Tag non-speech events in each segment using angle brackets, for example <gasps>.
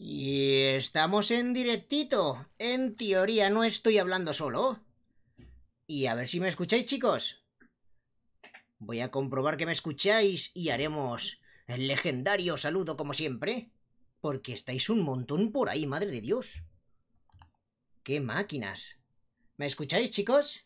Y estamos en directito. En teoría no estoy hablando solo. Y a ver si me escucháis, chicos. Voy a comprobar que me escucháis y haremos el legendario saludo como siempre. Porque estáis un montón por ahí, madre de Dios. ¡Qué máquinas! ¿Me escucháis, chicos?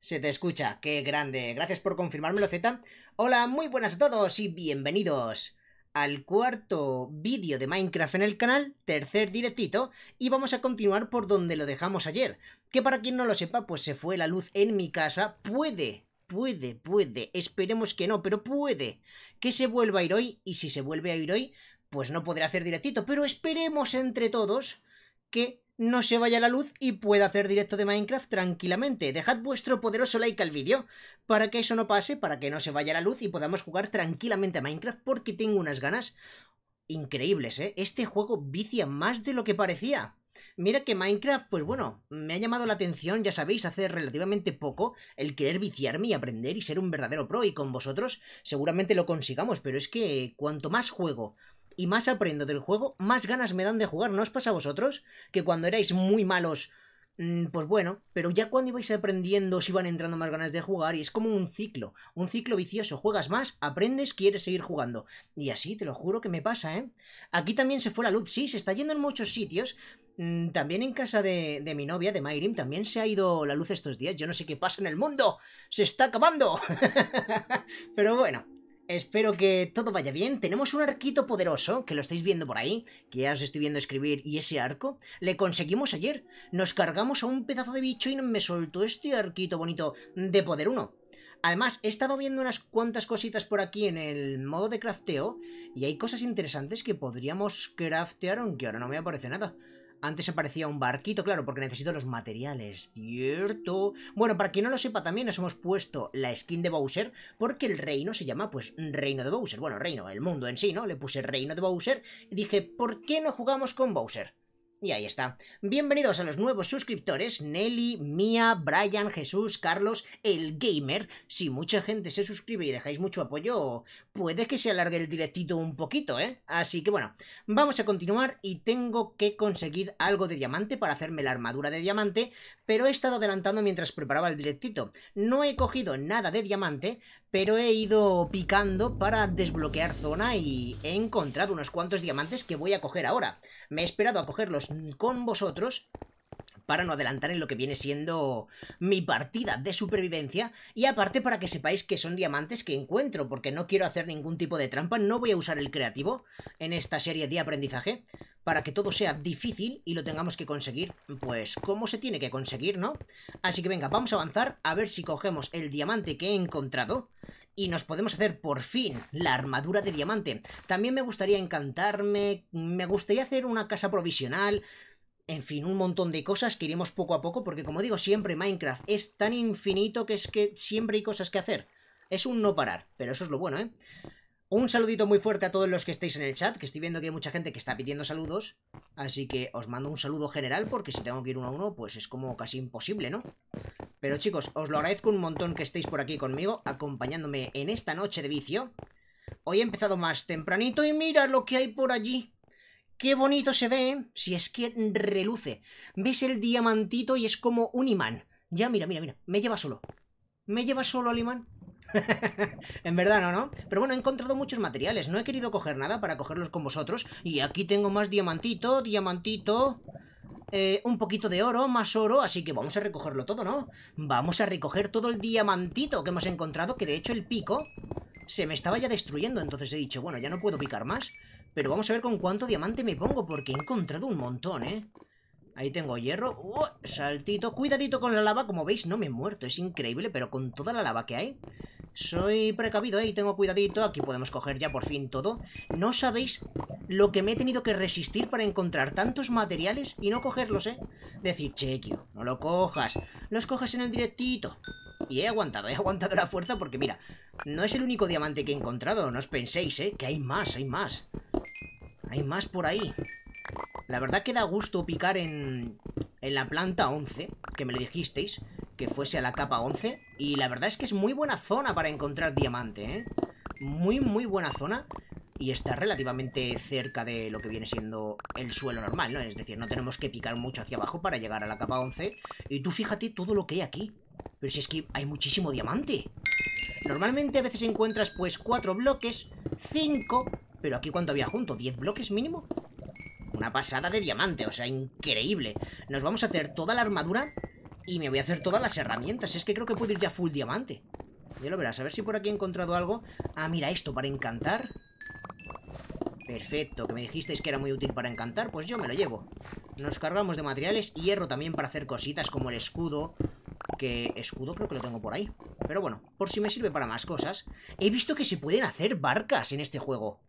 Se te escucha, qué grande. Gracias por confirmármelo, Z. Hola, muy buenas a todos y bienvenidos al cuarto vídeo de Minecraft en el canal, tercer directito, y vamos a continuar por donde lo dejamos ayer. Que para quien no lo sepa, pues se fue la luz en mi casa. Puede, puede, puede, esperemos que no, pero puede que se vuelva a ir hoy, y si se vuelve a ir hoy, pues no podré hacer directito, pero esperemos entre todos que no se vaya la luz y pueda hacer directo de Minecraft tranquilamente. Dejad vuestro poderoso like al vídeo para que eso no pase, para que no se vaya la luz y podamos jugar tranquilamente a Minecraft porque tengo unas ganas increíbles, ¿eh? Este juego vicia más de lo que parecía. Mira que Minecraft, pues bueno, me ha llamado la atención, ya sabéis, hace relativamente poco el querer viciarme y aprender y ser un verdadero pro y con vosotros seguramente lo consigamos, pero es que cuanto más juego, y más aprendo del juego, más ganas me dan de jugar. ¿No os pasa a vosotros? Que cuando erais muy malos, mm, pues bueno, pero ya cuando ibais aprendiendo os iban entrando más ganas de jugar y es como un ciclo, un ciclo vicioso. Juegas más, aprendes, quieres seguir jugando. Y así, te lo juro que me pasa, ¿eh? Aquí también se fue la luz, sí, se está yendo en muchos sitios. Mm, también en casa de, de mi novia, de Mayrim, también se ha ido la luz estos días. Yo no sé qué pasa en el mundo. Se está acabando. <laughs> pero bueno, Espero que todo vaya bien. Tenemos un arquito poderoso, que lo estáis viendo por ahí, que ya os estoy viendo escribir, y ese arco le conseguimos ayer. Nos cargamos a un pedazo de bicho y me soltó este arquito bonito de poder 1. Además, he estado viendo unas cuantas cositas por aquí en el modo de crafteo, y hay cosas interesantes que podríamos craftear, aunque ahora no me aparece nada. Antes aparecía un barquito, claro, porque necesito los materiales, ¿cierto? Bueno, para quien no lo sepa, también nos hemos puesto la skin de Bowser, porque el reino se llama, pues, Reino de Bowser. Bueno, reino, el mundo en sí, ¿no? Le puse Reino de Bowser y dije, ¿por qué no jugamos con Bowser? Y ahí está. Bienvenidos a los nuevos suscriptores, Nelly, Mía, Brian, Jesús, Carlos, el gamer. Si mucha gente se suscribe y dejáis mucho apoyo, puede que se alargue el directito un poquito, ¿eh? Así que bueno, vamos a continuar y tengo que conseguir algo de diamante para hacerme la armadura de diamante, pero he estado adelantando mientras preparaba el directito. No he cogido nada de diamante, pero he ido picando para desbloquear zona y he encontrado unos cuantos diamantes que voy a coger ahora. Me he esperado a cogerlos con vosotros para no adelantar en lo que viene siendo mi partida de supervivencia y aparte para que sepáis que son diamantes que encuentro porque no quiero hacer ningún tipo de trampa, no voy a usar el creativo en esta serie de aprendizaje para que todo sea difícil y lo tengamos que conseguir, pues como se tiene que conseguir, ¿no? Así que venga, vamos a avanzar a ver si cogemos el diamante que he encontrado y nos podemos hacer por fin la armadura de diamante. También me gustaría encantarme, me gustaría hacer una casa provisional, en fin, un montón de cosas que iremos poco a poco, porque como digo siempre, Minecraft es tan infinito que es que siempre hay cosas que hacer. Es un no parar, pero eso es lo bueno, ¿eh? Un saludito muy fuerte a todos los que estéis en el chat, que estoy viendo que hay mucha gente que está pidiendo saludos, así que os mando un saludo general, porque si tengo que ir uno a uno, pues es como casi imposible, ¿no? Pero chicos, os lo agradezco un montón que estéis por aquí conmigo, acompañándome en esta noche de vicio. Hoy he empezado más tempranito y mira lo que hay por allí. Qué bonito se ve. Si es que reluce. ¿Ves el diamantito y es como un imán? Ya, mira, mira, mira. Me lleva solo. ¿Me lleva solo al imán? <laughs> en verdad no, ¿no? Pero bueno, he encontrado muchos materiales. No he querido coger nada para cogerlos con vosotros. Y aquí tengo más diamantito, diamantito... Eh, un poquito de oro, más oro, así que vamos a recogerlo todo, ¿no? Vamos a recoger todo el diamantito que hemos encontrado, que de hecho el pico se me estaba ya destruyendo, entonces he dicho, bueno, ya no puedo picar más. Pero vamos a ver con cuánto diamante me pongo, porque he encontrado un montón, ¿eh? Ahí tengo hierro. ¡Uh! saltito. Cuidadito con la lava. Como veis, no me he muerto. Es increíble, pero con toda la lava que hay... Soy precavido, ¿eh? Y tengo cuidadito. Aquí podemos coger ya por fin todo. No sabéis lo que me he tenido que resistir para encontrar tantos materiales y no cogerlos, ¿eh? Decir, chequio, no lo cojas. Los cojas en el directito. Y he aguantado, he aguantado la fuerza porque, mira, no es el único diamante que he encontrado. No os penséis, ¿eh? Que hay más, hay más. Hay más por ahí. La verdad que da gusto picar en, en la planta 11, que me lo dijisteis, que fuese a la capa 11. Y la verdad es que es muy buena zona para encontrar diamante, ¿eh? Muy, muy buena zona. y está relativamente cerca de lo que viene siendo el suelo normal, ¿no? Es decir, no tenemos que picar mucho hacia abajo para llegar a la capa 11. Y tú fíjate todo lo que hay aquí. Pero si es que hay muchísimo diamante. Normalmente a veces encuentras pues cuatro bloques, cinco, pero aquí cuánto había junto, ¿10 bloques mínimo? Una pasada de diamante, o sea, increíble. Nos vamos a hacer toda la armadura y me voy a hacer todas las herramientas. Es que creo que puedo ir ya full diamante. Ya lo verás, a ver si por aquí he encontrado algo. Ah, mira, esto para encantar. Perfecto, que me dijisteis que era muy útil para encantar, pues yo me lo llevo. Nos cargamos de materiales, hierro también para hacer cositas como el escudo, que escudo creo que lo tengo por ahí. Pero bueno, por si me sirve para más cosas. He visto que se pueden hacer barcas en este juego.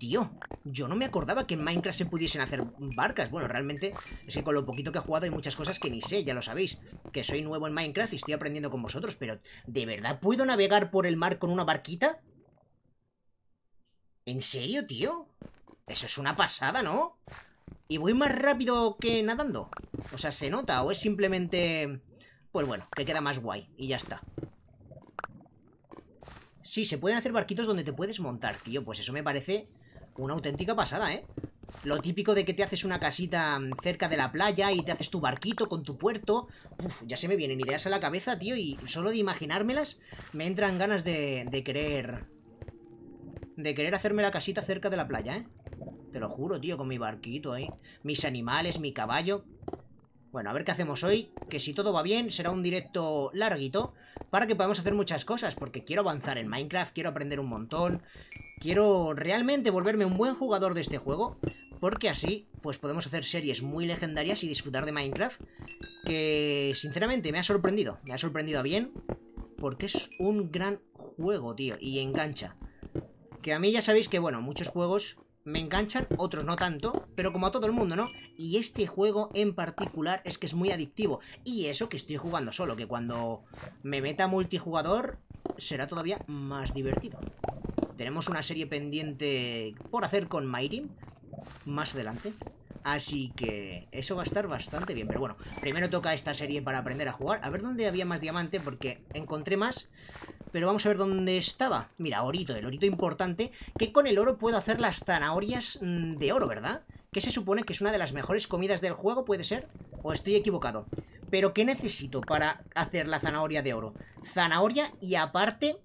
Tío, yo no me acordaba que en Minecraft se pudiesen hacer barcas. Bueno, realmente es que con lo poquito que he jugado hay muchas cosas que ni sé, ya lo sabéis. Que soy nuevo en Minecraft y estoy aprendiendo con vosotros, pero ¿de verdad puedo navegar por el mar con una barquita? ¿En serio, tío? Eso es una pasada, ¿no? Y voy más rápido que nadando. O sea, ¿se nota? ¿O es simplemente...? Pues bueno, que queda más guay. Y ya está. Sí, se pueden hacer barquitos donde te puedes montar, tío. Pues eso me parece una auténtica pasada, ¿eh? Lo típico de que te haces una casita cerca de la playa y te haces tu barquito con tu puerto. Uf, ya se me vienen ideas a la cabeza, tío. Y solo de imaginármelas me entran ganas de, de querer de querer hacerme la casita cerca de la playa, ¿eh? Te lo juro, tío, con mi barquito ahí. Mis animales, mi caballo. Bueno, a ver qué hacemos hoy. Que si todo va bien, será un directo larguito. Para que podamos hacer muchas cosas. Porque quiero avanzar en Minecraft, quiero aprender un montón. Quiero realmente volverme un buen jugador de este juego. Porque así, pues podemos hacer series muy legendarias y disfrutar de Minecraft. Que, sinceramente, me ha sorprendido. Me ha sorprendido a bien. Porque es un gran juego, tío. Y engancha. Que a mí ya sabéis que, bueno, muchos juegos me enganchan, otros no tanto, pero como a todo el mundo, ¿no? Y este juego en particular es que es muy adictivo. Y eso que estoy jugando solo, que cuando me meta multijugador será todavía más divertido. Tenemos una serie pendiente por hacer con Mayrim más adelante. Así que eso va a estar bastante bien. Pero bueno, primero toca esta serie para aprender a jugar. A ver dónde había más diamante, porque encontré más. Pero vamos a ver dónde estaba. Mira, orito, el orito importante. Que con el oro puedo hacer las zanahorias mm, de oro, ¿verdad? Que se supone que es una de las mejores comidas del juego, ¿puede ser? ¿O estoy equivocado? Pero ¿qué necesito para hacer la zanahoria de oro? Zanahoria y aparte...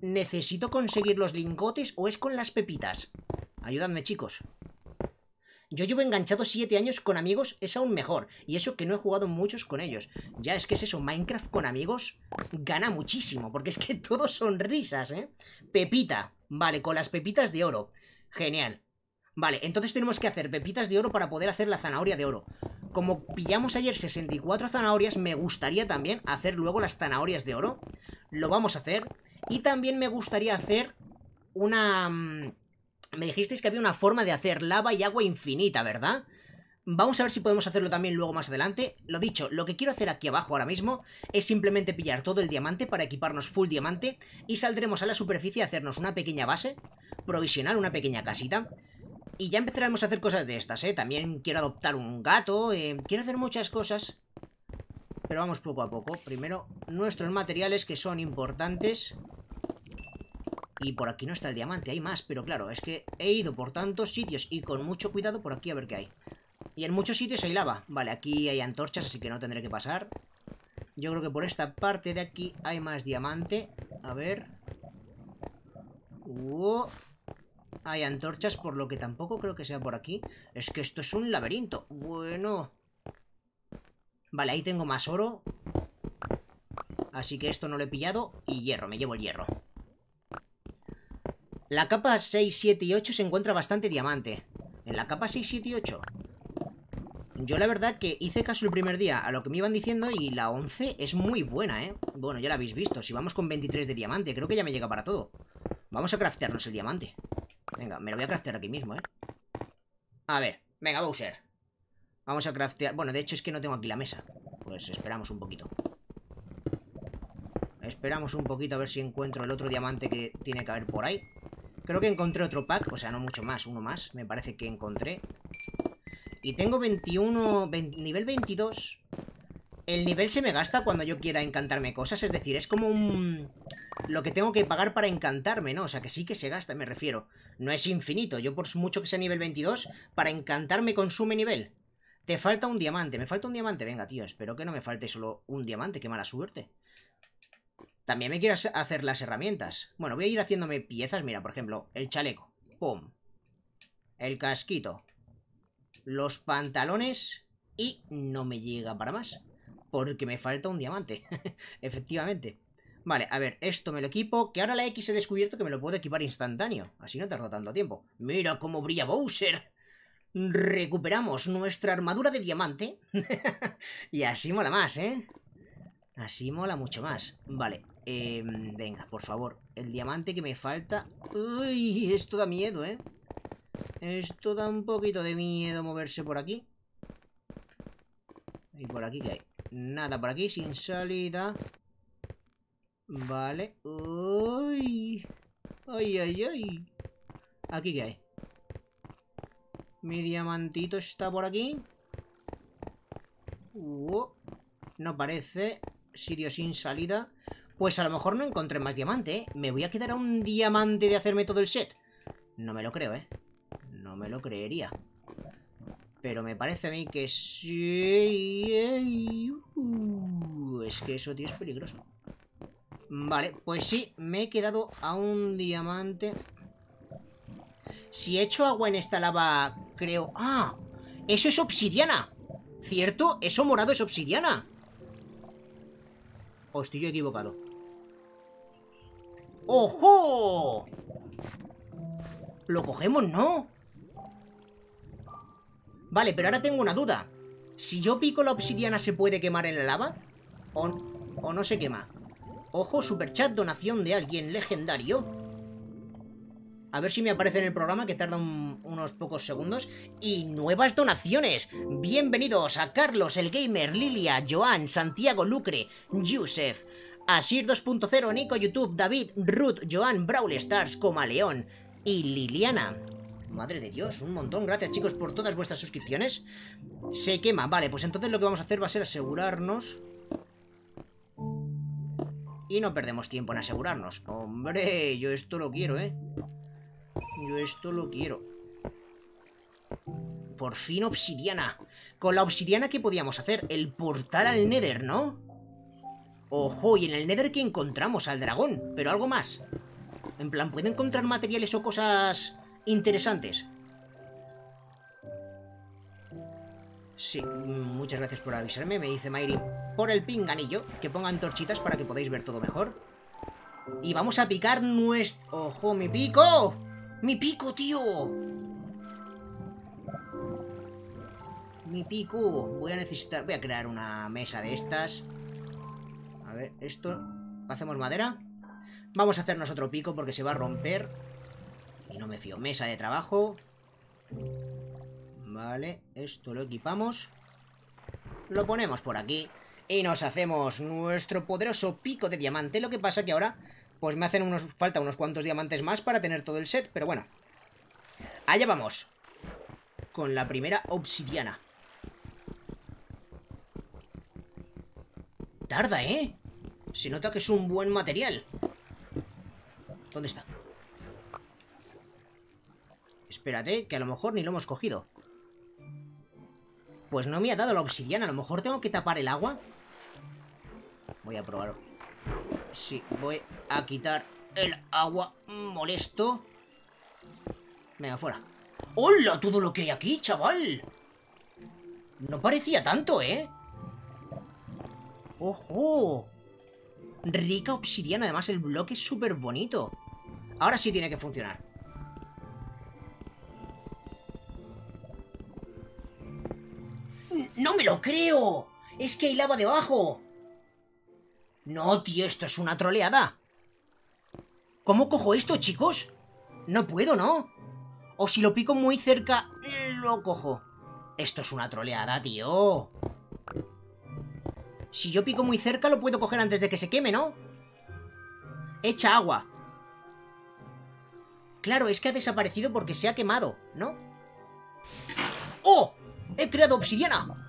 ¿Necesito conseguir los lingotes o es con las pepitas? Ayudadme, chicos. Yo llevo enganchado 7 años con amigos, es aún mejor. Y eso que no he jugado muchos con ellos. Ya es que es eso, Minecraft con amigos gana muchísimo, porque es que <laughs> todos son risas, ¿eh? Pepita, vale, con las pepitas de oro. Genial. Vale, entonces tenemos que hacer pepitas de oro para poder hacer la zanahoria de oro. Como pillamos ayer 64 zanahorias, me gustaría también hacer luego las zanahorias de oro. Lo vamos a hacer. Y también me gustaría hacer una... Me dijisteis que había una forma de hacer lava y agua infinita, ¿verdad? Vamos a ver si podemos hacerlo también luego más adelante. Lo dicho, lo que quiero hacer aquí abajo ahora mismo es simplemente pillar todo el diamante para equiparnos full diamante y saldremos a la superficie a hacernos una pequeña base provisional, una pequeña casita. Y ya empezaremos a hacer cosas de estas, ¿eh? También quiero adoptar un gato, eh, quiero hacer muchas cosas. Pero vamos poco a poco. Primero, nuestros materiales que son importantes. Y por aquí no está el diamante, hay más, pero claro, es que he ido por tantos sitios y con mucho cuidado por aquí a ver qué hay. Y en muchos sitios hay lava. Vale, aquí hay antorchas, así que no tendré que pasar. Yo creo que por esta parte de aquí hay más diamante. A ver. Hay antorchas, por lo que tampoco creo que sea por aquí. Es que esto es un laberinto. Bueno. Vale, ahí tengo más oro. Así que esto no lo he pillado. Y hierro, me llevo el hierro. La capa 6, 7 y 8 se encuentra bastante diamante. En la capa 6, 7 y 8. Yo la verdad que hice caso el primer día a lo que me iban diciendo y la 11 es muy buena, ¿eh? Bueno, ya la habéis visto. Si vamos con 23 de diamante, creo que ya me llega para todo. Vamos a craftearnos el diamante. Venga, me lo voy a craftear aquí mismo, ¿eh? A ver, venga, Bowser. Vamos a craftear... Bueno, de hecho es que no tengo aquí la mesa. Pues esperamos un poquito. Esperamos un poquito a ver si encuentro el otro diamante que tiene que haber por ahí. Creo que encontré otro pack, o sea, no mucho más, uno más, me parece que encontré. Y tengo 21, nivel 22. El nivel se me gasta cuando yo quiera encantarme cosas, es decir, es como un... Lo que tengo que pagar para encantarme, ¿no? O sea, que sí que se gasta, me refiero. No es infinito, yo por mucho que sea nivel 22, para encantarme consume nivel. Te falta un diamante, me falta un diamante, venga, tío, espero que no me falte solo un diamante, qué mala suerte. También me quiero hacer las herramientas. Bueno, voy a ir haciéndome piezas, mira, por ejemplo, el chaleco, pum. El casquito. Los pantalones y no me llega para más. Porque me falta un diamante. <laughs> Efectivamente. Vale, a ver, esto me lo equipo. Que ahora la X he descubierto que me lo puedo equipar instantáneo. Así no tarda tanto tiempo. Mira cómo brilla Bowser. Recuperamos nuestra armadura de diamante. <laughs> y así mola más, ¿eh? Así mola mucho más. Vale, eh, venga, por favor. El diamante que me falta... Uy, esto da miedo, ¿eh? Esto da un poquito de miedo moverse por aquí. ¿Y por aquí qué hay? Nada por aquí, sin salida. Vale. Uy. Ay, ay, ay. ¿Aquí qué hay? Mi diamantito está por aquí. Uh, no parece. Sirio sin salida. Pues a lo mejor no encontré más diamante, ¿eh? Me voy a quedar a un diamante de hacerme todo el set. No me lo creo, ¿eh? No me lo creería. Pero me parece a mí que sí... Uh, es que eso, tío, es peligroso. Vale, pues sí, me he quedado a un diamante. Si echo agua en esta lava, creo... ¡Ah! ¡Eso es obsidiana! ¿Cierto? Eso morado es obsidiana. O estoy yo equivocado. ¡Ojo! Lo cogemos, ¿no? Vale, pero ahora tengo una duda. Si yo pico la obsidiana, ¿se puede quemar en la lava? ¿O, o no se quema? Ojo, superchat, donación de alguien legendario. A ver si me aparece en el programa, que tarda unos pocos segundos. Y nuevas donaciones. Bienvenidos a Carlos el Gamer, Lilia, Joan, Santiago Lucre, Yusef, Asir 2.0, Nico YouTube, David, Ruth, Joan, Brawl Stars, Comaleón y Liliana. Madre de Dios, un montón. Gracias, chicos, por todas vuestras suscripciones. Se quema. Vale, pues entonces lo que vamos a hacer va a ser asegurarnos. Y no perdemos tiempo en asegurarnos. Hombre, yo esto lo quiero, ¿eh? Yo esto lo quiero. Por fin obsidiana. Con la obsidiana, ¿qué podíamos hacer? El portal al Nether, ¿no? Ojo, y en el Nether que encontramos al dragón. Pero algo más. En plan, ¿puede encontrar materiales o cosas interesantes. Sí, muchas gracias por avisarme, me dice Mayri por el pinganillo, que pongan torchitas para que podáis ver todo mejor. Y vamos a picar nuestro... ¡Ojo, mi pico! ¡Mi pico, tío! Mi pico. Voy a necesitar... Voy a crear una mesa de estas. A ver, esto... ¿Hacemos madera? Vamos a hacernos otro pico porque se va a romper. Y no me fío. Mesa de trabajo. Vale, esto lo equipamos. Lo ponemos por aquí. Y nos hacemos nuestro poderoso pico de diamante. Lo que pasa que ahora, pues me hacen unos... Falta unos cuantos diamantes más para tener todo el set. Pero bueno. Allá vamos. Con la primera obsidiana. Tarda, ¿eh? Se nota que es un buen material. ¿Dónde está? Espérate, que a lo mejor ni lo hemos cogido. Pues no me ha dado la obsidiana. A lo mejor tengo que tapar el agua. Voy a probar. Sí, voy a quitar el agua molesto. Venga, fuera. ¡Hola! Todo lo que hay aquí, chaval. No parecía tanto, ¿eh? ¡Ojo! Rica obsidiana. Además, el bloque es súper bonito. Ahora sí tiene que funcionar. ¡No me lo creo! ¡Es que hay lava debajo! No, tío, esto es una troleada. ¿Cómo cojo esto, chicos? No puedo, ¿no? O si lo pico muy cerca, lo cojo. Esto es una troleada, tío. Si yo pico muy cerca, lo puedo coger antes de que se queme, ¿no? Echa agua. Claro, es que ha desaparecido porque se ha quemado, ¿no? ¡Oh! ¡He creado obsidiana!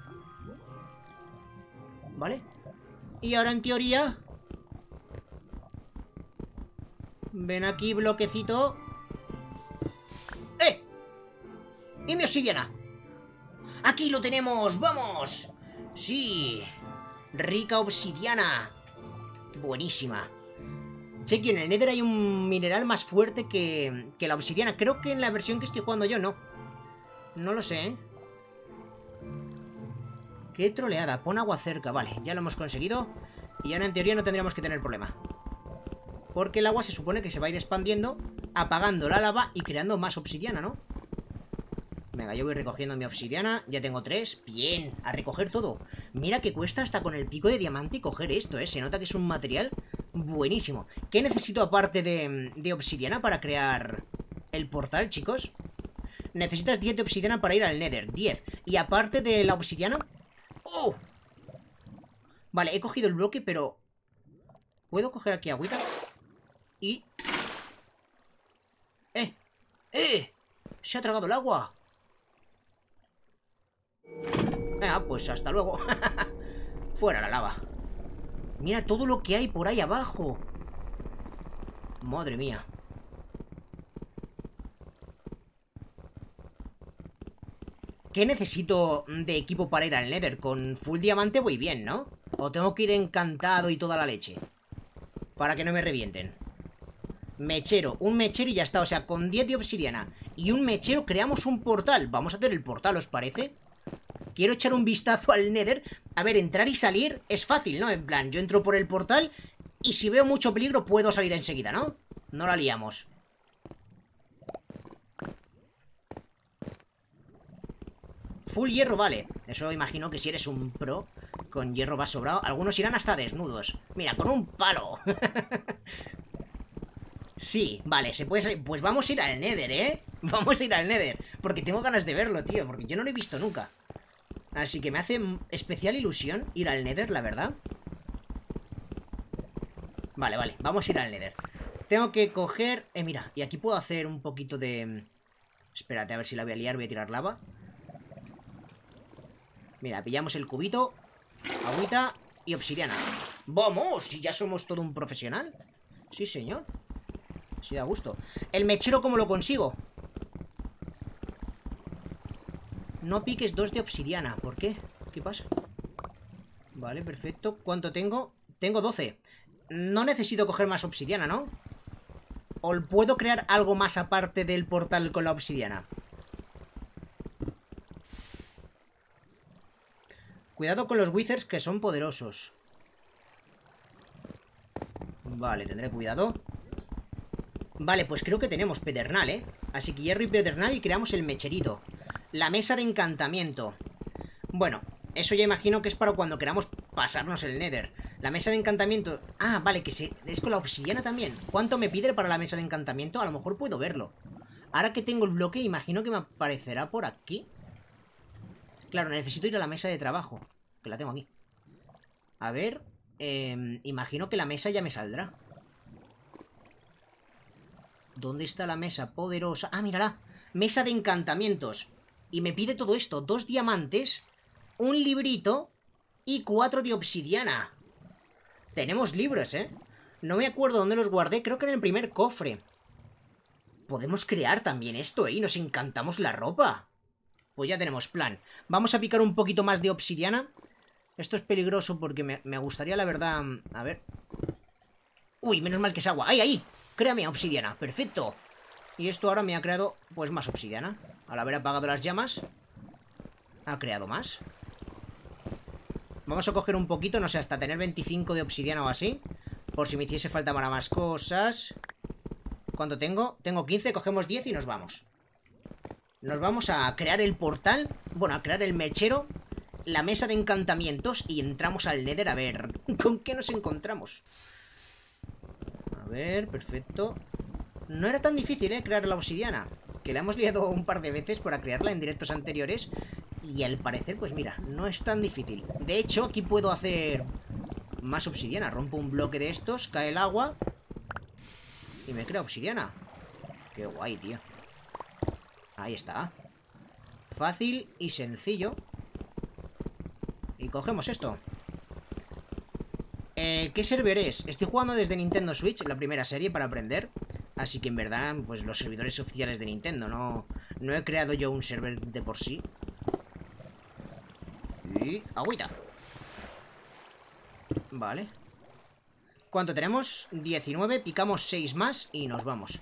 ¿vale? Y ahora en teoría... Ven aquí, bloquecito. ¡Eh! ¡Y mi obsidiana! ¡Aquí lo tenemos! ¡Vamos! ¡Sí! Rica obsidiana. Buenísima. Chequi, en el Nether hay un mineral más fuerte que, que la obsidiana. Creo que en la versión que estoy jugando yo no. No lo sé, ¿eh? Qué troleada. Pon agua cerca. Vale, ya lo hemos conseguido. Y ahora en teoría no tendríamos que tener problema. Porque el agua se supone que se va a ir expandiendo, apagando la lava y creando más obsidiana, ¿no? Venga, yo voy recogiendo mi obsidiana. Ya tengo tres. Bien, a recoger todo. Mira que cuesta hasta con el pico de diamante coger esto, ¿eh? Se nota que es un material buenísimo. ¿Qué necesito aparte de, obsidiana para crear el portal, chicos? Necesitas 10 de obsidiana para ir al nether. 10. Y aparte de la obsidiana, ¡Oh! Vale, he cogido el bloque, pero... ¿Puedo coger aquí agüita? Y... ¡Eh! ¡Eh! Se ha tragado el agua. Ah, pues hasta luego. <laughs> Fuera la lava. Mira todo lo que hay por ahí abajo. Madre mía. ¿Qué necesito de equipo para ir al Nether? Con full diamante voy bien, ¿no? ¿O tengo que ir encantado y toda la leche? Para que no me revienten. Mechero, un mechero y ya está. O sea, con 10 de obsidiana y un mechero creamos un portal. Vamos a hacer el portal, ¿os parece? Quiero echar un vistazo al Nether. A ver, entrar y salir es fácil, ¿no? En plan, yo entro por el portal y si veo mucho peligro puedo salir enseguida, ¿no? No la liamos. Full hierro vale. Eso imagino que si eres un pro, con hierro va sobrado. Algunos irán hasta desnudos. Mira, con un palo. <laughs> sí, vale, se puede salir. Pues vamos a ir al Nether, ¿eh? <laughs> Vamos a ir al Nether. Porque tengo ganas de verlo, tío. Porque yo no lo he visto nunca. Así que me hace especial ilusión ir al Nether, la verdad. Vale, vale, vamos a ir al Nether. Tengo que coger... Eh, mira, y aquí puedo hacer un poquito de... Espérate, a ver si la voy a liar, voy a tirar lava. Mira, pillamos el cubito, agüita y obsidiana. ¡Vamos! Si ya somos todo un profesional. Sí, señor. Sí, da gusto. ¿El mechero cómo lo consigo? No piques dos de obsidiana. ¿Por qué? ¿Qué pasa? Vale, perfecto. ¿Cuánto tengo? Tengo 12. No necesito coger más obsidiana, ¿no? ¿O puedo crear algo más aparte del portal con la obsidiana? Cuidado con los wizards que son poderosos. Vale, tendré cuidado. Vale, pues creo que tenemos pedernal, ¿eh? Así que hierro y pedernal y creamos el mecherito. La mesa de encantamiento. Bueno, eso ya imagino que es para cuando queramos pasarnos el nether. La mesa de encantamiento... Ah, vale, que se... es con la obsidiana también. ¿Cuánto me pide para la mesa de encantamiento? A lo mejor puedo verlo. Ahora que tengo el bloque, imagino que me aparecerá por aquí. Claro, necesito ir a la mesa de trabajo. Que la tengo aquí. A ver... Em, imagino que la mesa ya me saldrá. ¿Dónde está la mesa poderosa? Ah, mírala. Mesa de encantamientos. Y me pide todo esto. Dos diamantes, un librito y cuatro de obsidiana. Tenemos libros, ¿eh? No me acuerdo dónde los guardé. Creo que en el primer cofre. Podemos crear también esto, ¿eh? Y nos encantamos la ropa. Pues ya tenemos plan. Vamos a picar un poquito más de obsidiana. Esto es peligroso porque me, gustaría, la verdad... A ver... Uy, menos mal que es agua. ¡Ahí, ahí! Créame, obsidiana. Perfecto. Y esto ahora me ha creado, pues, más obsidiana. Al haber apagado las llamas, ha creado más. Vamos a coger un poquito, no sé, hasta tener 25 de obsidiana o así. Por si me hiciese falta para más cosas. ¿Cuánto tengo? Tengo 15, cogemos 10 y nos vamos. Nos vamos a crear el portal Bueno, a crear el mechero La mesa de encantamientos Y entramos al nether a ver <laughs> ¿Con qué nos encontramos? A ver, perfecto No era tan difícil, ¿eh? Crear la obsidiana Que la hemos liado un par de veces Para crearla en directos anteriores Y al parecer, pues mira, no es tan difícil De hecho, aquí puedo hacer Más obsidiana Rompo un bloque de estos, cae el agua Y me crea obsidiana Qué guay, tío Ahí está. Fácil y sencillo. Y cogemos esto. Eh, ¿Qué server es? Estoy jugando desde Nintendo Switch, la primera serie, para aprender. Así que en verdad, pues los servidores oficiales de Nintendo, no, no he creado yo un server de por sí. Y... agüita. Vale. ¿Cuánto tenemos? 19, picamos 6 más y nos vamos.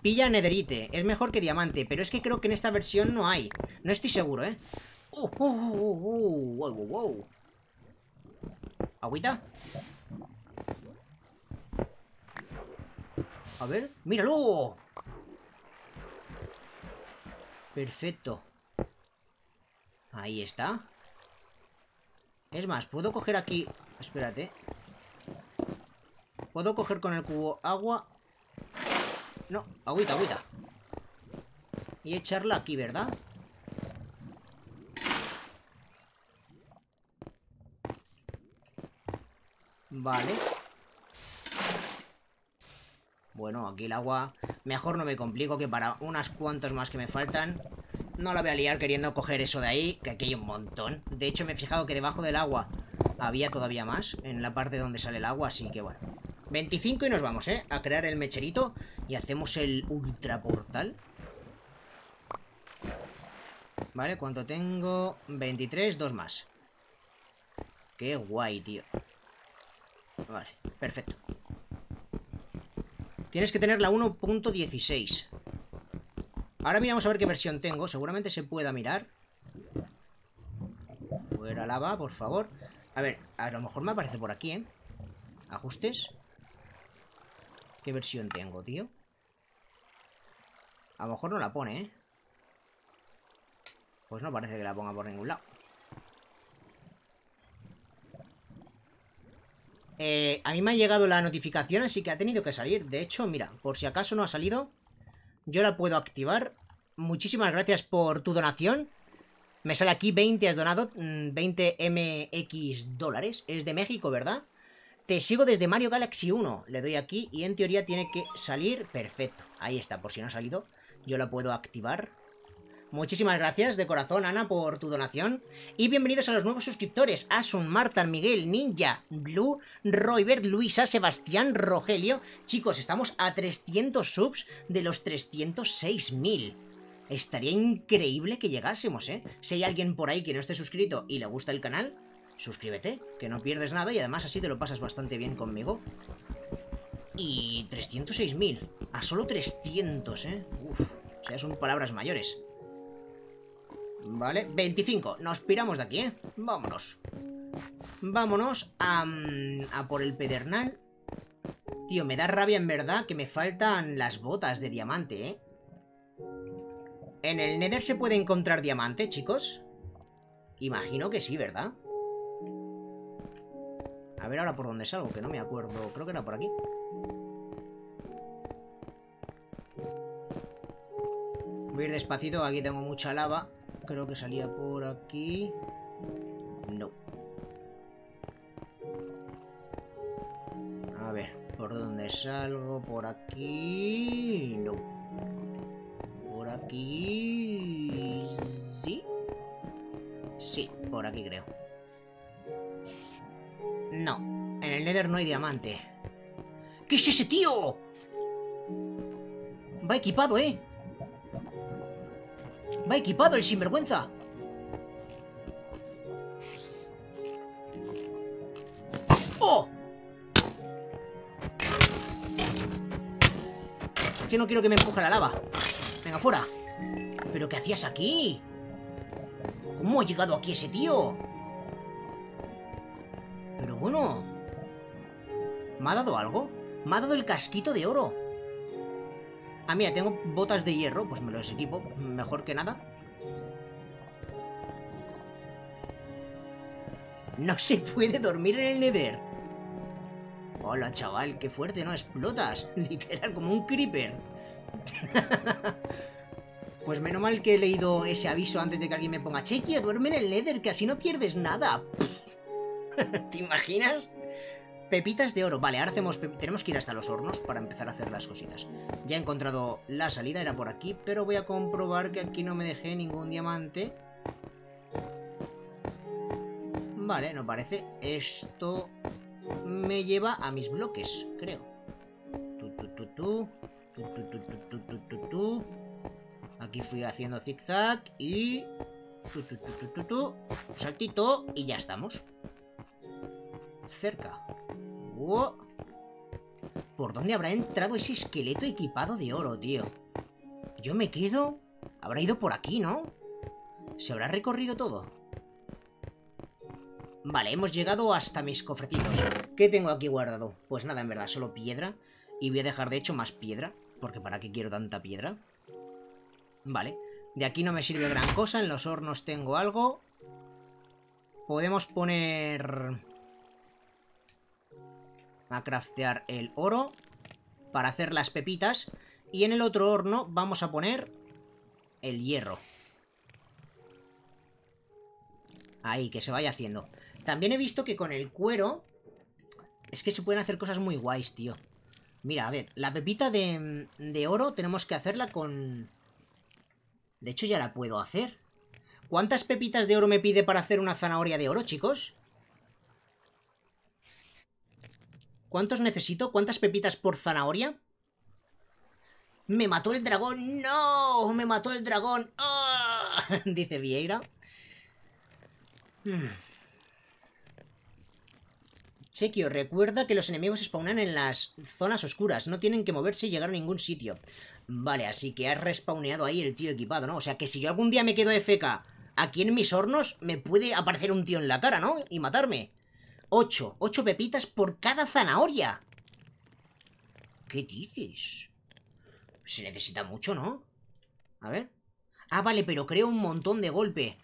Pilla nederite. Es mejor que diamante, pero es que creo que en esta versión no hay. No estoy seguro, ¿eh? Uh, uh, uh, wow, wow, wow. ¿Agüita? A ver, ¡míralo! Perfecto. Ahí está. Es más, puedo coger aquí... Espérate. Puedo coger con el cubo agua... No, agüita, agüita. Y echarla aquí, ¿verdad? Vale. Bueno, aquí el agua... Mejor no me complico que para unas cuantos más que me faltan... No la voy a liar queriendo coger eso de ahí, que aquí hay un montón. De hecho, me he fijado que debajo del agua había todavía más, en la parte donde sale el agua, así que bueno. 25 y nos vamos, ¿eh? A crear el mecherito y hacemos el ultra portal. Vale, ¿cuánto tengo? 23, dos más. Qué guay, tío. Vale, perfecto. Tienes que tener la 1.16. Ahora miramos a ver qué versión tengo. Seguramente se pueda mirar. Fuera lava, por favor. A ver, a lo mejor me aparece por aquí, ¿eh? Ajustes. ¿Qué versión tengo, tío? A lo mejor no la pone, ¿eh? Pues no parece que la ponga por ningún lado. Eh, a mí me ha llegado la notificación, así que ha tenido que salir. De hecho, mira, por si acaso no ha salido, yo la puedo activar. Muchísimas gracias por tu donación. Me sale aquí 20, has donado 20 mm, MX dólares. Es de México, ¿verdad? Te sigo desde Mario Galaxy 1. Le doy aquí y en teoría tiene que salir. Perfecto. Ahí está, por si no ha salido. Yo la puedo activar. Muchísimas gracias de corazón, Ana, por tu donación. Y bienvenidos a los nuevos suscriptores. Asun, Marta, Miguel, Ninja, Blue, Roybert, Luisa, Sebastián, Rogelio. Chicos, estamos a 300 subs de los 306.000. Estaría increíble que llegásemos, ¿eh? Si hay alguien por ahí que no esté suscrito y le gusta el canal, suscríbete, que no pierdes nada y además así te lo pasas bastante bien conmigo. Y 306.000. A solo 300, ¿eh? Uf, o sea, son palabras mayores. Vale, 25. Nos piramos de aquí, ¿eh? Vámonos. Vámonos a, mm, a por el pedernal. Tío, me da rabia en verdad que me faltan las botas de diamante, ¿eh? ¿En el Nether se puede encontrar diamante, chicos? Imagino que sí, ¿verdad? A ver ahora por dónde salgo, que no me acuerdo. Creo que era por aquí. Voy a ir despacito, aquí tengo mucha lava. Creo que salía por aquí. No. A ver, ¿por dónde salgo? Por aquí... No. Por aquí... ¿Sí? Sí, por aquí creo. No. En el Nether no hay diamante. ¿Qué es ese tío? Va equipado, ¿eh? Va equipado el sinvergüenza. ¡Oh! Que no quiero que me empuje la lava. Venga, fuera. ¿Pero qué hacías aquí? ¿Cómo ha llegado aquí ese tío? Pero bueno... ¿Me ha dado algo? Me ha dado el casquito de oro. Ah, mira, tengo botas de hierro, pues me los equipo, mejor que nada. No se puede dormir en el Nether. Hola, chaval, qué fuerte, ¿no? Explotas. <laughs> Literal, como un creeper. <laughs> pues menos mal que he leído ese aviso antes de que alguien me ponga Chequia, duerme en el Nether, que así no pierdes nada. <laughs> ¿Te imaginas? Pepitas de oro. Vale, ahora hacemos... Tenemos que ir hasta los hornos para empezar a hacer las cositas. Ya he encontrado la salida, era por aquí, pero voy a comprobar que aquí no me dejé ningún diamante. Vale, no parece. Esto me lleva a mis bloques, creo. Aquí fui haciendo zigzag y... Saltito y ya estamos. Cerca. ¿Por dónde habrá entrado ese esqueleto equipado de oro, tío? Yo me quedo... Habrá ido por aquí, ¿no? ¿Se habrá recorrido todo? Vale, hemos llegado hasta mis cofrecitos. ¿Qué tengo aquí guardado? Pues nada, en verdad, solo piedra. Y voy a dejar, de hecho, más piedra. Porque ¿para qué quiero tanta piedra? Vale. De aquí no me sirve gran cosa. En los hornos tengo algo. Podemos poner... A craftear el oro. Para hacer las pepitas. Y en el otro horno vamos a poner... El hierro. Ahí, que se vaya haciendo. También he visto que con el cuero... Es que se pueden hacer cosas muy guays, tío. Mira, a ver, la pepita de, de oro tenemos que hacerla con... De hecho, ya la puedo hacer. ¿Cuántas pepitas de oro me pide para hacer una zanahoria de oro, chicos? ¿Cuántos necesito? ¿Cuántas pepitas por zanahoria? ¡Me mató el dragón! ¡No! ¡Me mató el dragón! ¡Oh! <laughs> Dice Vieira. Hmm. Chequio, recuerda que los enemigos spawnan en las zonas oscuras. No tienen que moverse y llegar a ningún sitio. Vale, así que has respawneado ahí el tío equipado, ¿no? O sea que si yo algún día me quedo FK aquí en mis hornos, me puede aparecer un tío en la cara, ¿no? Y matarme. Ocho. Ocho pepitas por cada zanahoria. ¿Qué dices? Se necesita mucho, ¿no? A ver. Ah, vale, pero creo un montón de golpe.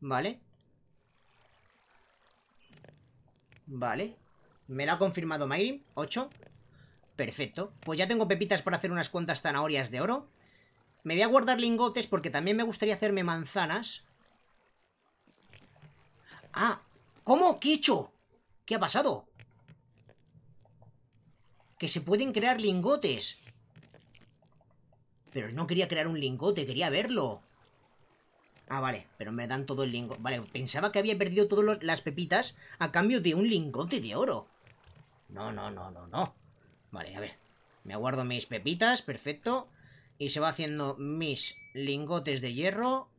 Vale. Vale. Me lo ha confirmado Mayri. 8. Perfecto. Pues ya tengo pepitas para hacer unas cuantas zanahorias de oro. Me voy a guardar lingotes porque también me gustaría hacerme manzanas. Ah, ¿cómo? ¿Qué he hecho? ¿Qué ha pasado? Que se pueden crear lingotes. Pero no quería crear un lingote, quería verlo. Ah, vale, pero me dan todo el lingote. Vale, pensaba que había perdido todas las pepitas a cambio de un lingote de oro. No, no, no, no, no. Vale, a ver. Me aguardo mis pepitas, perfecto. Y se va haciendo mis lingotes de hierro.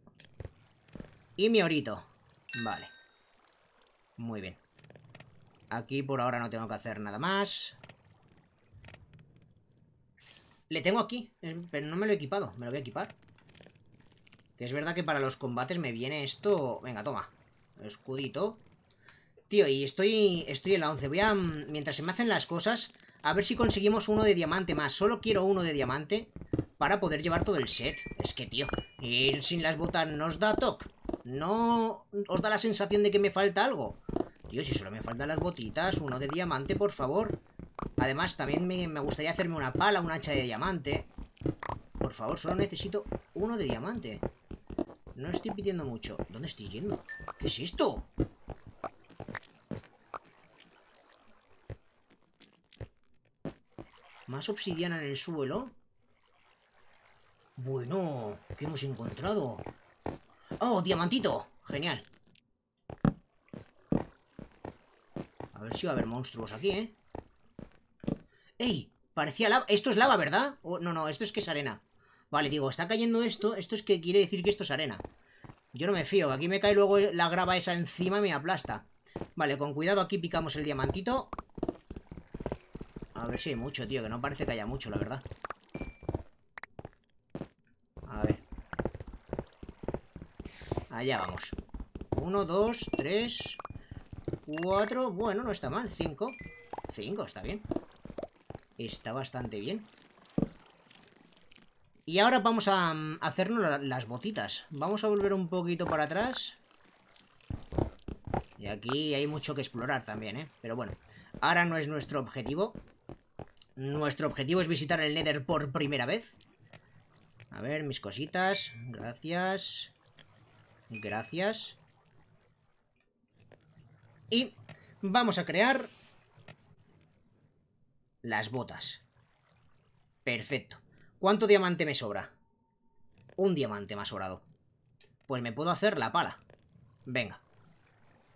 Y mi orito. Vale. Muy bien. Aquí por ahora no tengo que hacer nada más. Le tengo aquí, eh, pero no me lo he equipado. Me lo voy a equipar. Que es verdad que para los combates me viene esto... Venga, toma. Escudito. Tío, y estoy, estoy en la 11. Voy a... Mientras se me hacen las cosas, a ver si conseguimos uno de diamante más. Solo quiero uno de diamante para poder llevar todo el set. Es que, tío, ir sin las botas nos da toque. No os da la sensación de que me falta algo. Tío, si solo me faltan las botitas, uno de diamante, por favor. Además, también me, me gustaría hacerme una pala, un hacha de diamante. Por favor, solo necesito uno de diamante. No estoy pidiendo mucho. ¿Dónde estoy yendo? ¿Qué es esto? Más obsidiana en el suelo. Bueno, ¿qué hemos encontrado? ¡Oh, diamantito! Genial. A ver si va a haber monstruos aquí, ¿eh? ¡Ey! Parecía lava. Esto es lava, ¿verdad? no, no, esto es que es arena. Vale, digo, está cayendo esto. Esto es que quiere decir que esto es arena. Yo no me fío. Aquí me cae luego la grava esa encima y me aplasta. Vale, con cuidado aquí picamos el diamantito. A ver si hay mucho, tío. Que no parece que haya mucho, la verdad. A ver. Allá vamos. Uno, dos, tres, cuatro. Bueno, no está mal. Cinco. Cinco, está bien. Está bastante bien. Y ahora vamos a mm, hacernos las botitas. Vamos a volver un poquito para atrás. Y aquí hay mucho que explorar también, ¿eh? Pero bueno, ahora no es nuestro objetivo. Nuestro objetivo es visitar el Nether por primera vez. A ver, mis cositas. Gracias. Gracias. Y vamos a crear las botas. Perfecto. ¿Cuánto diamante me sobra? Un diamante más sobrado. Pues me puedo hacer la pala. Venga.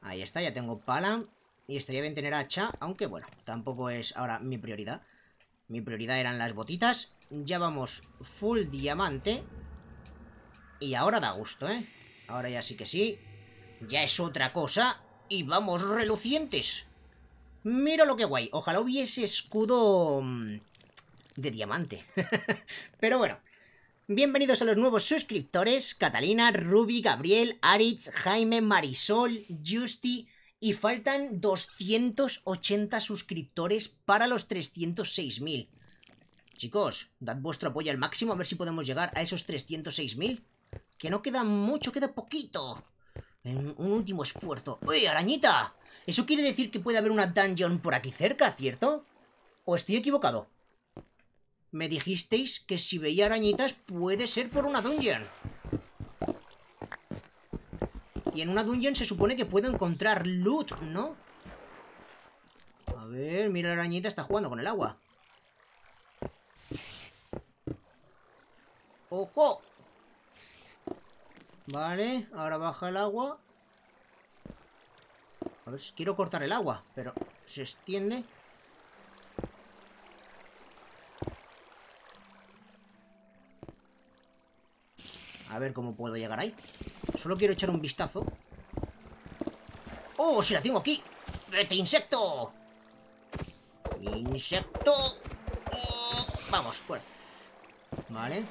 Ahí está, ya tengo pala. Y estaría bien tener hacha, aunque bueno, tampoco es ahora mi prioridad. Mi prioridad eran las botitas. Ya vamos full diamante. Y ahora da gusto, ¿eh? Ahora ya sí que sí. Ya es otra cosa. Y vamos relucientes. Mira lo que guay. Ojalá hubiese escudo mm, de diamante. <laughs> Pero bueno. Bienvenidos a los nuevos suscriptores. Catalina, Ruby, Gabriel, Aritz, Jaime, Marisol, Justy... Y faltan 280 suscriptores para los 306.000. Chicos, dad vuestro apoyo al máximo a ver si podemos llegar a esos 306.000. Que no queda mucho, queda poquito. un último esfuerzo. ¡Uy, arañita! Eso quiere decir que puede haber una dungeon por aquí cerca, ¿cierto? ¿O estoy equivocado? Me dijisteis que si veía arañitas puede ser por una dungeon. Y en una dungeon se supone que puedo encontrar loot, ¿no? A ver, mira la arañita, está jugando con el agua. ¡Ojo! Vale, ahora baja el agua. A ver, quiero cortar el agua, pero se extiende. A ver cómo puedo llegar ahí. Solo quiero echar un vistazo. ¡Oh, si la tengo aquí! ¡Este insecto! ¡Insecto! Oh, vamos, fuera. Vale.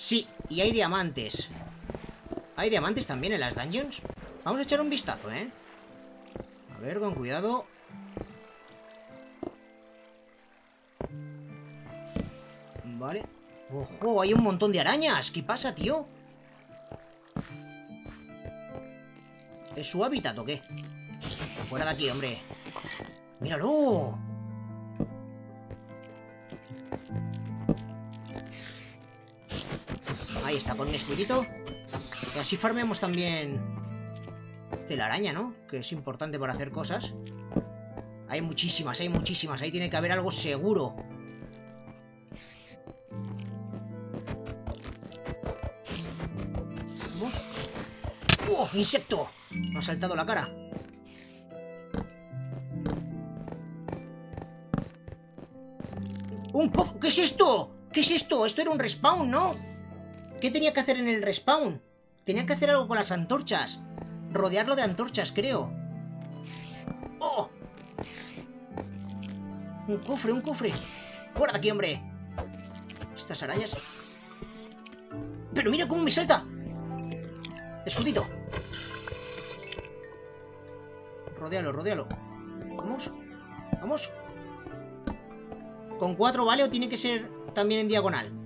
Sí, y hay diamantes. ¿Hay diamantes también en las dungeons? Vamos a echar un vistazo, ¿eh? A ver, con cuidado. Vale. ¡Ojo! Hay un montón de arañas. ¿Qué pasa, tío? ¿Es su hábitat o qué? Fuera de aquí, hombre. ¡Míralo! Ahí está, con un escudito. Y así farmeamos también de la araña, ¿no? Que es importante para hacer cosas. Hay muchísimas, hay muchísimas. Ahí tiene que haber algo seguro. ¡Oh, insecto! Me ha saltado la cara. ¡Un! ¿Qué es esto? ¿Qué es esto? Esto era un respawn, ¿no? ¿Qué tenía que hacer en el respawn? Tenía que hacer algo con las antorchas. Rodearlo de antorchas, creo. ¡Oh! Un cofre, un cofre. ¡Fuera de aquí, hombre! Estas arañas... ¡Pero mira cómo me salta! Escudito. Rodéalo, rodéalo. Vamos. Vamos. ¿Con cuatro vale o tiene que ser también en diagonal?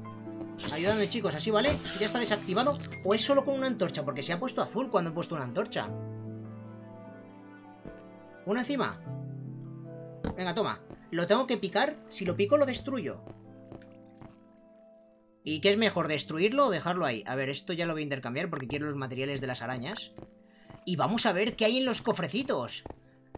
Ayúdame, chicos, así, ¿vale? ¿Ya está desactivado? ¿O es solo con una antorcha? Porque se ha puesto azul cuando he puesto una antorcha. ¿Una encima? Venga, toma. Lo tengo que picar. Si lo pico, lo destruyo. ¿Y qué es mejor, destruirlo o dejarlo ahí? A ver, esto ya lo voy a intercambiar porque quiero los materiales de las arañas. Y vamos a ver qué hay en los cofrecitos.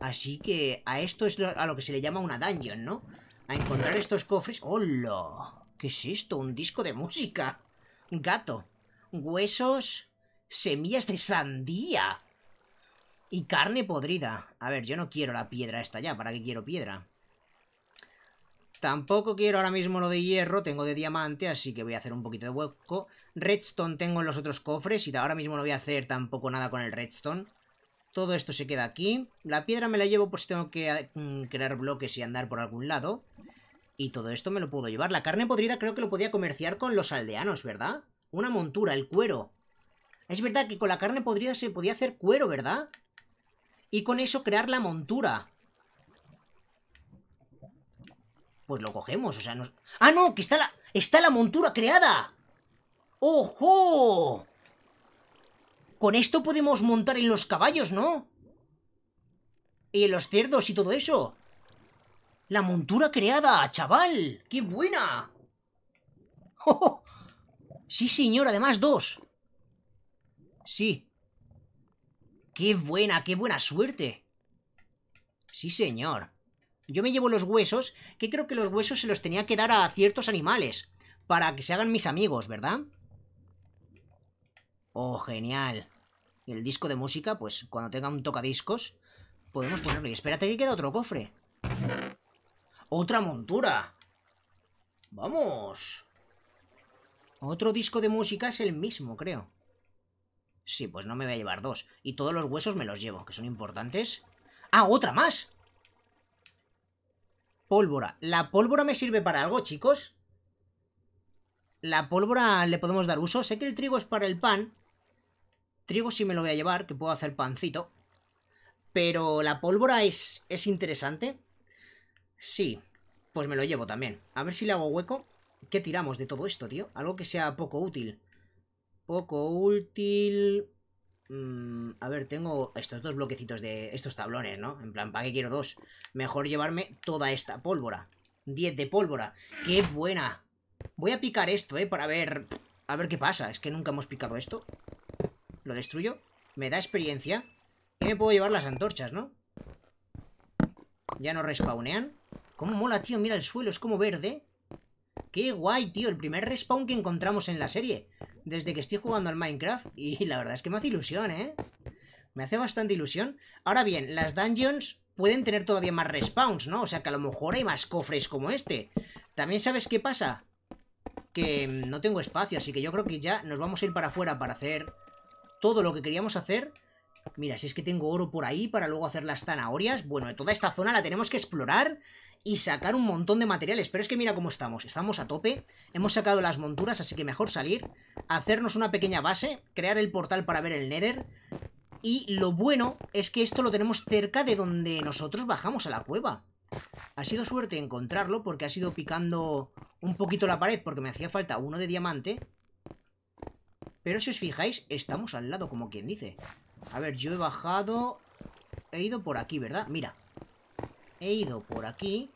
Así que a esto es a lo que se le llama una dungeon, ¿no? A encontrar estos cofres... ¡Hola! ¿Qué es esto? Un disco de música. Gato. Huesos. Semillas de sandía. Y carne podrida. A ver, yo no quiero la piedra esta ya. ¿Para qué quiero piedra? Tampoco quiero ahora mismo lo de hierro, tengo de diamante, así que voy a hacer un poquito de hueco. Redstone tengo en los otros cofres y ahora mismo no voy a hacer tampoco nada con el redstone. Todo esto se queda aquí. La piedra me la llevo por si tengo que mm, crear bloques y andar por algún lado. Y todo esto me lo puedo llevar. La carne podrida creo que lo podía comerciar con los aldeanos, ¿verdad? Una montura, el cuero. Es verdad que con la carne podrida se podía hacer cuero, ¿verdad? Y con eso crear la montura. Pues lo cogemos, o sea, nos... ¡Ah, no! ¡Que está la... ¡Está la montura creada! ¡Ojo! Con esto podemos montar en los caballos, ¿no? Y en los cerdos y todo eso. La montura creada, chaval. ¡Qué buena! <laughs> ¡Oh! Sí, señor, además dos. Sí. ¡Qué buena, qué buena suerte! Sí, señor. Yo me llevo los huesos, que creo que los huesos se los tenía que dar a ciertos animales, para que se hagan mis amigos, ¿verdad? Oh, genial. el disco de música, pues cuando tenga un tocadiscos, podemos ponerlo. Y espérate que queda otro cofre. ¡Otra montura! ¡Vamos! Otro disco de música es el mismo, creo. Sí, pues no me voy a llevar dos. Y todos los huesos me los llevo, que son importantes. ¡Ah, otra más! Pólvora. ¿La pólvora me sirve para algo, chicos? La pólvora le podemos dar uso. Sé que el trigo es para el pan. Trigo sí me lo voy a llevar, que puedo hacer pancito. Pero la pólvora es, es interesante. Sí, pues me lo llevo también. A ver si le hago hueco. ¿Qué tiramos de todo esto, tío? Algo que sea poco útil. Poco útil... Mm, a ver, tengo estos dos bloquecitos de estos tablones, ¿no? En plan, ¿para qué quiero dos? Mejor llevarme toda esta pólvora. 10 de pólvora. ¡Qué buena! Voy a picar esto, ¿eh? Para ver... A ver qué pasa. Es que nunca hemos picado esto. Lo destruyo. Me da experiencia. Y me puedo llevar las antorchas, ¿no? Ya no respawnean. ¿Cómo mola, tío? Mira el suelo, es como verde. ¡Qué guay, tío! El primer respawn que encontramos en la serie desde que estoy jugando al Minecraft y <laughs> la verdad es que me hace ilusión, ¿eh? Me hace bastante ilusión. Ahora bien, las dungeons pueden tener todavía más respawns, ¿no? O sea que a lo mejor hay más cofres como este. También sabes qué pasa? Que no tengo espacio, así que yo creo que ya nos vamos a ir para afuera para hacer todo lo que queríamos hacer. Mira, si es que tengo oro por ahí para luego hacer las zanahorias. Bueno, toda esta zona la tenemos que explorar y sacar un montón de materiales. Pero es que mira cómo estamos. Estamos a tope. Hemos sacado las monturas, así que mejor salir. Hacernos una pequeña base. Crear el portal para ver el Nether. Y lo bueno es que esto lo tenemos cerca de donde nosotros bajamos a la cueva. Ha sido suerte encontrarlo porque ha sido picando un poquito la pared porque me hacía falta uno de diamante. Pero si os fijáis, estamos al lado, como quien dice. A ver, yo he bajado... He ido por aquí, ¿verdad? Mira. He ido por aquí.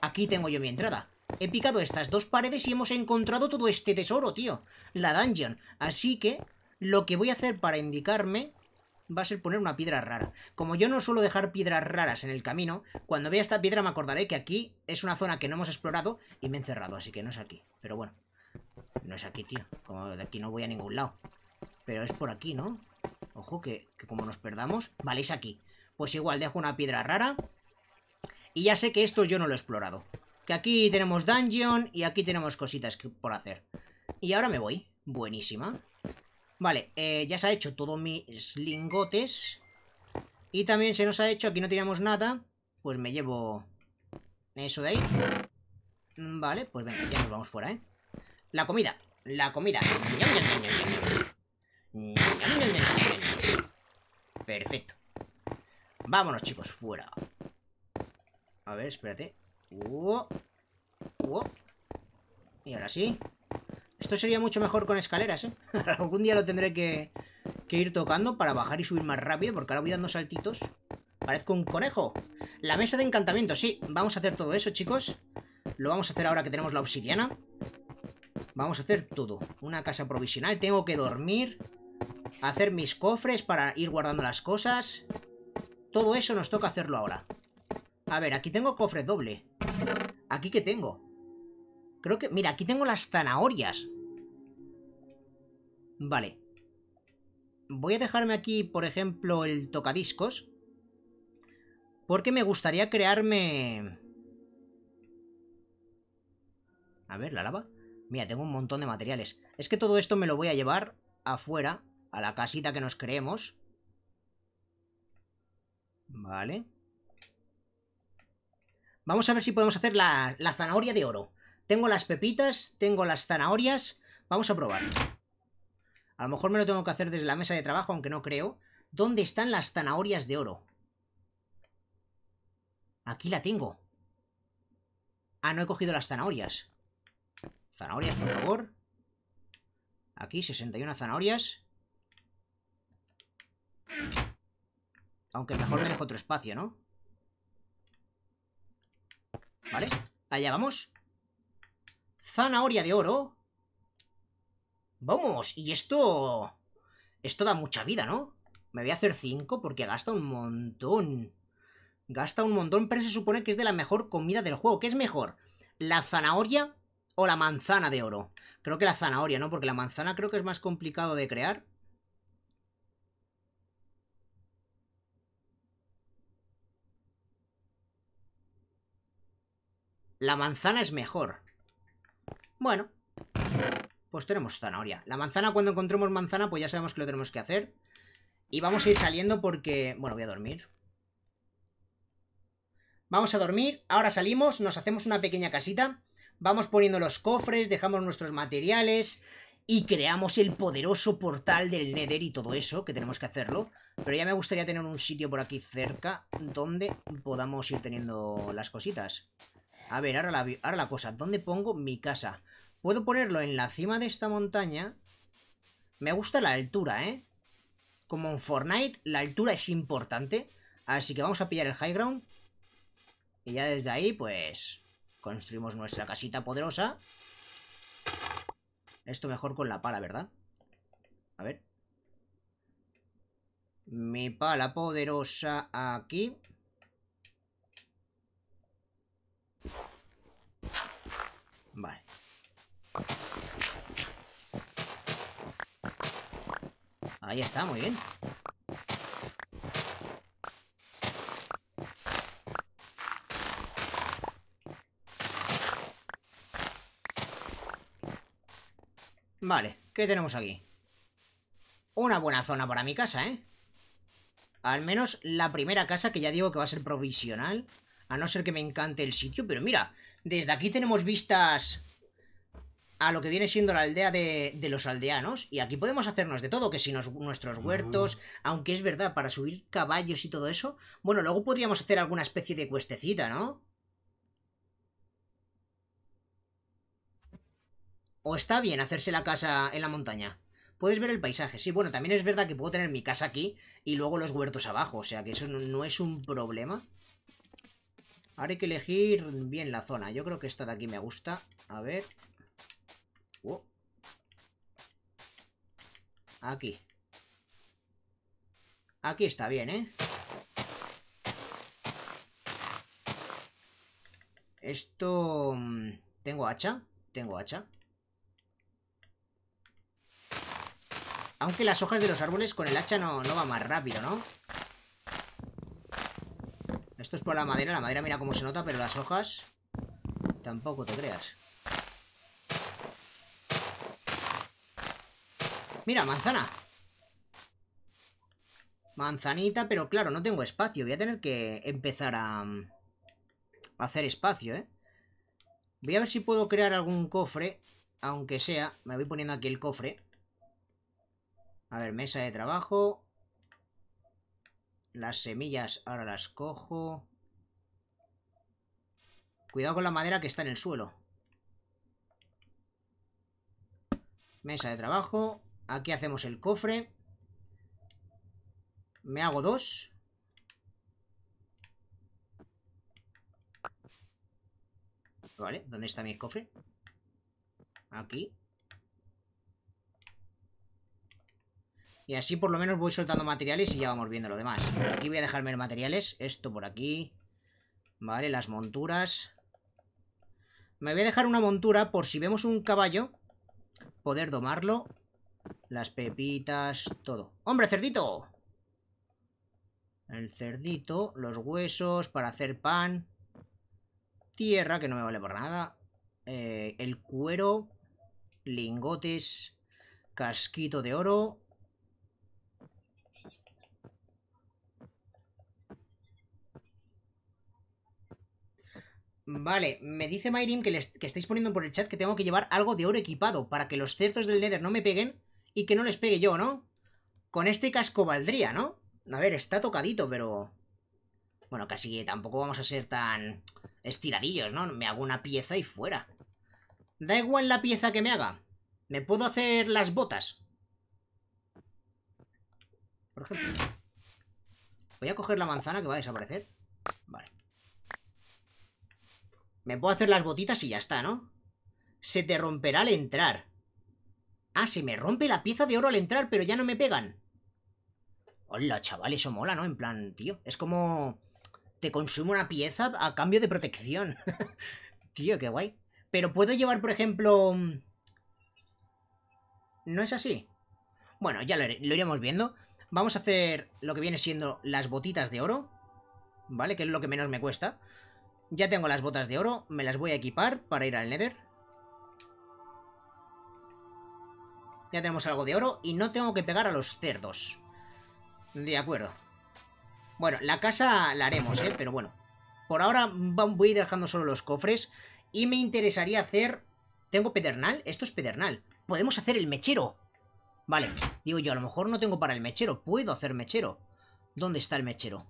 Aquí tengo yo mi entrada. He picado estas dos paredes y hemos encontrado todo este tesoro, tío. La dungeon. Así que lo que voy a hacer para indicarme va a ser poner una piedra rara. Como yo no suelo dejar piedras raras en el camino, cuando vea esta piedra me acordaré que aquí es una zona que no hemos explorado y me he encerrado, así que no es aquí. Pero bueno, no es aquí, tío. Como de aquí no voy a ningún lado. Pero es por aquí, ¿no? Ojo, que, que como nos perdamos... Vale, es aquí. Pues igual dejo una piedra rara y ya sé que esto yo no lo he explorado. Que aquí tenemos dungeon y aquí tenemos cositas por hacer. Y ahora me voy. Buenísima. Vale, eh, ya se ha hecho todos mis lingotes. Y también se nos ha hecho, aquí no teníamos nada. Pues me llevo eso de ahí. Vale, pues venga, ya nos vamos fuera, ¿eh? La comida, la comida. Perfecto. Vámonos, chicos, fuera. A ver, espérate. Y ahora sí. Esto sería mucho mejor con escaleras, ¿eh? <laughs> Algún día lo tendré que, que ir tocando para bajar y subir más rápido, porque ahora voy dando saltitos. Parezco un conejo. La mesa de encantamiento, sí. Vamos a hacer todo eso, chicos. Lo vamos a hacer ahora que tenemos la obsidiana. Vamos a hacer todo. Una casa provisional. Tengo que dormir. Hacer mis cofres para ir guardando las cosas. Todo eso nos toca hacerlo ahora. A ver, aquí tengo cofre doble. ¿Aquí qué tengo? Creo que... Mira, aquí tengo las zanahorias. Vale. Voy a dejarme aquí, por ejemplo, el tocadiscos. Porque me gustaría crearme... A ver, la lava. Mira, tengo un montón de materiales. Es que todo esto me lo voy a llevar afuera, a la casita que nos creemos. Vale. Vamos a ver si podemos hacer la, zanahoria de oro. Tengo las pepitas, tengo las zanahorias. Vamos a probar. A lo mejor me lo tengo que hacer desde la mesa de trabajo, aunque no creo. ¿Dónde están las zanahorias de oro? Aquí la tengo. Ah, no he cogido las zanahorias. Zanahorias, por favor. Aquí, 61 zanahorias. Aunque mejor me dejo otro espacio, ¿no? ¿Vale? Allá vamos. Zanahoria de oro. Vamos, y esto... Esto da mucha vida, ¿no? Me voy a hacer 5 porque gasta un montón. Gasta un montón, pero se supone que es de la mejor comida del juego. ¿Qué es mejor? ¿La zanahoria o la manzana de oro. Creo que la zanahoria, ¿no? Porque la manzana creo que es más complicado de crear. La manzana es mejor. Bueno. Pues tenemos zanahoria. La manzana, cuando encontremos manzana, pues ya sabemos que lo tenemos que hacer. Y vamos a ir saliendo porque... Bueno, voy a dormir. Vamos a dormir. Ahora salimos, nos hacemos una pequeña casita. Vamos poniendo los cofres, dejamos nuestros materiales y creamos el poderoso portal del Nether y todo eso, que tenemos que hacerlo. Pero ya me gustaría tener un sitio por aquí cerca donde podamos ir teniendo las cositas. A ver, ahora la, ahora la cosa, ¿dónde pongo mi casa? Puedo ponerlo en la cima de esta montaña. Me gusta la altura, ¿eh? Como en Fortnite, la altura es importante. Así que vamos a pillar el high ground. Y ya desde ahí, pues... Construimos nuestra casita poderosa. Esto mejor con la pala, ¿verdad? A ver. Mi pala poderosa aquí. Vale. Ahí está, muy bien. Vale, ¿qué tenemos aquí? Una buena zona para mi casa, ¿eh? Al menos la primera casa, que ya digo que va a ser provisional. A no ser que me encante el sitio. Pero mira, desde aquí tenemos vistas a lo que viene siendo la aldea de, los aldeanos. Y aquí podemos hacernos de todo, que si nuestros huertos, aunque es verdad, para subir caballos y todo eso. Bueno, luego podríamos hacer alguna especie de cuestecita, ¿no? O está bien hacerse la casa en la montaña. Puedes ver el paisaje. Sí, bueno, también es verdad que puedo tener mi casa aquí y luego los huertos abajo. O sea que eso no es un problema. Ahora hay que elegir bien la zona. Yo creo que esta de aquí me gusta. A ver. Oh. Aquí. Aquí está bien, ¿eh? Esto... Mm, ¿Tengo hacha? Tengo hacha. Aunque las hojas de los árboles con el hacha no, no va más rápido, ¿no? Esto es por la madera. La madera mira cómo se nota, pero las hojas... Tampoco te creas. Mira, manzana. Manzanita, pero claro, no tengo espacio. Voy a tener que empezar a, a hacer espacio, ¿eh? Voy a ver si puedo crear algún cofre. Aunque sea. Me voy poniendo aquí el cofre. A ver, mesa de trabajo. Las semillas ahora las cojo. Cuidado con la madera que está en el suelo. Mesa de trabajo. Aquí hacemos el cofre. Me hago dos. Vale, ¿dónde está mi cofre? Aquí. Y así por lo menos voy soltando materiales y ya vamos viendo lo demás. Aquí voy a dejarme materiales. Esto por aquí. Vale, las monturas. Me voy a dejar una montura por si vemos un caballo. Poder domarlo. Las pepitas, todo. ¡Hombre, cerdito! El cerdito, los huesos para hacer pan. Tierra, que no me vale por nada. Eh, el cuero. Lingotes. Casquito de oro. Vale, me dice Mayrim que, que estáis poniendo por el chat que tengo que llevar algo de oro equipado para que los cerdos del Nether no me peguen y que no les pegue yo, ¿no? Con este casco valdría, ¿no? A ver, está tocadito, pero... Bueno, casi tampoco vamos a ser tan estiradillos, ¿no? Me hago una pieza y fuera. Da igual la pieza que me haga. Me puedo hacer las botas. Por ejemplo. Voy a coger la manzana que va a desaparecer. Vale. Me puedo hacer las botitas y ya está, ¿no? Se te romperá al entrar. Ah, se me rompe la pieza de oro al entrar, pero ya no me pegan. Hola, chaval, eso mola, ¿no? En plan, tío, es como... Te consumo una pieza a cambio de protección. <laughs> tío, qué guay. Pero puedo llevar, por ejemplo... Mm, ¿No es así? Bueno, ya lo, iremos viendo. Vamos a hacer lo que viene siendo las botitas de oro. ¿Vale? Que es lo que menos me cuesta. Ya tengo las botas de oro. Me las voy a equipar para ir al Nether. Ya tenemos algo de oro y no tengo que pegar a los cerdos. De acuerdo. Bueno, la casa la haremos, ¿eh? Pero bueno. Por ahora voy dejando solo los cofres. Y me interesaría hacer... ¿Tengo pedernal? Esto es pedernal. Podemos hacer el mechero. Vale. Digo yo, a lo mejor no tengo para el mechero. Puedo hacer mechero. ¿Dónde está el mechero?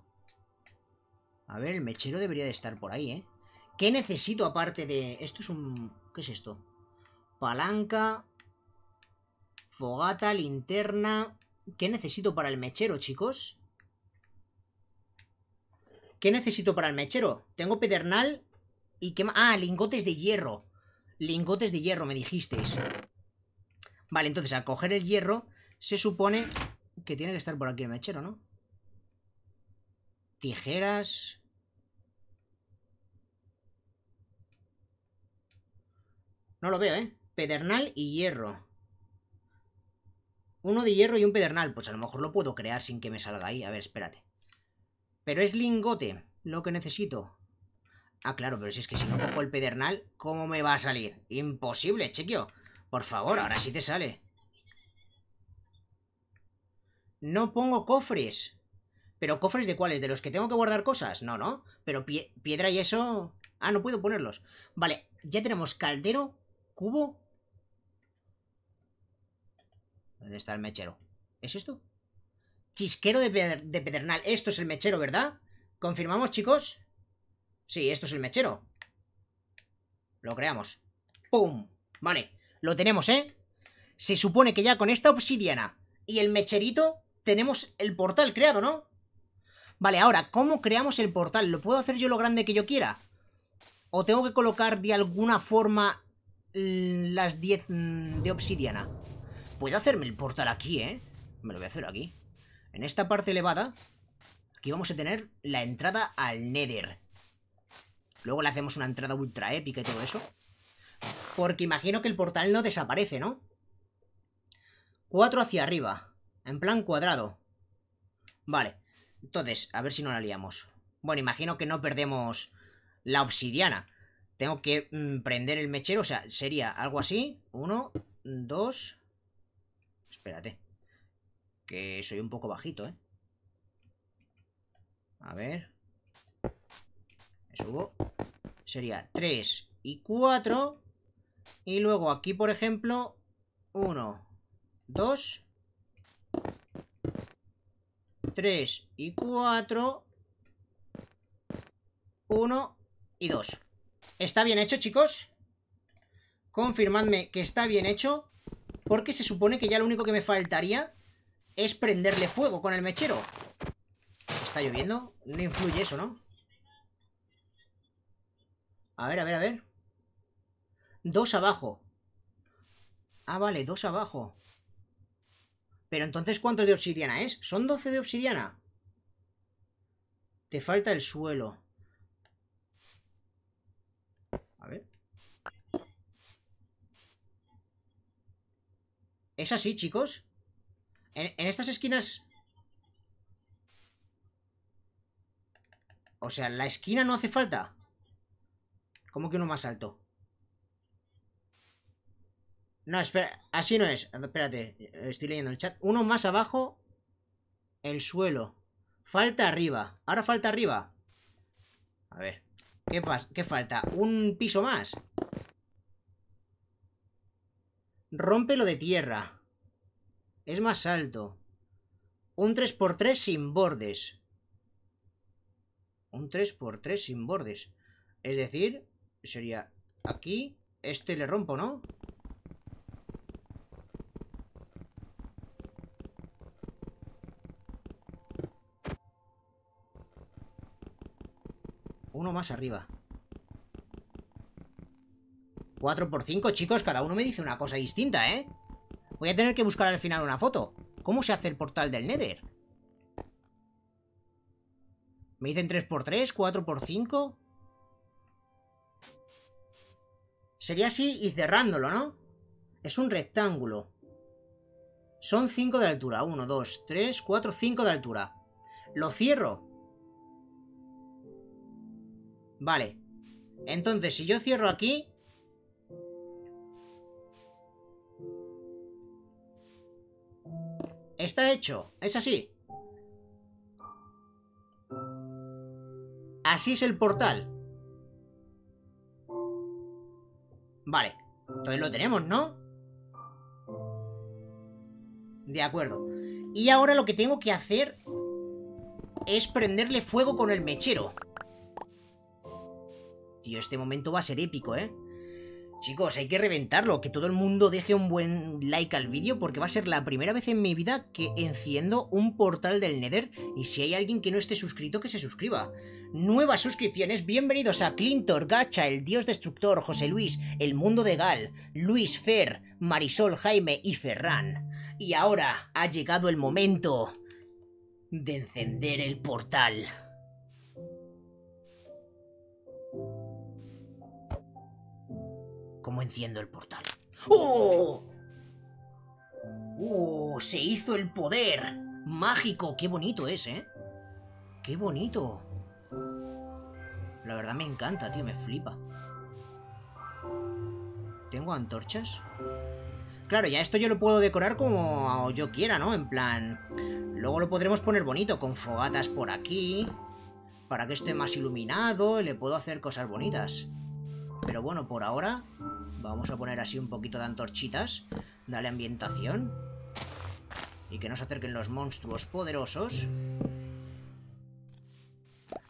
A ver, el mechero debería de estar por ahí, ¿eh? ¿Qué necesito aparte de...? Esto es un... ¿Qué es esto? Palanca... Fogata, linterna... ¿Qué necesito para el mechero, chicos? ¿Qué necesito para el mechero? Tengo pedernal y qué. Ah, lingotes de hierro. Lingotes de hierro, me dijisteis. Vale, entonces al coger el hierro, se supone que tiene que estar por aquí el mechero, ¿no? Tijeras... No lo veo, ¿eh? Pedernal y hierro. Uno de hierro y un pedernal. Pues a lo mejor lo puedo crear sin que me salga ahí. A ver, espérate. Pero es lingote lo que necesito. Ah, claro, pero si es que si no cojo el pedernal, ¿cómo me va a salir? Imposible, chequio. Por favor, ahora sí te sale. No pongo cofres. ¿Pero cofres de cuáles? ¿De los que tengo que guardar cosas? No, no. Pero piedra y eso... Ah, no puedo ponerlos. Vale, ya tenemos caldero, cubo ¿Dónde está el mechero? ¿Es esto? Chisquero de, pedernal. Esto es el mechero, ¿verdad? ¿Confirmamos, chicos? Sí, esto es el mechero. Lo creamos. ¡Pum! Vale, lo tenemos, ¿eh? Se supone que ya con esta obsidiana y el mecherito tenemos el portal creado, ¿no? Vale, ahora, ¿cómo creamos el portal? ¿Lo puedo hacer yo lo grande que yo quiera? ¿O tengo que colocar de alguna forma las 10 mm, de obsidiana? Puedo hacerme el portal aquí, ¿eh? Me lo voy a hacer aquí. En esta parte elevada, aquí vamos a tener la entrada al Nether. Luego le hacemos una entrada ultra épica y todo eso. Porque imagino que el portal no desaparece, ¿no? Cuatro hacia arriba. En plan cuadrado. Vale. Entonces, a ver si no la liamos. Bueno, imagino que no perdemos la obsidiana. Tengo que mm, prender el mechero. O sea, sería algo así. Uno, dos, Espérate. Que soy un poco bajito, ¿eh? A ver. Me subo. Sería 3 y 4. Y luego aquí, por ejemplo, 1, 2, 3 y 4, 1 y 2. ¿Está bien hecho, chicos? Confirmadme que está bien hecho. Porque se supone que ya lo único que me faltaría es prenderle fuego con el mechero. ¿Está lloviendo? No influye eso, ¿no? A ver, a ver, a ver. Dos abajo. Ah, vale, dos abajo. Pero entonces, ¿cuánto de obsidiana es? ¿Son 12 de obsidiana? Te falta el suelo. ¿Es así, chicos? En, estas esquinas... O sea, la esquina no hace falta. ¿Cómo que uno más alto? No, espera, así no es. Espérate, estoy leyendo el chat. Uno más abajo, el suelo. Falta arriba. Ahora falta arriba. A ver, ¿qué pasa? ¿Qué falta? ¿Un piso más? Rompe lo de tierra. Es más alto. Un 3x3 sin bordes. Un 3x3 sin bordes. Es decir, sería aquí. Este le rompo, ¿no? Uno más arriba. 4 por 5, chicos, cada uno me dice una cosa distinta, ¿eh? Voy a tener que buscar al final una foto. ¿Cómo se hace el portal del Nether? ¿Me dicen 3x3? ¿4x5? Sería así y cerrándolo, ¿no? Es un rectángulo. Son 5 de altura. 1, 2, 3, 4, 5 de altura. Lo cierro. Vale. Entonces, si yo cierro aquí... Está hecho. Es así. Así es el portal. Vale. Entonces lo tenemos, ¿no? De acuerdo. Y ahora lo que tengo que hacer es prenderle fuego con el mechero. Tío, este momento va a ser épico, ¿eh? Chicos, hay que reventarlo, que todo el mundo deje un buen like al vídeo porque va a ser la primera vez en mi vida que enciendo un portal del Nether y si hay alguien que no esté suscrito que se suscriba. Nuevas suscripciones, bienvenidos a Clintor, Gacha, el Dios Destructor, José Luis, El Mundo de Gal, Luis Fer, Marisol, Jaime y Ferran. Y ahora ha llegado el momento de encender el portal. ¿Cómo enciendo el portal? ¡Oh! ¡Oh! Se hizo el poder. Mágico. Qué bonito es, ¿eh? Qué bonito. La verdad me encanta, tío. Me flipa. ¿Tengo antorchas? Claro, ya esto yo lo puedo decorar como yo quiera, ¿no? En plan... Luego lo podremos poner bonito, con fogatas por aquí. Para que esté más iluminado. Le puedo hacer cosas bonitas. Pero bueno, por ahora vamos a poner así un poquito de antorchitas. Dale ambientación. Y que no se acerquen los monstruos poderosos.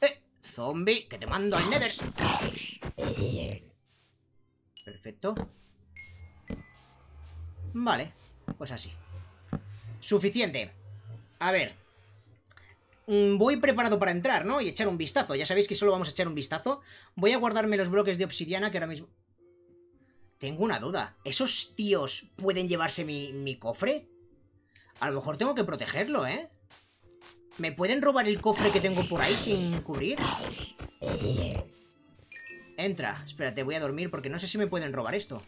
¡Eh! ¡Zombie! ¡Que te mando al nether! Perfecto. Vale, pues así. Suficiente. A ver, voy preparado para entrar, ¿no? Y echar un vistazo. Ya sabéis que solo vamos a echar un vistazo. Voy a guardarme los bloques de obsidiana que ahora mismo... Tengo una duda. ¿Esos tíos pueden llevarse mi, mi cofre? A lo mejor tengo que protegerlo, ¿eh? ¿Me pueden robar el cofre que tengo por ahí sin cubrir? Entra. Espérate, voy a dormir porque no sé si me pueden robar esto.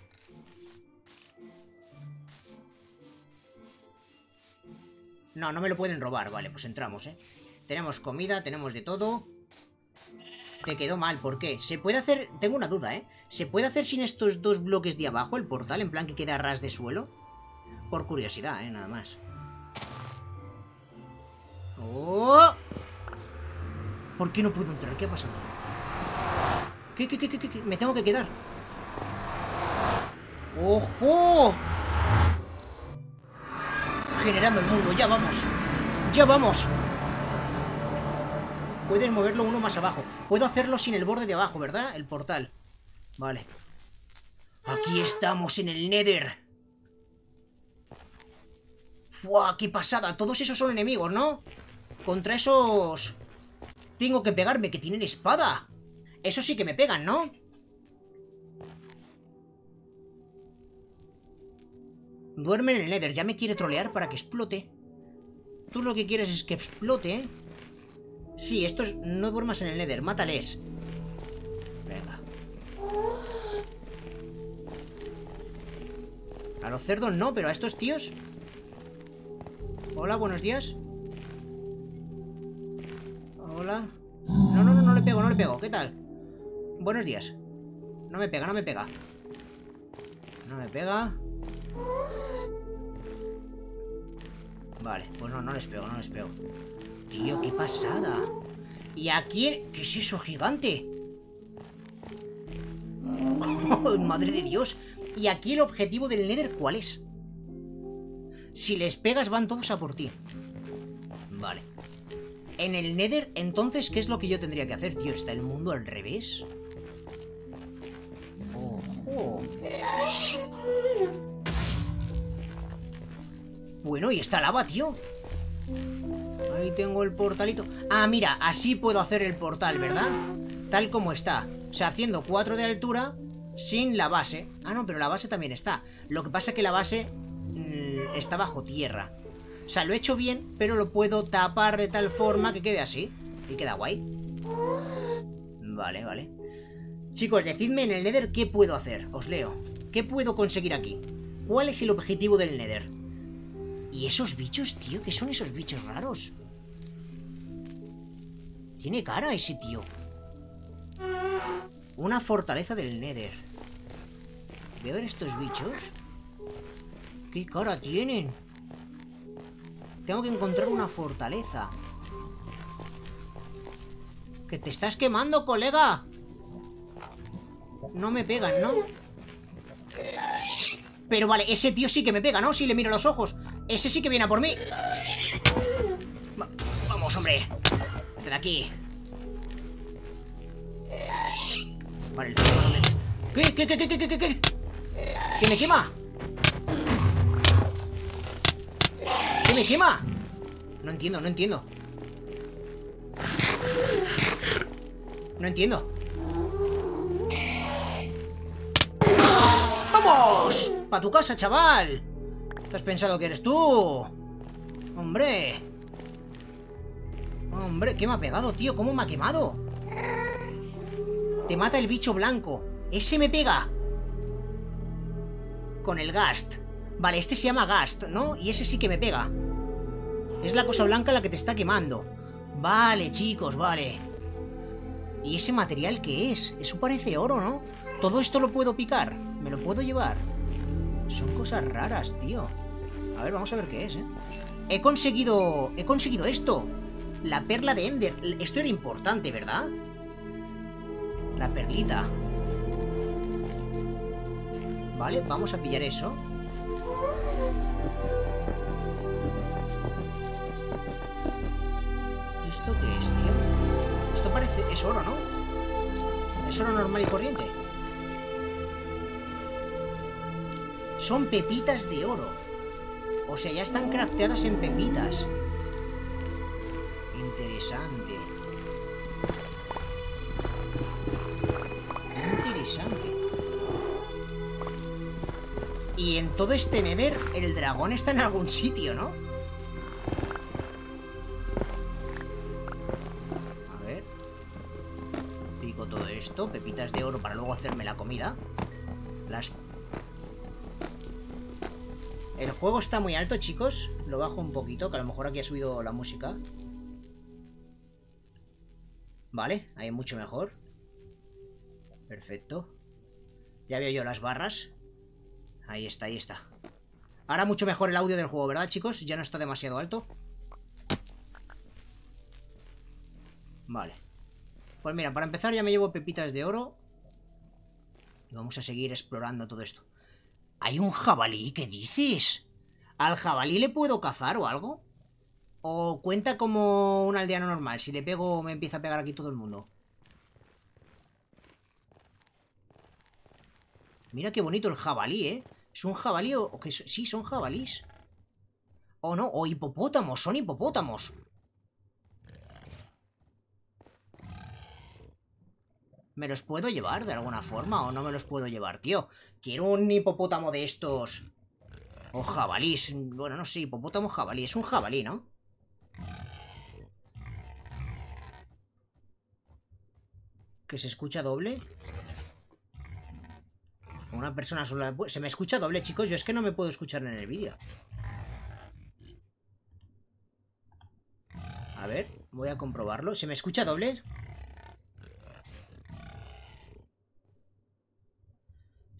No, no me lo pueden robar. Vale, pues entramos, ¿eh? Tenemos comida, tenemos de todo. Te quedó mal, ¿por qué? ¿Se puede hacer...? Tengo una duda, ¿eh? ¿Se puede hacer sin estos dos bloques de abajo el portal? En plan que queda ras de suelo. Por curiosidad, ¿eh? Nada más. ¡Oh! ¿Por qué no puedo entrar? ¿Qué ha pasado? ¿Qué, qué, qué, qué, qué? Me tengo que quedar. ¡Ojo! Generando el mundo, ya vamos. ¡Ya vamos! Puedes moverlo uno más abajo. Puedo hacerlo sin el borde de abajo, ¿verdad? El portal. Vale. Aquí estamos en el Nether. ¡Fua! ¡Qué pasada! Todos esos son enemigos, ¿no? Contra esos... Tengo que pegarme, que tienen espada. Eso sí que me pegan, ¿no? Duerme en el Nether. Ya me quiere trolear para que explote. Tú lo que quieres es que explote, ¿eh? Sí, estos no duermas en el Nether, mátales. Venga. A los cerdos no, pero a estos tíos... Hola, buenos días. Hola. No, no, no, no le pego, no le pego. ¿Qué tal? Buenos días. No me pega, no me pega. No me pega. Vale, pues no, no les pego, no les pego. Tío, qué pasada. ¿Y aquí? ¿Qué es eso gigante? <laughs> madre de Dios. ¿Y aquí el objetivo del Nether cuál es? Si les pegas van todos a por ti. Vale. En el Nether, entonces, ¿qué es lo que yo tendría que hacer? Tío, ¿está el mundo al revés? Ojo. Bueno, y está lava, tío. Ahí tengo el portalito. Ah, mira, así puedo hacer el portal, ¿verdad? Tal como está. O sea, haciendo 4 de altura sin la base. Ah, no, pero la base también está. Lo que pasa es que la base mmm, está bajo tierra. O sea, lo he hecho bien, pero lo puedo tapar de tal forma que quede así. Y queda guay. Vale, vale. Chicos, decidme en el Nether qué puedo hacer. Os leo. ¿Qué puedo conseguir aquí? ¿Cuál es el objetivo del Nether? ¿Y esos bichos, tío? ¿Qué son esos bichos raros? Tiene cara ese tío. Una fortaleza del Nether. Voy a ver estos bichos. ¿Qué cara tienen? Tengo que encontrar una fortaleza. ¡Que te estás quemando, colega! No me pegan, ¿no? Pero vale, ese tío sí que me pega, ¿no? Si le miro los ojos. Ese sí que viene a por mí. vamos, hombre. De aquí. Vale, el. ¿Qué? ¿Qué? ¿Qué? ¿Qué? ¿Qué? ¿Qué? ¿Qué? ¿Que me quema? ¿Qué me quema? No entiendo, no entiendo. No entiendo. ¡Vamos! ¡Pa tu casa, chaval! ¿Te has pensado que eres tú? ¡Hombre! ¡Hombre! ¿Qué me ha pegado, tío? ¿Cómo me ha quemado? Te mata el bicho blanco. ¡Ese me pega! Con el Gast. Vale, este se llama Gast, ¿no? Y ese sí que me pega. Es la cosa blanca la que te está quemando. Vale, chicos, vale. ¿Y ese material qué es? Eso parece oro, ¿no? Todo esto lo puedo picar. Me lo puedo llevar. Son cosas raras, tío. A ver, vamos a ver qué es, ¿eh? He conseguido... He conseguido esto. La perla de Ender. Esto era importante, ¿verdad? La perlita. Vale, vamos a pillar eso. ¿Esto qué es, tío? Esto parece... Es oro, ¿no? Es oro normal y corriente. Son pepitas de oro. O sea, ya están crafteadas en pepitas. Interesante. Interesante. Y en todo este Nether, el dragón está en algún sitio, ¿no? A ver. Pico todo esto, pepitas de oro para luego hacerme la comida. Las... juego está muy alto, chicos. Lo bajo un poquito, que a lo mejor aquí ha subido la música. Vale, ahí mucho mejor. Perfecto. Ya veo yo las barras. Ahí está, ahí está. Ahora mucho mejor el audio del juego, ¿verdad, chicos? Ya no está demasiado alto. Vale. Pues mira, para empezar ya me llevo pepitas de oro. Y vamos a seguir explorando todo esto. ¿Hay un jabalí? ¿Qué dices? ¿Al jabalí le puedo cazar o algo? ¿O cuenta como un aldeano normal? Si le pego, me empieza a pegar aquí todo el mundo. Mira qué bonito el jabalí, ¿eh? ¿Es un jabalí o que sí, son jabalís? O no, o hipopótamos, son hipopótamos. ¿Me los puedo llevar de alguna forma o no me los puedo llevar, tío? Quiero un hipopótamo de estos. O jabalís. Bueno, no sé, hipopótamo jabalí. Es un jabalí, ¿no? ¿Que se escucha doble? Una persona sola... Se me escucha doble, chicos. Yo es que no me puedo escuchar en el vídeo. A ver, voy a comprobarlo. ¿Se me escucha doble?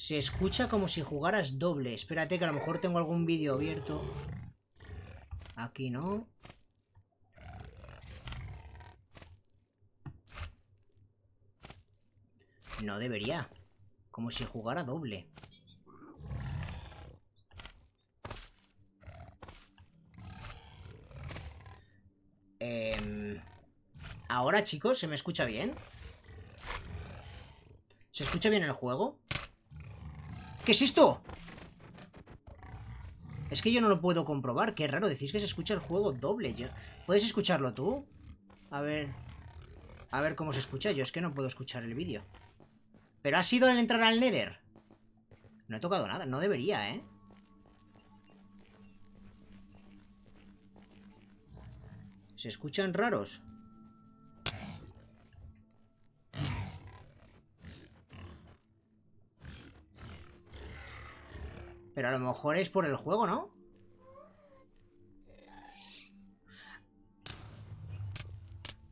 Se escucha como si jugaras doble. Espérate que a lo mejor tengo algún vídeo abierto. Aquí no. No debería. Como si jugara doble. Eh... Ahora, chicos, ¿se me escucha bien? ¿Se escucha bien el juego? ¿Qué es esto? Es que yo no lo puedo comprobar. Qué raro, decís que se escucha el juego doble. Yo... ¿Puedes escucharlo tú? A ver... A ver cómo se escucha. Yo es que no puedo escuchar el vídeo. ¿Pero ha sido el entrar al Nether? No he tocado nada, no debería, ¿eh? ¿Se escuchan raros? Pero a lo mejor es por el juego, ¿no?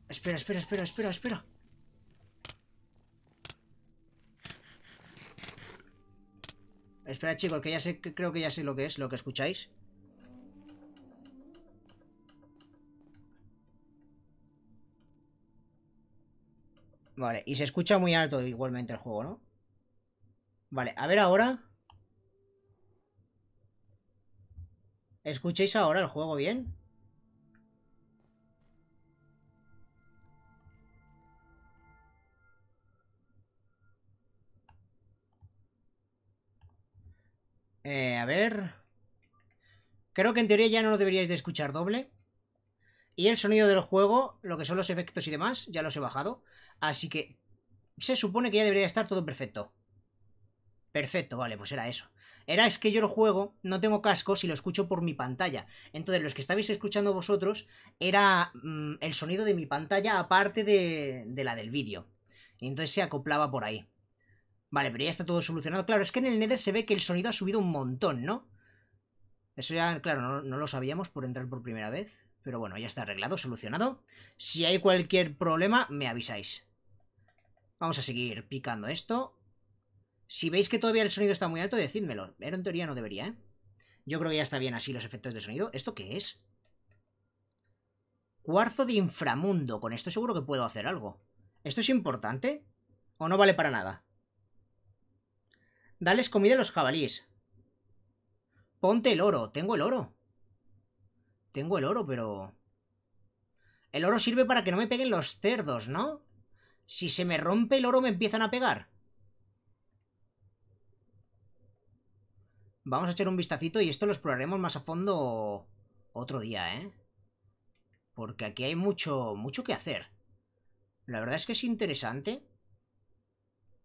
Espera, espera, espera, espera, espera. Espera, chicos, que ya sé, creo que ya sé lo que es, lo que escucháis. Vale, y se escucha muy alto igualmente el juego, ¿no? Vale, a ver ahora. ¿Escucháis ahora el juego bien? Eh, a ver... Creo que en teoría ya no lo deberíais de escuchar doble. Y el sonido del juego, lo que son los efectos y demás, ya los he bajado. Así que se supone que ya debería estar todo perfecto. Perfecto, vale, pues era eso. Era es que yo lo juego, no tengo cascos y lo escucho por mi pantalla. Entonces, los que estabais escuchando vosotros era mm, el sonido de mi pantalla aparte de, de la del vídeo. Y entonces se acoplaba por ahí. Vale, pero ya está todo solucionado. Claro, es que en el Nether se ve que el sonido ha subido un montón, ¿no? Eso ya, claro, no, no lo sabíamos por entrar por primera vez. Pero bueno, ya está arreglado, solucionado. Si hay cualquier problema, me avisáis. Vamos a seguir picando esto. Si veis que todavía el sonido está muy alto, decídmelo. Pero en teoría no debería, ¿eh? Yo creo que ya está bien así los efectos de sonido. ¿Esto qué es? Cuarzo de inframundo. Con esto seguro que puedo hacer algo. ¿Esto es importante? ¿O no vale para nada? Dales comida a los jabalíes. Ponte el oro. Tengo el oro. Tengo el oro, pero... El oro sirve para que no me peguen los cerdos, ¿no? Si se me rompe el oro me empiezan a pegar. Vamos a echar un vistacito y esto lo exploraremos más a fondo otro día, ¿eh? Porque aquí hay mucho, mucho que hacer. La verdad es que es interesante.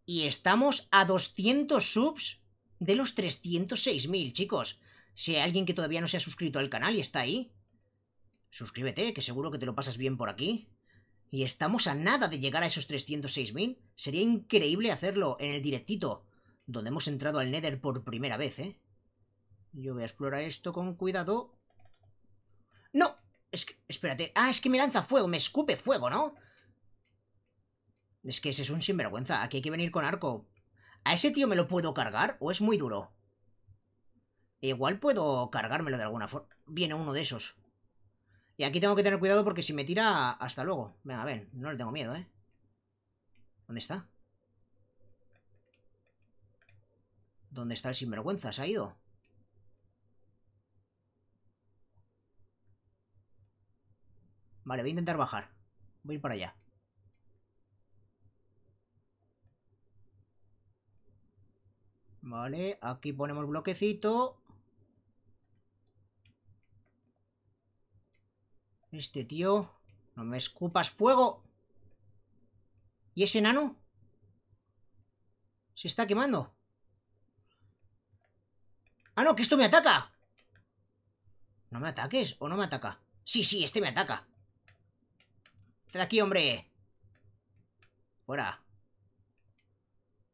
Y estamos a 200 subs de los 306.000, chicos. Si hay alguien que todavía no se ha suscrito al canal y está ahí, suscríbete, que seguro que te lo pasas bien por aquí. Y estamos a nada de llegar a esos 306.000. Sería increíble hacerlo en el directito, donde hemos entrado al Nether por primera vez, ¿eh? Yo voy a explorar esto con cuidado. ¡No! Es que, espérate. Ah, es que me lanza fuego, me escupe fuego, ¿no? Es que ese es un sinvergüenza. Aquí hay que venir con arco. ¿A ese tío me lo puedo cargar o es muy duro? Igual puedo cargármelo de alguna forma. Viene uno de esos. Y aquí tengo que tener cuidado porque si me tira... Hasta luego. Venga, ven. No le tengo miedo, ¿eh? ¿Dónde está? ¿Dónde está el sinvergüenza? ¿Se ha ido? Vale, voy a intentar bajar. Voy a ir para allá. Vale, aquí ponemos bloquecito. Este tío... No me escupas fuego. ¿Y ese enano? Se está quemando. ¡Ah, no! ¡Que esto me ataca! ¿No me ataques o no me ataca? Sí, sí, este me ataca de aquí, hombre! Fuera.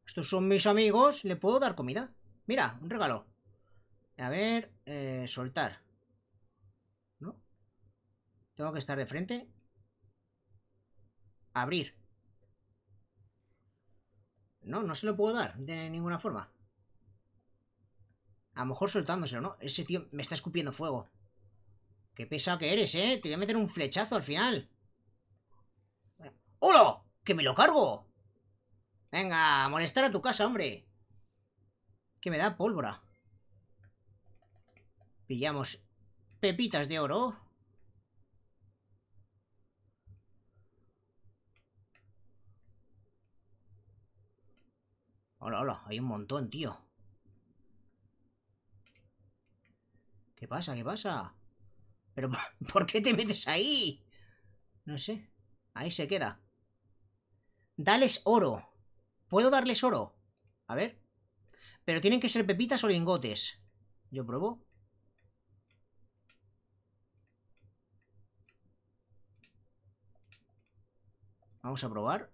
Estos son mis amigos. ¿Le puedo dar comida? Mira, un regalo. A ver, eh, soltar. ¿No? Tengo que estar de frente. Abrir. No, no se lo puedo dar de ninguna forma. A lo mejor soltándoselo, ¿no? Ese tío me está escupiendo fuego. Qué pesado que eres, ¿eh? Te voy a meter un flechazo al final. ¡Hola! ¡Que me lo cargo! Venga, molestar a tu casa, hombre. Que me da pólvora. Pillamos pepitas de oro. Hola, hola, hay un montón, tío. ¿Qué pasa? ¿Qué pasa? ¿Pero <laughs> por qué te metes ahí? No sé. Ahí se queda. Dales oro. ¿Puedo darles oro? A ver. Pero tienen que ser pepitas o lingotes. Yo pruebo. Vamos a probar.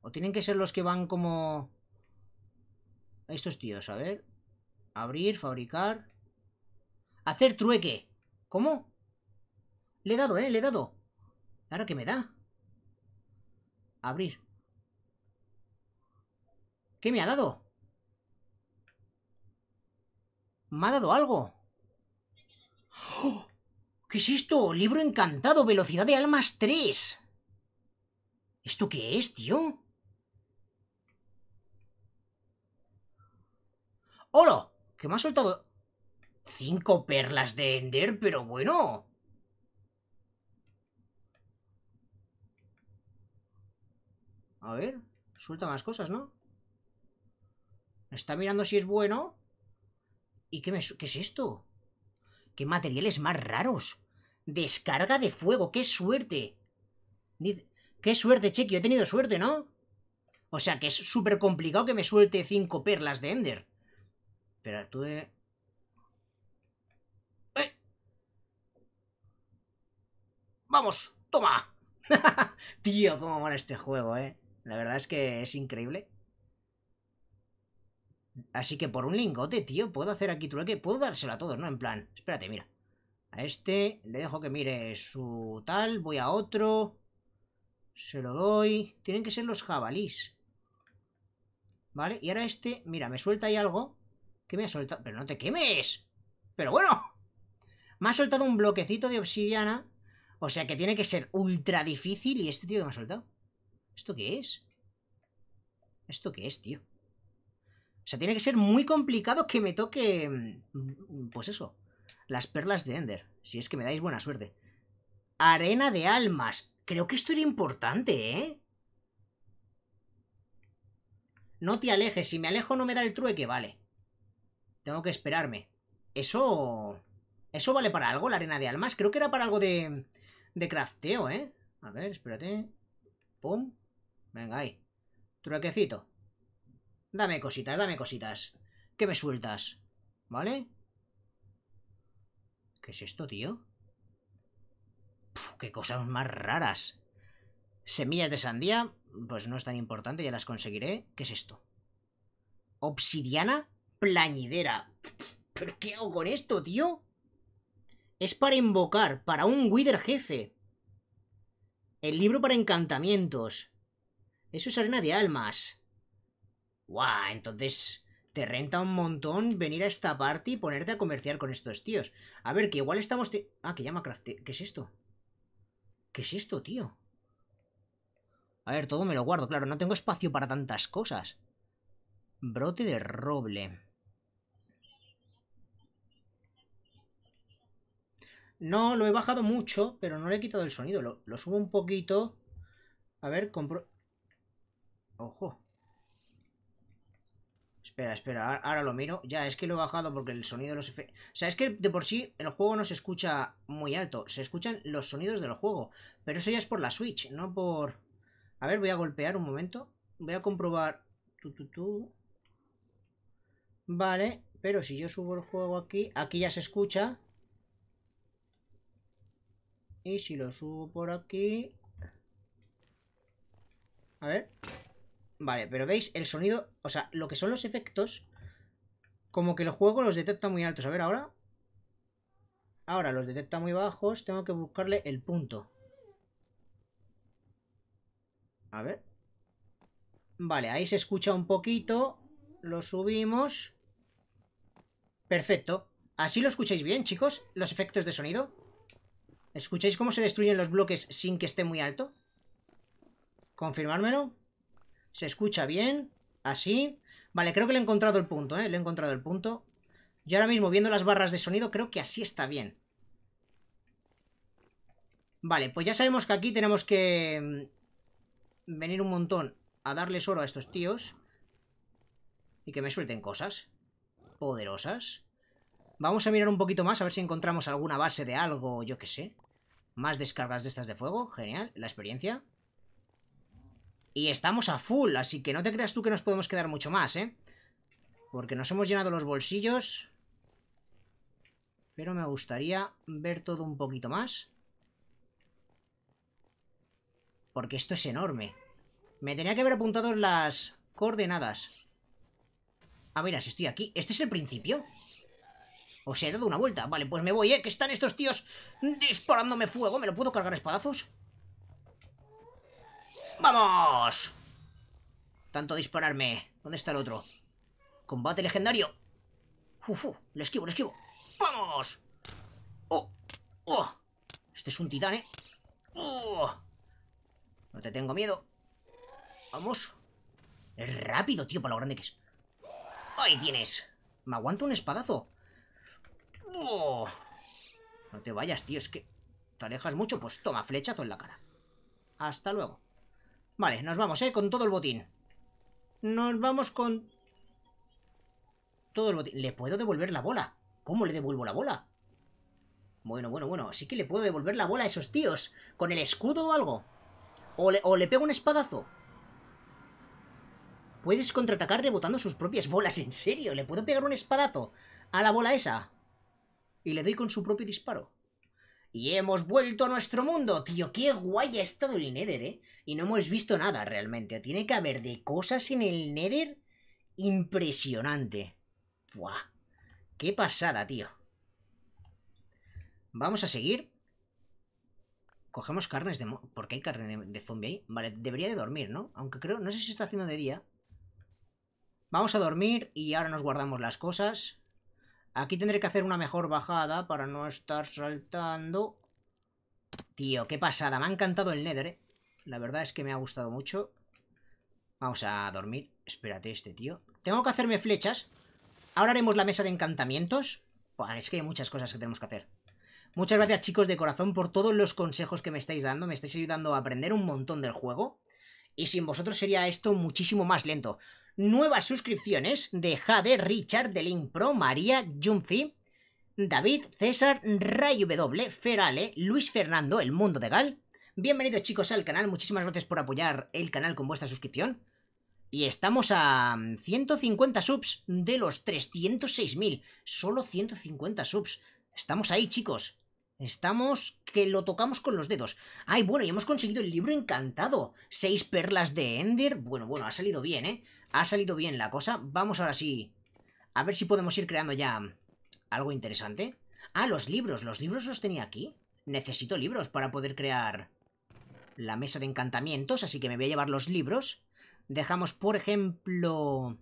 ¿O tienen que ser los que van como... Estos tíos, a ver. Abrir, fabricar. Hacer trueque. ¿Cómo? Le he dado, ¿eh? Le he dado. ¿Ahora qué me da? Abrir. ¿Qué me ha dado? Me ha dado algo. <gasps> ¿Qué es esto? Libro encantado, velocidad de almas 3. ¿Esto qué es, tío? ¡Hola! ¿Qué me ha soltado? Cinco perlas de Ender, pero bueno. A ver, suelta más cosas, ¿no? Está mirando si es bueno. ¿Y qué, me, qué es esto? ¿Qué materiales más raros? Descarga de fuego, qué suerte. Qué suerte, Chequi, he tenido suerte, ¿no? O sea que es súper complicado que me suelte cinco perlas de Ender. Espera, tú de... ¡Eh! ¡Vamos! ¡Toma! <laughs> Tío, cómo mola este juego, ¿eh? La verdad es que es increíble. Así que por un lingote, tío, puedo hacer aquí trueque. Puedo dárselo a todos, ¿no? En plan, espérate, mira. A este le dejo que mire su tal. Voy a otro. Se lo doy. Tienen que ser los jabalís. ¿Vale? Y ahora este, mira, me suelta ahí algo. ¿Qué me ha soltado? ¡Pero no te quemes! ¡Pero bueno! Me ha soltado un bloquecito de obsidiana. O sea que tiene que ser ultra difícil. ¿Y este tío que me ha soltado? ¿Esto qué es? ¿Esto qué es, tío? O sea, tiene que ser muy complicado que me toque... Mm, pues eso. Las perlas de Ender. Si es que me dais buena suerte. Arena de almas. Creo que esto era importante, ¿eh? No te alejes. Si me alejo no me da el trueque. Vale. Tengo que esperarme. Eso... ¿Eso vale para algo, la arena de almas? Creo que era para algo de... De crafteo, ¿eh? A ver, espérate. Pum. Venga, ahí. Truequecito. Dame cositas, dame cositas. ¿Qué me sueltas? ¿Vale? ¿Qué es esto, tío? ¡Qué cosas más raras! Semillas de sandía, pues no es tan importante, ya las conseguiré. ¿Qué es esto? Obsidiana plañidera. ¿Pero qué hago con esto, tío? Es para invocar, para un Wither jefe. El libro para encantamientos. Eso es arena de almas. Guau, entonces te renta un montón venir a esta parte y ponerte a comerciar con estos tíos. A ver, que igual estamos... Ah, que llama crafte... ¿Qué es esto? ¿Qué es esto, tío? A ver, todo me lo guardo, claro, no tengo espacio para tantas cosas. Brote de roble. No, lo he bajado mucho, pero no le he quitado el sonido. Lo, lo subo un poquito. A ver, compro... Ojo. Espera, espera, ahora lo miro. Ya, es que lo he bajado porque el sonido de los efectos... O sea, es que de por sí el juego no se escucha muy alto. Se escuchan los sonidos del juego. Pero eso ya es por la Switch, no por... A ver, voy a golpear un momento. Voy a comprobar... Vale, pero si yo subo el juego aquí... Aquí ya se escucha. Y si lo subo por aquí... A ver... Vale, pero veis el sonido, o sea, lo que son los efectos, como que el juego los detecta muy altos. A ver, ahora. Ahora los detecta muy bajos, tengo que buscarle el punto. A ver. Vale, ahí se escucha un poquito. Lo subimos. Perfecto. ¿Así lo escucháis bien, chicos? Los efectos de sonido. ¿Escucháis cómo se destruyen los bloques sin que esté muy alto? ¿Confirmármelo? Se escucha bien. Así. Vale, creo que le he encontrado el punto, ¿eh? Le he encontrado el punto. Y ahora mismo, viendo las barras de sonido, creo que así está bien. Vale, pues ya sabemos que aquí tenemos que... Mm, venir un montón a darles oro a estos tíos. Y que me suelten cosas. Poderosas. Vamos a mirar un poquito más, a ver si encontramos alguna base de algo, yo qué sé. Más descargas de estas de fuego. Genial, la experiencia. Y estamos a full, así que no te creas tú que nos podemos quedar mucho más, ¿eh? Porque nos hemos llenado los bolsillos. Pero me gustaría ver todo un poquito más. Porque esto es enorme. Me tenía que haber apuntado las coordenadas. A ver, si estoy aquí. ¿Este es el principio? ¿O se he dado una vuelta? Vale, pues me voy, ¿eh? Que están estos tíos disparándome fuego. ¿Me lo puedo cargar a espadazos? ¡Vamos! Tanto dispararme. ¿Dónde está el otro? Combate legendario. Uf, le esquivo, le esquivo. ¡Vamos! ¡Oh! ¡Oh! Este es un titán, ¿eh? ¡Oh! No te tengo miedo. Vamos. Es rápido, tío, para lo grande que es. ¡Ahí tienes! Me aguanto un espadazo. ¡Oh! No te vayas, tío, es que... ¿Te alejas mucho? Pues toma, flechazo en la cara. Hasta luego. Vale, nos vamos, ¿eh? Con todo el botín. Nos vamos con... Todo el botín. ¿Le puedo devolver la bola? ¿Cómo le devuelvo la bola? Bueno, bueno, bueno. Sí que le puedo devolver la bola a esos tíos. ¿Con el escudo o algo? ¿O le, o le pego un espadazo? Puedes contraatacar rebotando sus propias bolas. ¿En serio? ¿Le puedo pegar un espadazo a la bola esa? Y le doy con su propio disparo. Y hemos vuelto a nuestro mundo. Tío, qué guay ha estado el Nether, ¿eh? Y no hemos visto nada realmente. Tiene que haber de cosas en el Nether impresionante. Buah. Qué pasada, tío. Vamos a seguir. Cogemos carnes de... ¿Por qué hay carne de, de zombie ahí? Vale, debería de dormir, ¿no? Aunque creo... No sé si está haciendo de día. Vamos a dormir y ahora nos guardamos las cosas. Aquí tendré que hacer una mejor bajada para no estar saltando. Tío, qué pasada. Me ha encantado el Nether, ¿eh? La verdad es que me ha gustado mucho. Vamos a dormir. Espérate, este tío. Tengo que hacerme flechas. Ahora haremos la mesa de encantamientos. es que hay muchas cosas que tenemos que hacer. Muchas gracias chicos de corazón por todos los consejos que me estáis dando. Me estáis ayudando a aprender un montón del juego. Y sin vosotros sería esto muchísimo más lento. Nuevas suscripciones de Jade, Richard, Delin Pro, María, Junfi, David, César, Ray W, Ferale, Luis Fernando, El Mundo de Gal. Bienvenidos chicos al canal, muchísimas gracias por apoyar el canal con vuestra suscripción. Y estamos a 150 subs de los 306.000. Solo 150 subs. Estamos ahí, chicos. Estamos que lo tocamos con los dedos. Ay, bueno, y hemos conseguido el libro encantado. Seis perlas de Ender. Bueno, bueno, ha salido bien, ¿eh? Ha salido bien la cosa. Vamos ahora sí. A ver si podemos ir creando ya algo interesante. Ah, los libros. Los libros los tenía aquí. Necesito libros para poder crear la mesa de encantamientos, así que me voy a llevar los libros. Dejamos, por ejemplo,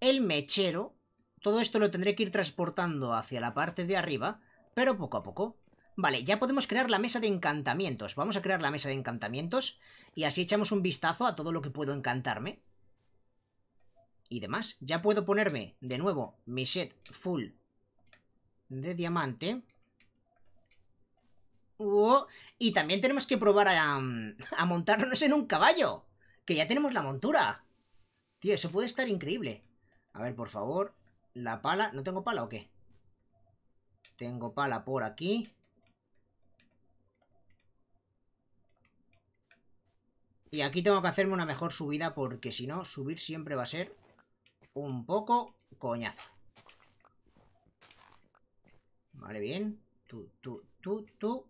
el mechero. Todo esto lo tendré que ir transportando hacia la parte de arriba, pero poco a poco. Vale, ya podemos crear la mesa de encantamientos. Vamos a crear la mesa de encantamientos y así echamos un vistazo a todo lo que puedo encantarme y demás. Ya puedo ponerme de nuevo mi set full de diamante. Oh, y también tenemos que probar a, a montarnos en un caballo. Que ya tenemos la montura. Tío, eso puede estar increíble. A ver, por favor. La pala. ¿No tengo pala o qué? Tengo pala por aquí. Y aquí tengo que hacerme una mejor subida porque si no, subir siempre va a ser un poco coñazo. Vale, bien. Tú, tú, tú, tú.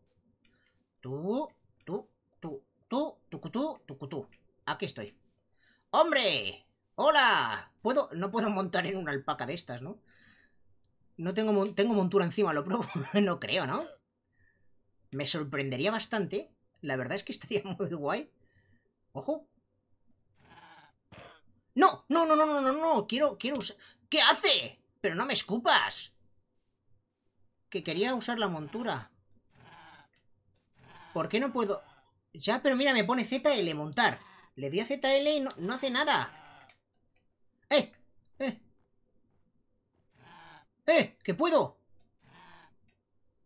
Tú, tú, tú, tú, tú, tú, tú, tú. Aquí estoy. ¡Hombre! ¡Hola! ¿Puedo? No puedo montar en una alpaca de estas, ¿no? No tengo, tengo montura encima, lo pruebo. <laughs> no creo, ¿no? Me sorprendería bastante. La verdad es que estaría <laughs> muy guay. Ojo, no, no, no, no, no, no, no, quiero, quiero usar... ¿Qué hace? Pero no me escupas. Que quería usar la montura. ¿Por qué no puedo...? Ya, pero mira, me pone ZL montar. Le doy a ZL y no, no hace nada. ¡Eh! ¡Eh! ¡Eh! ¡Que puedo!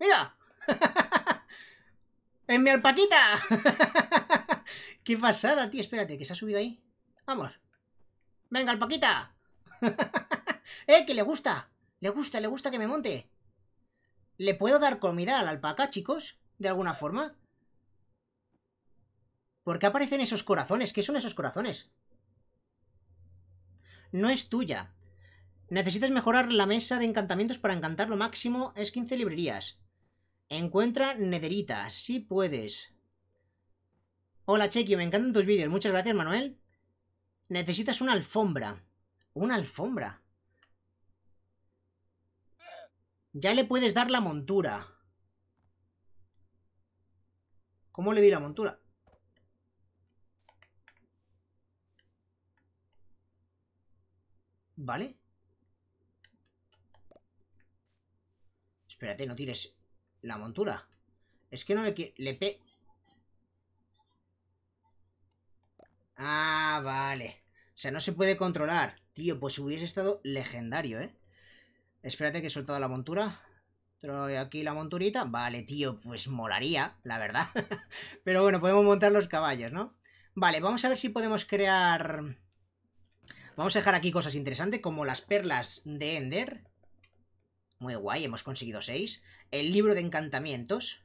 ¡Mira! <laughs> ¡En mi alpaquita! <laughs> ¡Qué pasada, tío! Espérate, que se ha subido ahí. Vamos. ¡Venga, alpaquita! <laughs> ¡Eh, que le gusta! Le gusta, le gusta que me monte. ¿Le puedo dar comida a la alpaca, chicos? ¿De alguna forma? ¿Por qué aparecen esos corazones? ¿Qué son esos corazones? No es tuya. Necesitas mejorar la mesa de encantamientos para encantar lo máximo. Es 15 librerías. Encuentra nederita. Sí puedes. Hola, Chequio. Me encantan tus vídeos. Muchas gracias, Manuel. Necesitas una alfombra. Una alfombra. Ya le puedes dar la montura. ¿Cómo le di la montura? ¿Vale? Espérate, no tires la montura. Es que no le Le pe... Ah, vale. O sea, no se puede controlar. Tío, pues hubiese estado legendario, ¿eh? Espérate que he soltado la montura. Trae aquí la monturita. Vale, tío, pues molaría, la verdad. <laughs> Pero bueno, podemos montar los caballos, ¿no? Vale, vamos a ver si podemos crear... Vamos a dejar aquí cosas interesantes, como las perlas de Ender. Muy guay, hemos conseguido seis. El libro de encantamientos.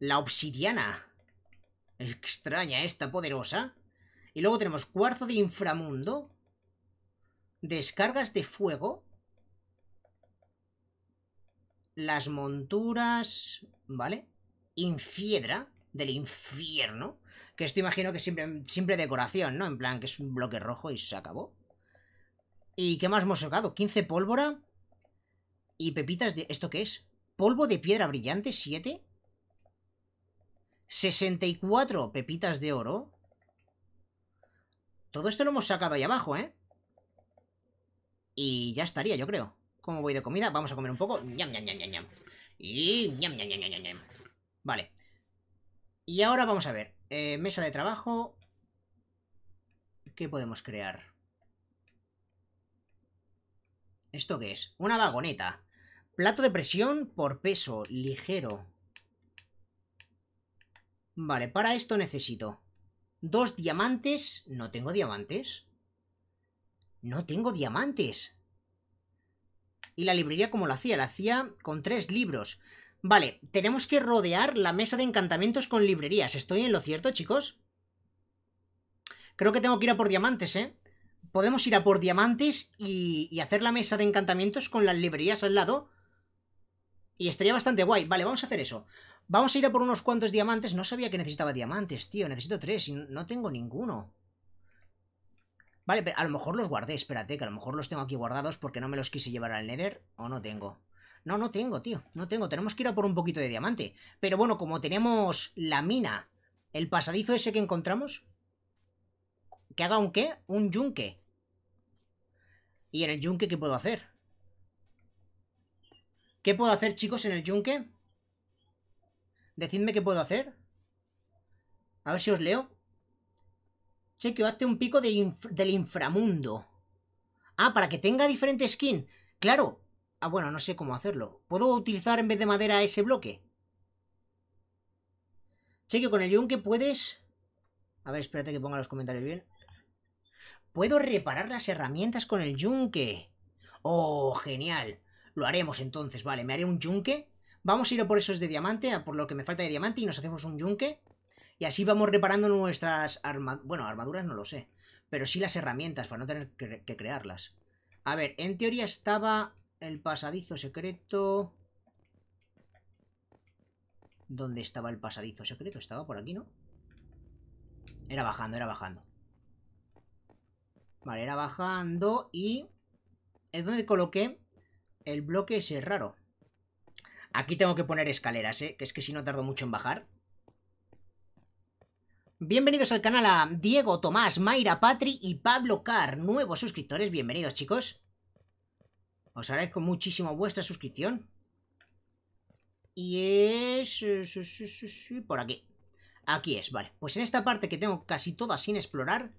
La obsidiana. Extraña esta, poderosa. Y luego tenemos cuarzo de inframundo. Descargas de fuego las monturas, ¿vale? Infiedra, del infierno, que esto imagino que siempre, siempre decoración, ¿no? En plan, que es un bloque rojo y se acabó. ¿Y qué más hemos sacado? 15 pólvora y pepitas de... ¿Esto qué es? Polvo de piedra brillante, 7. 64 pepitas de oro. Todo esto lo hemos sacado ahí abajo, ¿eh? Y ya estaría, yo creo. ¿Cómo voy de comida? Vamos a comer un poco. Ñam, ñam, ñam, ñam, Y ñam, ñam, ñam, ñam. Vale. Y ahora vamos a ver. Eh, mesa de trabajo. ¿Qué podemos crear? ¿Esto qué es? Una vagoneta. Plato de presión por peso. Ligero. Vale, para esto necesito dos diamantes. No tengo diamantes. No tengo diamantes. ¿Y la librería como la hacía? La hacía con tres libros. Vale, tenemos que rodear la mesa de encantamientos con librerías. ¿Estoy en lo cierto, chicos? Creo que tengo que ir a por diamantes, ¿eh? Podemos ir a por diamantes y, y hacer la mesa de encantamientos con las librerías al lado. Y estaría bastante guay. Vale, vamos a hacer eso. Vamos a ir a por unos cuantos diamantes. No sabía que necesitaba diamantes, tío. Necesito tres y no tengo ninguno. Vale, pero a lo mejor los guardé, espérate, que a lo mejor los tengo aquí guardados porque no me los quise llevar al Nether, o no tengo. No, no tengo, tío, no tengo, tenemos que ir a por un poquito de diamante. Pero bueno, como tenemos la mina, el pasadizo ese que encontramos, que haga un qué, un yunque. ¿Y en el yunque qué puedo hacer? ¿Qué puedo hacer, chicos, en el yunque? Decidme qué puedo hacer. A ver si os leo. Chequeo, hazte un pico del inframundo. Ah, para que tenga diferente skin. Claro. Ah, bueno, no sé cómo hacerlo. ¿Puedo utilizar en vez de madera ese bloque? Chequeo, con el yunque puedes... A ver, espérate que ponga los comentarios bien. Puedo reparar las herramientas con el yunque. Oh, genial. Lo haremos entonces, vale. Me haré un yunque. Vamos a ir a por esos de diamante, por lo que me falta de diamante y nos hacemos un yunque. Y así vamos reparando nuestras armaduras. Bueno, armaduras no lo sé. Pero sí las herramientas para no tener que, crearlas. A ver, en teoría estaba el pasadizo secreto... ¿Dónde estaba el pasadizo secreto? Estaba por aquí, ¿no? Era bajando, era bajando. Vale, era bajando y... Es donde coloqué el bloque ese raro. Aquí tengo que poner escaleras, ¿eh? Que es que si no tardo mucho en bajar. Bienvenidos al canal a Diego, Tomás, Mayra, Patri y Pablo Car, nuevos suscriptores, bienvenidos chicos. Os agradezco muchísimo vuestra suscripción. Y es... por aquí. Aquí es, vale. Pues en esta parte que tengo casi toda sin explorar,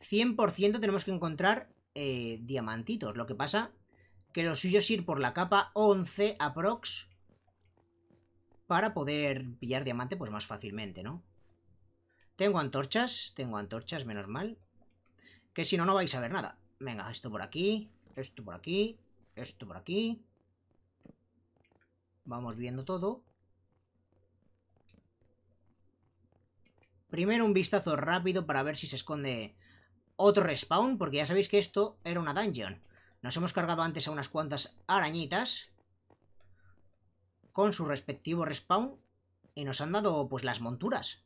100% tenemos que encontrar eh, diamantitos. Lo que pasa que lo suyo es ir por la capa 11 aprox para poder pillar diamante pues más fácilmente, ¿no? Tengo antorchas, tengo antorchas, menos mal. Que si no, no vais a ver nada. Venga, esto por aquí, esto por aquí, esto por aquí. Vamos viendo todo. Primero un vistazo rápido para ver si se esconde otro respawn, porque ya sabéis que esto era una dungeon. Nos hemos cargado antes a unas cuantas arañitas con su respectivo respawn y nos han dado pues las monturas.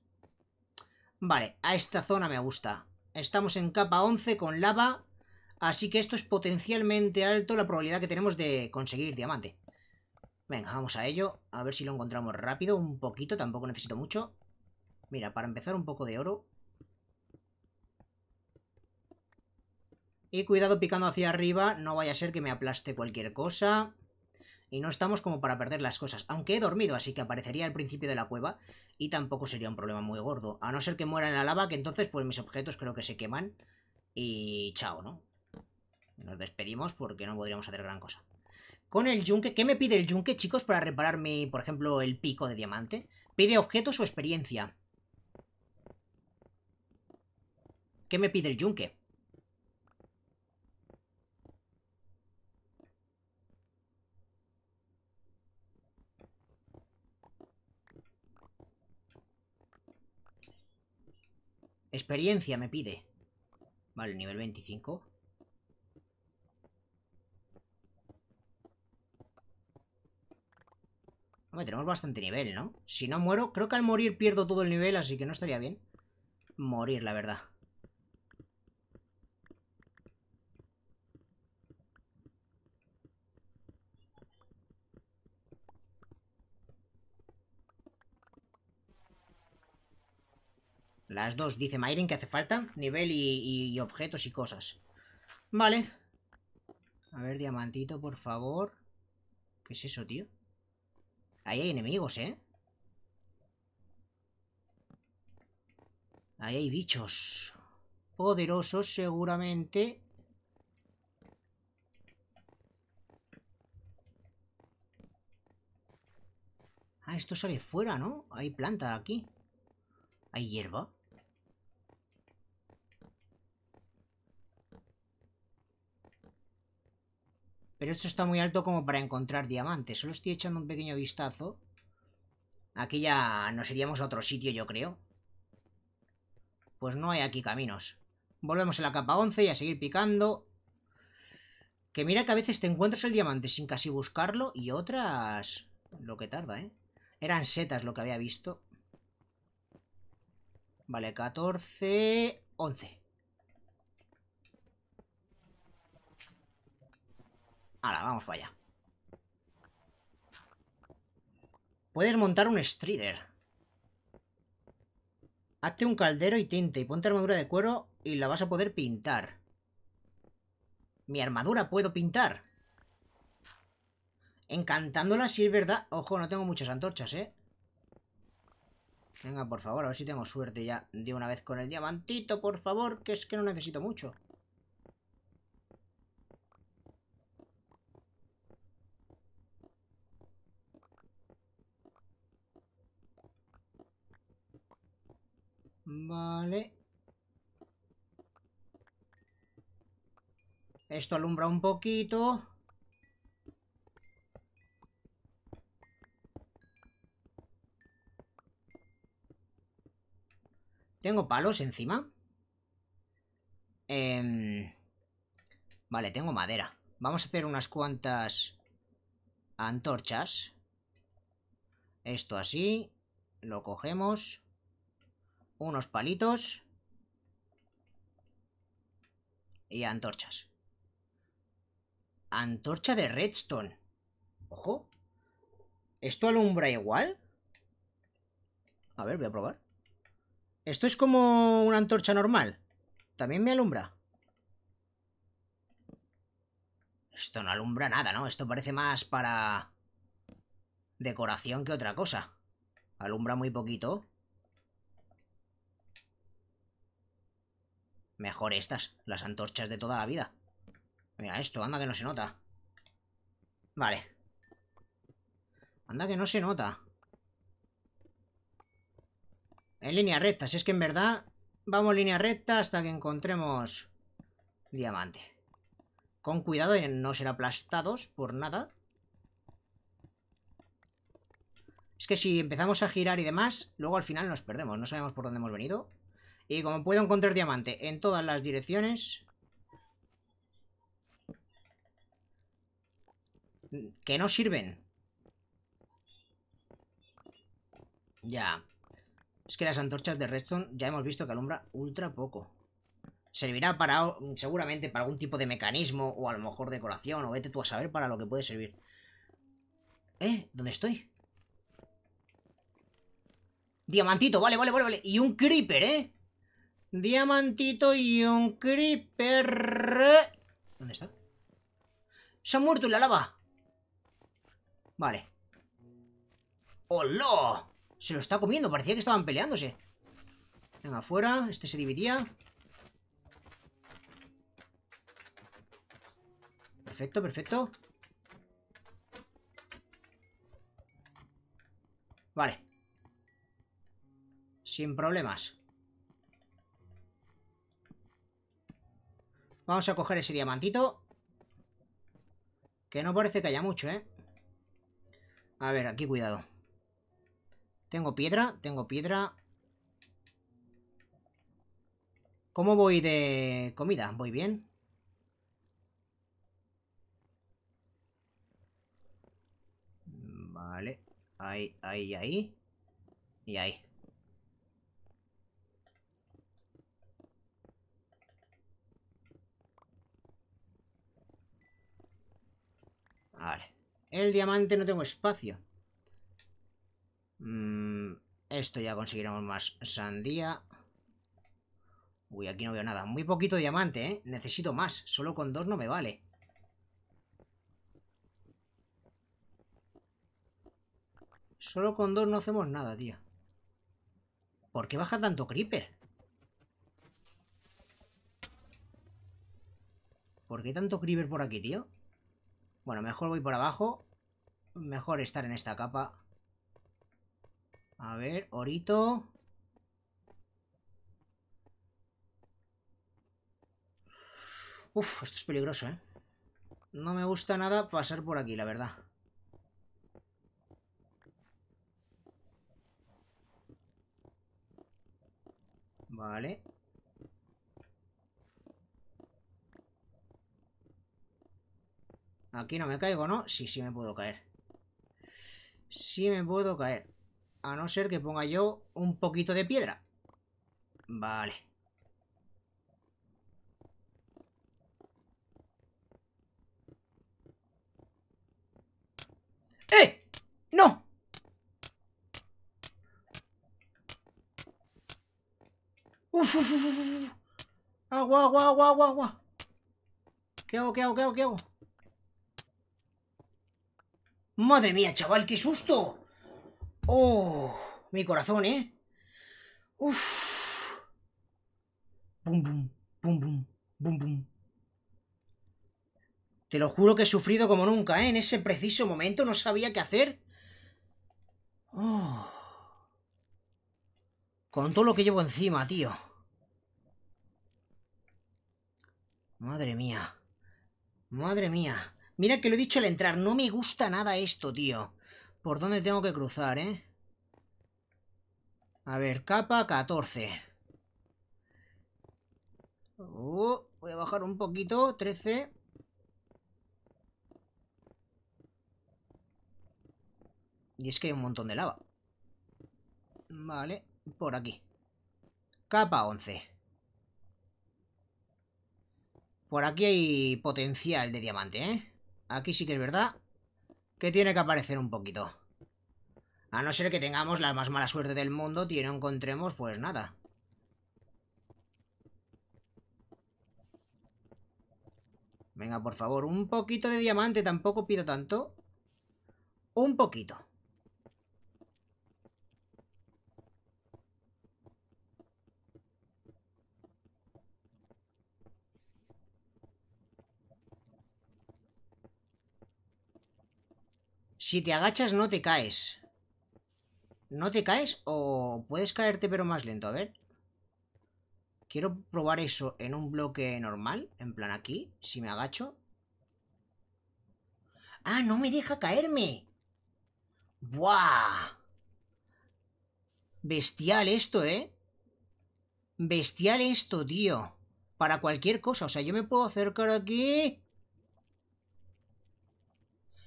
Vale, a esta zona me gusta. Estamos en capa 11 con lava. Así que esto es potencialmente alto la probabilidad que tenemos de conseguir diamante. Venga, vamos a ello. A ver si lo encontramos rápido. Un poquito, tampoco necesito mucho. Mira, para empezar un poco de oro. Y cuidado picando hacia arriba, no vaya a ser que me aplaste cualquier cosa. Y no estamos como para perder las cosas. Aunque he dormido, así que aparecería al principio de la cueva. Y tampoco sería un problema muy gordo. A no ser que muera en la lava, que entonces pues mis objetos creo que se queman. Y chao, ¿no? Nos despedimos porque no podríamos hacer gran cosa. Con el yunque, ¿qué me pide el yunque, chicos, para reparar mi, por ejemplo, el pico de diamante? Pide objetos o experiencia. ¿Qué me pide el yunque? Experiencia me pide. Vale, nivel 25. Hombre, tenemos bastante nivel, ¿no? Si no muero, creo que al morir pierdo todo el nivel, así que no estaría bien morir, la verdad. Las dos, dice Mayrin que hace falta. Nivel y, objetos y cosas. Vale. A ver, diamantito, por favor. ¿Qué es eso, tío? Ahí hay enemigos, ¿eh? Ahí hay bichos. Poderosos, seguramente. Ah, esto sale fuera, ¿no? Hay planta aquí. Hay hierba. Pero esto está muy alto como para encontrar diamantes. Solo estoy echando un pequeño vistazo. Aquí ya nos iríamos a otro sitio, yo creo. Pues no hay aquí caminos. Volvemos a la capa 11 y a seguir picando. Que mira que a veces te encuentras el diamante sin casi buscarlo y otras... Lo que tarda, ¿eh? Eran setas lo que había visto. Vale, 14... 11. Ahora, vamos para allá. Puedes montar un Strider. Hazte un caldero y tinte y ponte armadura de cuero y la vas a poder pintar. Mi armadura puedo pintar. Encantándola si es verdad. Ojo, no tengo muchas antorchas, ¿eh? Venga, por favor, a ver si tengo suerte ya de una vez con el diamantito, por favor, que es que no necesito mucho. Vale. Esto alumbra un poquito. ¿Tengo palos encima? Em, vale, tengo madera. Vamos a hacer unas cuantas antorchas. Esto así. Lo cogemos unos palitos y antorchas. Antorcha de redstone. Ojo. ¿Esto alumbra igual? A ver, voy a probar. Esto es como una antorcha normal. También me alumbra. Esto no alumbra nada, ¿no? Esto parece más para decoración que otra cosa. Alumbra muy poquito. Mejor estas, las antorchas de toda la vida. Mira esto, anda que no se nota. Vale. Anda que no se nota. En línea recta, si es que en verdad vamos línea recta hasta que encontremos diamante. Con cuidado de no ser aplastados por nada. Es que si empezamos a girar y demás, luego al final nos perdemos. No sabemos por dónde hemos venido. Y como puedo encontrar diamante en todas las direcciones... Que no sirven. Ya. Es que las antorchas de redstone ya hemos visto que alumbra ultra poco. Servirá para, seguramente, para algún tipo de mecanismo o a lo mejor decoración o vete tú a saber para lo que puede servir. ¿Eh? ¿Dónde estoy? Diamantito, vale, vale, vale, vale. Y un creeper, ¿eh? Diamantito y un creeper. ¿Dónde está? Se ha muerto en la lava. Vale. ¡Hola! Se lo está comiendo, parecía que estaban peleándose. Venga, afuera, este se dividía. Perfecto, perfecto. Vale. Sin problemas. Vamos a coger ese diamantito. Que no parece que haya mucho, ¿eh? A ver, aquí cuidado. Tengo piedra, tengo piedra. ¿Cómo voy de comida? ¿Voy bien? Vale. Ahí, ahí, ahí. Y ahí. El diamante no tengo espacio. Mm, esto ya conseguiremos más sandía. Uy, aquí no veo nada. Muy poquito diamante, ¿eh? Necesito más. Solo con dos no me vale. Solo con dos no hacemos nada, tío. ¿Por qué baja tanto creeper? ¿Por qué tanto creeper por aquí, tío? Bueno, mejor voy por abajo. Mejor estar en esta capa. A ver, orito. Uf, esto es peligroso, ¿eh? No me gusta nada pasar por aquí, la verdad. Vale. Aquí no me caigo, ¿no? Sí, sí me puedo caer. Sí me puedo caer. A no ser que ponga yo un poquito de piedra. Vale. ¡Eh! ¡No! Uf, uf, uf, uf. Agua, agua, agua, agua, agua. ¿Qué hago, qué hago, qué hago, qué hago? Madre mía, chaval, qué susto. Oh, mi corazón, ¿eh? Uf. Bum, bum, bum, bum, bum. Te lo juro que he sufrido como nunca, ¿eh? En ese preciso momento no sabía qué hacer. Oh. Con todo lo que llevo encima, tío. Madre mía. Madre mía. Mira que lo he dicho al entrar. No me gusta nada esto, tío. ¿Por dónde tengo que cruzar, eh? A ver, capa 14. Uh, voy a bajar un poquito. 13. Y es que hay un montón de lava. Vale por aquí. Capa 11. Por aquí hay potencial de diamante, ¿eh? Aquí sí que es verdad que tiene que aparecer un poquito. A no ser que tengamos la más mala suerte del mundo y no encontremos, pues nada. Venga, por favor, un poquito de diamante, tampoco pido tanto. Un poquito. Si te agachas no te caes. ¿No te caes o puedes caerte pero más lento? A ver. Quiero probar eso en un bloque normal. En plan aquí, si me agacho. ¡Ah, no me deja caerme! ¡Buah! Bestial esto, ¿eh? Bestial esto, tío. Para cualquier cosa. O sea, yo me puedo acercar aquí...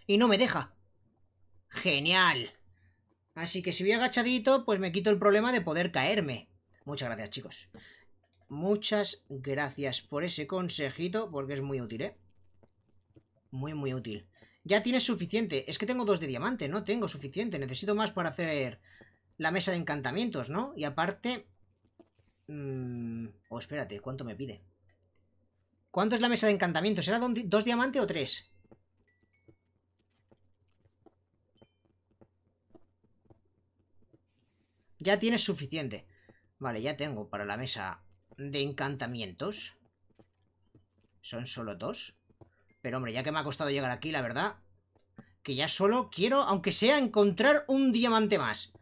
Y no me deja. Genial. Así que si voy agachadito, pues me quito el problema de poder caerme. Muchas gracias, chicos. Muchas gracias por ese consejito, porque es muy útil, ¿eh? Muy, muy útil. Ya tienes suficiente. Es que tengo dos de diamante, no tengo suficiente. Necesito más para hacer la mesa de encantamientos, ¿no? Y aparte... Mmm... Oh, espérate, ¿cuánto me pide? ¿Cuánto es la mesa de encantamientos? ¿Era dos diamantes o tres? Ya tienes suficiente. Vale, ya tengo para la mesa de encantamientos. Son solo dos. Pero hombre, ya que me ha costado llegar aquí, la verdad... Que ya solo quiero, aunque sea, encontrar un diamante más.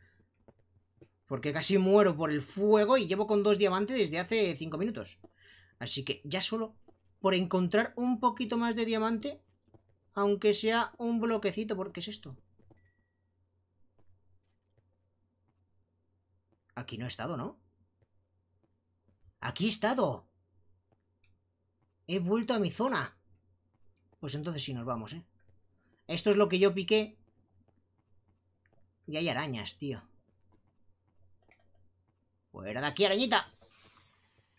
Porque casi muero por el fuego y llevo con dos diamantes desde hace cinco minutos. Así que ya solo por encontrar un poquito más de diamante, aunque sea un bloquecito, porque es esto? Aquí no he estado, ¿no? Aquí he estado. He vuelto a mi zona. Pues entonces sí nos vamos, ¿eh? Esto es lo que yo piqué. Y hay arañas, tío. Fuera de aquí, arañita.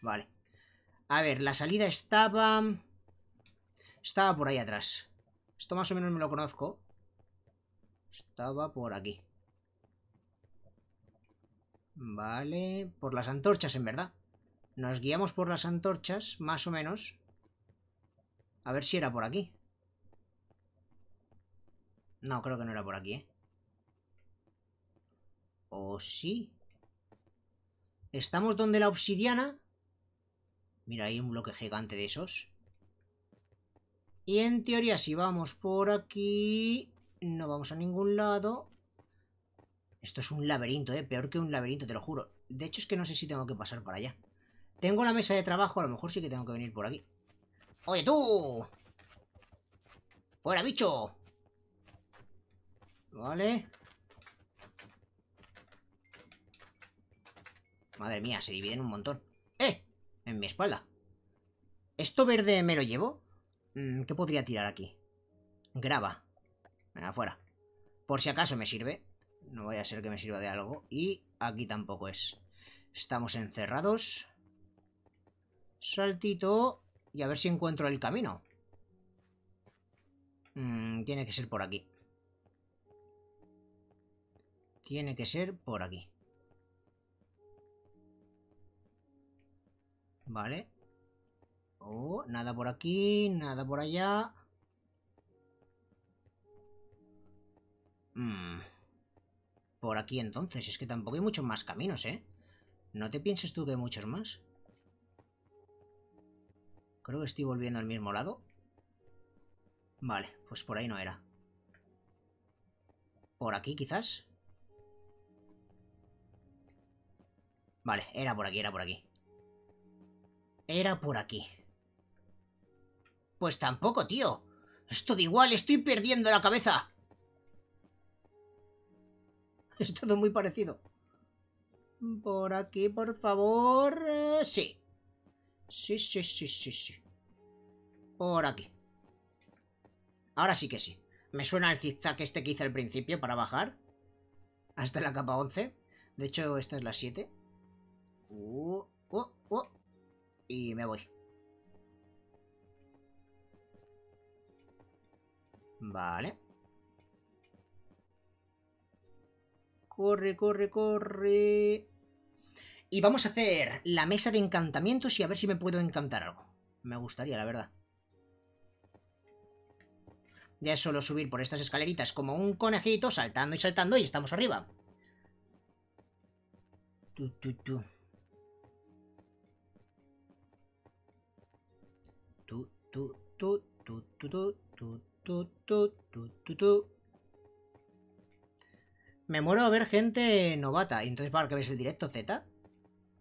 Vale. A ver, la salida estaba... Estaba por ahí atrás. Esto más o menos me lo conozco. Estaba por aquí. Vale, por las antorchas, en verdad. Nos guiamos por las antorchas, más o menos. A ver si era por aquí. No, creo que no era por aquí, ¿eh? ¿O sí? ¿Estamos donde la obsidiana? Mira, hay un bloque gigante de esos. Y en teoría, si vamos por aquí... No vamos a ningún lado. Esto es un laberinto, ¿eh? Peor que un laberinto, te lo juro. De hecho, es que no sé si tengo que pasar para allá. Tengo la mesa de trabajo, a lo mejor sí que tengo que venir por aquí. ¡Oye, tú! ¡Fuera, bicho! Vale. Madre mía, se dividen un montón. ¡Eh! En mi espalda. ¿Esto verde me lo llevo? Mm, ¿Qué podría tirar aquí? Grava. Venga, fuera. Por si acaso me sirve. No vaya a ser que me sirva de algo. Y aquí tampoco es. Estamos encerrados. Saltito. Y a ver si encuentro el camino. Mm, tiene que ser por aquí. Tiene que ser por aquí. Vale. Oh, nada por aquí, nada por allá. Mmm... Por aquí entonces, es que tampoco hay muchos más caminos, ¿eh? ¿No te pienses tú que hay muchos más? Creo que estoy volviendo al mismo lado. Vale, pues por ahí no era. ¿Por aquí quizás? Vale, era por aquí, era por aquí. Era por aquí. Pues tampoco, tío. Esto de igual, estoy perdiendo la cabeza. <laughs> Es todo muy parecido. Por aquí, por favor. Eh, sí. Sí, sí, sí, sí, sí. Por aquí. Ahora sí que sí. Me suena el zigzag este que hice al principio para bajar. Hasta la capa 11. De hecho, esta es la 7. Uh, uh, uh. Y me voy. Vale. Corre, corre, corre. Y vamos a hacer la mesa de encantamientos y a ver si me puedo encantar algo. Me gustaría, la verdad. Ya es solo subir por estas escaleritas como un conejito, saltando y saltando y estamos arriba. Tu, tu, tu. Tu, tu, tu, tu, tu, tu, tu, tu, tu, tu, tu. Me muero a ver gente novata. ¿Y entonces para qué ves el directo, Z?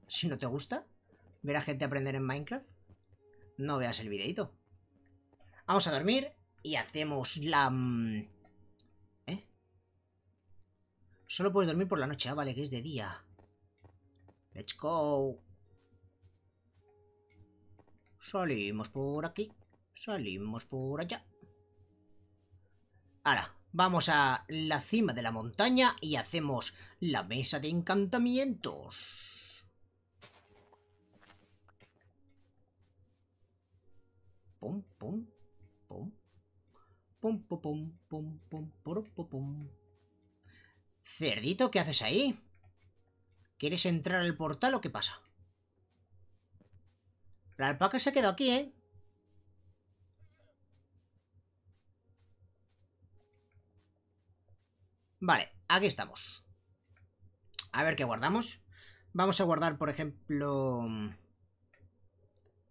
Si no te gusta ver a gente aprender en Minecraft, no veas el videito. Vamos a dormir y hacemos la... Mm, ¿Eh? Solo puedes dormir por la noche. Ah, vale, que es de día. Let's go. Salimos por aquí. Salimos por allá. Ahora, Vamos a la cima de la montaña y hacemos la mesa de encantamientos. pom pom pom pom pom pom pom pom pom pom pom Cerdito, ¿qué haces ahí? ¿Quieres entrar al portal o qué pasa? La alpaca se quedó aquí, ¿eh? Vale, aquí estamos. A ver qué guardamos. Vamos a guardar, por ejemplo...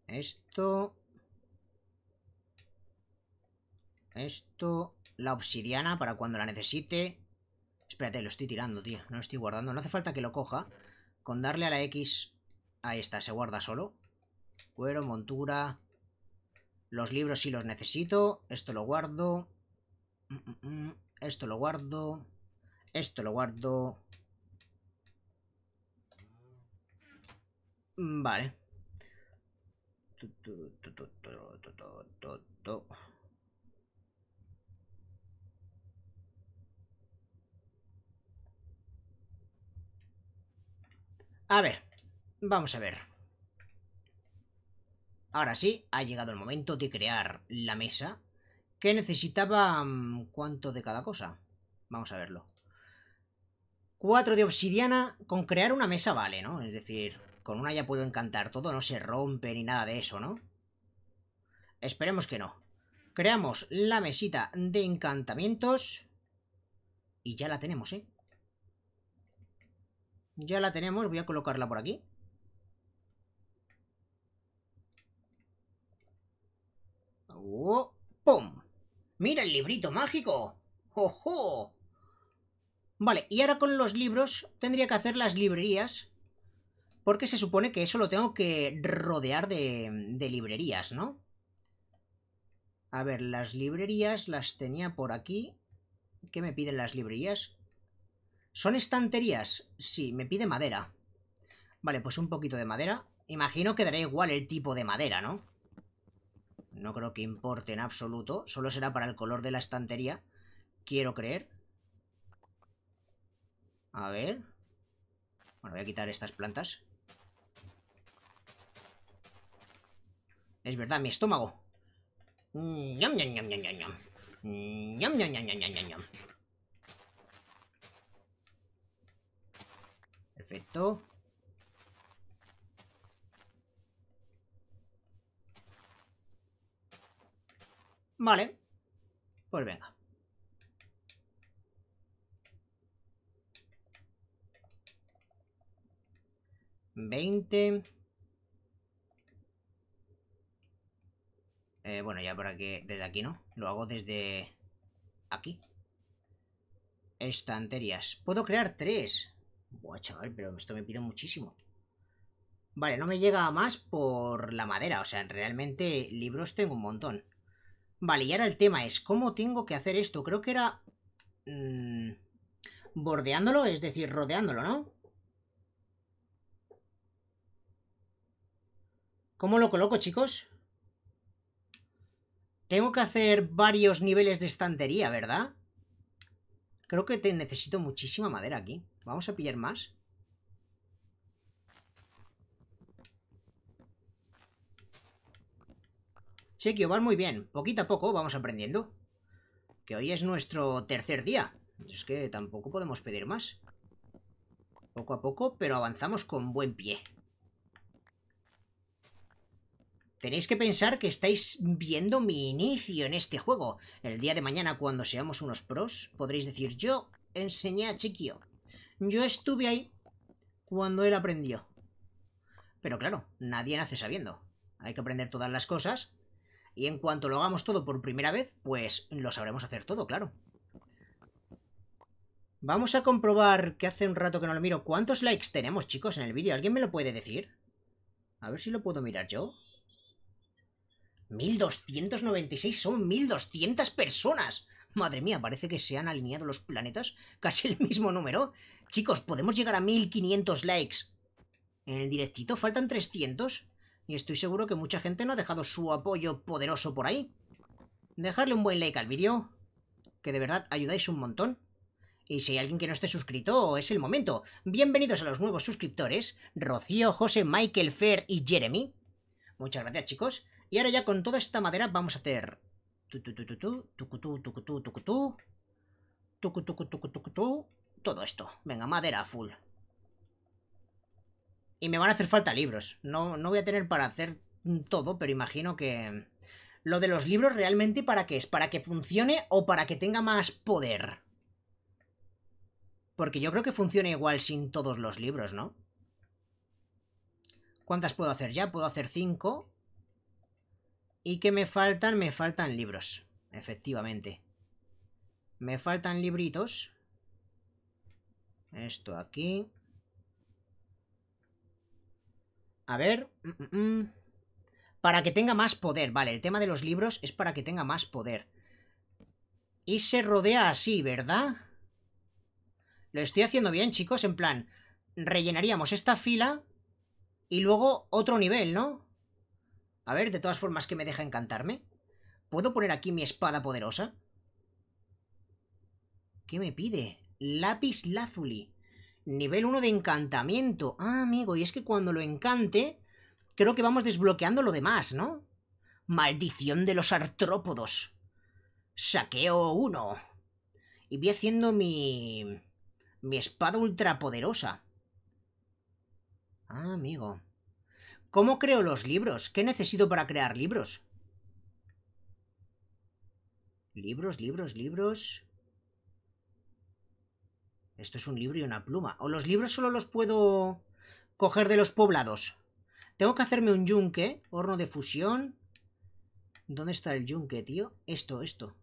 Esto... Esto... La obsidiana para cuando la necesite. Espérate, lo estoy tirando, tío. No lo estoy guardando. No hace falta que lo coja. Con darle a la X... Ahí está, se guarda solo. Cuero, montura... Los libros sí los necesito. Esto lo guardo. Mm, mm, mm. Esto lo guardo. Esto lo guardo. Vale. A ver, vamos a ver. Ahora sí, ha llegado el momento de crear la mesa que necesitaba... Mm, ¿Cuánto de cada cosa? Vamos a verlo. Cuatro de obsidiana, con crear una mesa vale, ¿no? Es decir, con una ya puedo encantar todo, no se rompe ni nada de eso, ¿no? Esperemos que no. Creamos la mesita de encantamientos. Y ya la tenemos, ¿eh? Ya la tenemos, voy a colocarla por aquí. Oh, ¡Pum! ¡Mira el librito mágico! ¡Ojo! Vale, y ahora con los libros tendría que hacer las librerías. Porque se supone que eso lo tengo que rodear de, librerías, ¿no? A ver, las librerías las tenía por aquí. ¿Qué me piden las librerías? ¿Son estanterías? Sí, me pide madera. Vale, pues un poquito de madera. Imagino que dará igual el tipo de madera, ¿no? No creo que importe en absoluto. Solo será para el color de la estantería. Quiero creer. A ver. Bueno, voy a quitar estas plantas. Es verdad, mi estómago. ñam, ñam, ñam, ñam, ñam. ñam, ñam, ñam, ñam, ñam, ñam. Perfecto. Vale. Pues venga. Veinte. Eh, bueno, ya para que... Desde aquí, ¿no? Lo hago desde... Aquí. Estanterías. Puedo crear tres. Buah, chaval, pero esto me pide muchísimo. Vale, no me llega más por la madera. O sea, realmente libros tengo un montón. Vale, y ahora el tema es, ¿cómo tengo que hacer esto? Creo que era... Mmm, bordeándolo, es decir, rodeándolo, ¿no? ¿Cómo lo coloco, chicos? Tengo que hacer varios niveles de estantería, ¿verdad? Creo que te necesito muchísima madera aquí. Vamos a pillar más. Chequio, va muy bien. Poquito a poco vamos aprendiendo. Que hoy es nuestro tercer día. Es que tampoco podemos pedir más. Poco a poco, pero avanzamos con buen pie. Tenéis que pensar que estáis viendo mi inicio en este juego. El día de mañana, cuando seamos unos pros, podréis decir, yo enseñé a Chiquio. Yo estuve ahí cuando él aprendió. Pero claro, nadie nace sabiendo. Hay que aprender todas las cosas. Y en cuanto lo hagamos todo por primera vez, pues lo sabremos hacer todo, claro. Vamos a comprobar que hace un rato que no lo miro. ¿Cuántos likes tenemos, chicos, en el vídeo? ¿Alguien me lo puede decir? A ver si lo puedo mirar yo. 1296 son 1200 personas. Madre mía, parece que se han alineado los planetas. Casi el mismo número. Chicos, ¿podemos llegar a 1500 likes en el directito? Faltan 300. Y estoy seguro que mucha gente no ha dejado su apoyo poderoso por ahí. Dejarle un buen like al vídeo. Que de verdad ayudáis un montón. Y si hay alguien que no esté suscrito, es el momento. Bienvenidos a los nuevos suscriptores. Rocío, José, Michael, Fer y Jeremy. Muchas gracias, chicos. Y ahora ya con toda esta madera vamos a hacer... Todo esto. Venga, madera full. Y me van a hacer falta libros. No, no voy a tener para hacer todo, pero imagino que... Lo de los libros realmente para qué es? ¿Para que funcione o para que tenga más poder? Porque yo creo que funciona igual sin todos los libros, ¿no? ¿Cuántas puedo hacer ya? Puedo hacer cinco. ¿Y qué me faltan? Me faltan libros, efectivamente. Me faltan libritos. Esto aquí. A ver. Mm, mm, mm. Para que tenga más poder, vale, el tema de los libros es para que tenga más poder. Y se rodea así, ¿verdad? Lo estoy haciendo bien, chicos, en plan, rellenaríamos esta fila y luego otro nivel, ¿no? A ver, de todas formas, que me deja encantarme? ¿Puedo poner aquí mi espada poderosa? ¿Qué me pide? Lápiz lazuli. Nivel 1 de encantamiento. Ah, amigo, y es que cuando lo encante, creo que vamos desbloqueando lo demás, ¿no? Maldición de los artrópodos. Saqueo 1. Y voy haciendo mi... Mi espada ultrapoderosa. Ah, amigo. ¿Cómo creo los libros? ¿Qué necesito para crear libros? Libros, libros, libros... Esto es un libro y una pluma. ¿O los libros solo los puedo coger de los poblados? Tengo que hacerme un yunque, horno de fusión. ¿Dónde está el yunque, tío? Esto, esto.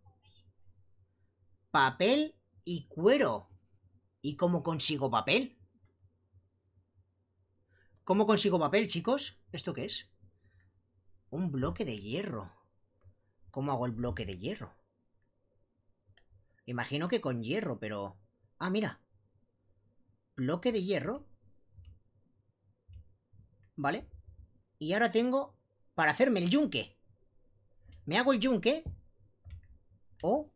Papel y cuero. ¿Y cómo consigo papel? ¿Cómo consigo papel, chicos? ¿Esto qué es? Un bloque de hierro. ¿Cómo hago el bloque de hierro? Imagino que con hierro, pero... Ah, mira. Bloque de hierro. ¿Vale? Y ahora tengo para hacerme el yunque. Me hago el yunque. O...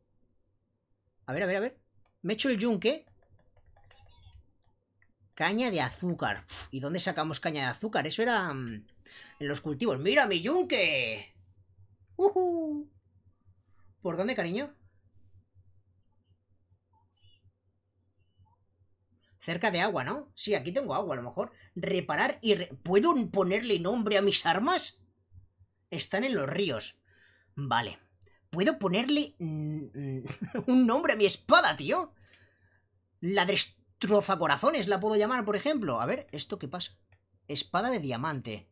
A ver, a ver, a ver. Me echo el yunque. Caña de azúcar. ¿Y dónde sacamos caña de azúcar? Eso era... Mm, en los cultivos. ¡Mira mi yunque! ¡Uh ¿Por dónde, cariño? Cerca de agua, ¿no? Sí, aquí tengo agua, a lo mejor. Reparar y... ¿Puedo ponerle nombre a mis armas? Están en los ríos. Vale. ¿Puedo ponerle <laughs> un nombre a mi espada, tío? La destrozacorazones la puedo llamar, por ejemplo. A ver, ¿esto qué pasa? Espada de diamante.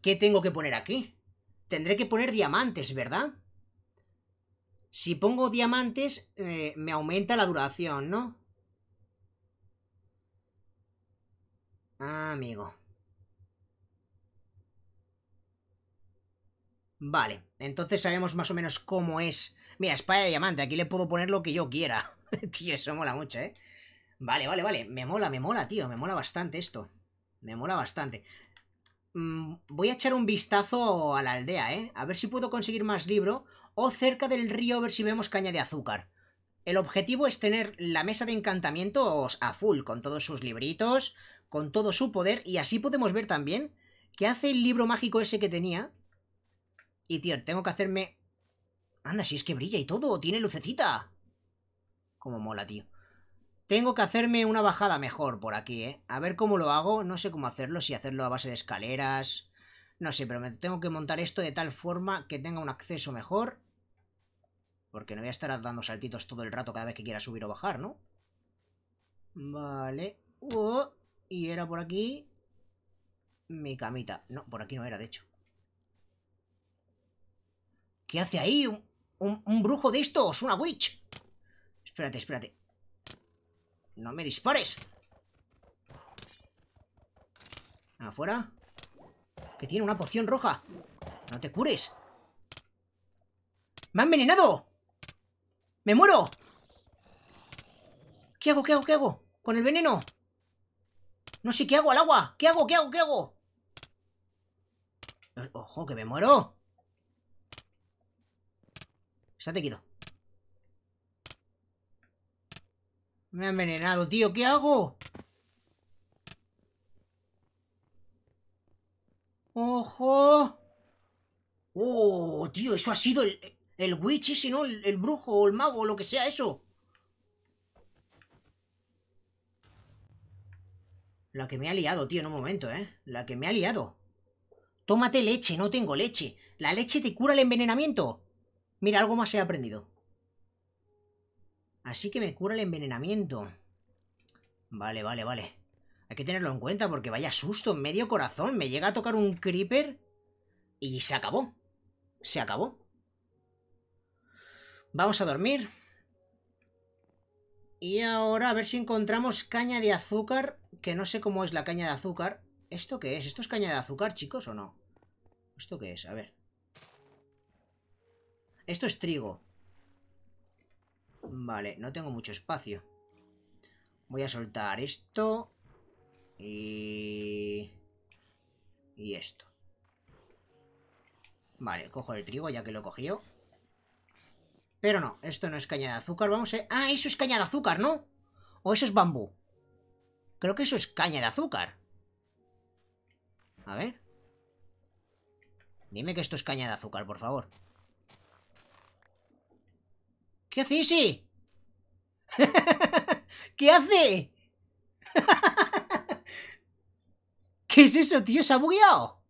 ¿Qué tengo que poner aquí? Tendré que poner diamantes, ¿verdad? Si pongo diamantes, eh, me aumenta la duración, ¿no? amigo. Vale, entonces sabemos más o menos cómo es... Mira, espada de diamante, aquí le puedo poner lo que yo quiera. <laughs> tío, eso mola mucho, ¿eh? Vale, vale, vale, me mola, me mola, tío, me mola bastante esto. Me mola bastante. Mm, voy a echar un vistazo a la aldea, ¿eh? A ver si puedo conseguir más libro o cerca del río a ver si vemos caña de azúcar. El objetivo es tener la mesa de encantamientos a full, con todos sus libritos, con todo su poder, y así podemos ver también que hace el libro mágico ese que tenía. Y, tío, tengo que hacerme... Anda, si es que brilla y todo, tiene lucecita. Como mola, tío. Tengo que hacerme una bajada mejor por aquí, ¿eh? A ver cómo lo hago, no sé cómo hacerlo, si hacerlo a base de escaleras... No sé, pero tengo que montar esto de tal forma que tenga un acceso mejor. Porque no voy a estar dando saltitos todo el rato cada vez que quiera subir o bajar, ¿no? Vale. Oh. Y era por aquí... Mi camita. No, por aquí no era, de hecho. ¿Qué hace ahí? ¿Un, brujo de estos? ¿Una witch? Espérate, espérate. No me dispares. Afuera. Que tiene una poción roja. No te cures. ¡Me ha envenenado! ¡Me muero! ¿Qué hago, qué hago, qué hago? ¿Con el veneno? No sé qué hago al agua. ¿Qué hago? ¿Qué hago? ¿Qué hago? Ojo, que me muero. Estate quieto. Me ha envenenado, tío. ¿Qué hago? ¡Ojo! Oh, tío, eso ha sido el, el witch ese, ¿no? El, el brujo o el mago o lo que sea eso. La que me ha liado, tío, en un momento, ¿eh? La que me ha liado. Tómate leche, no tengo leche. La leche te cura el envenenamiento. Mira, algo más he aprendido. Así que me cura el envenenamiento. Vale, vale, vale. Hay que tenerlo en cuenta porque vaya susto, medio corazón. Me llega a tocar un creeper y se acabó. Se acabó. Vamos a dormir. Y ahora a ver si encontramos caña de azúcar, que no sé cómo es la caña de azúcar. ¿Esto qué es? ¿Esto es caña de azúcar, chicos, o no? ¿Esto qué es? A ver. Esto es trigo. Vale, no tengo mucho espacio. Voy a soltar esto. Y... Y esto. Vale, cojo el trigo ya que lo he cogido. Pero no, esto no es caña de azúcar. Vamos a... Ah, eso es caña de azúcar, ¿no? O eso es bambú. Creo que eso es caña de azúcar. A ver. Dime que esto es caña de azúcar, por favor. ¿Qué hace ese? <laughs> ¿Qué hace? <laughs> ¿Qué es eso, tío? ¿Se ha bugueado?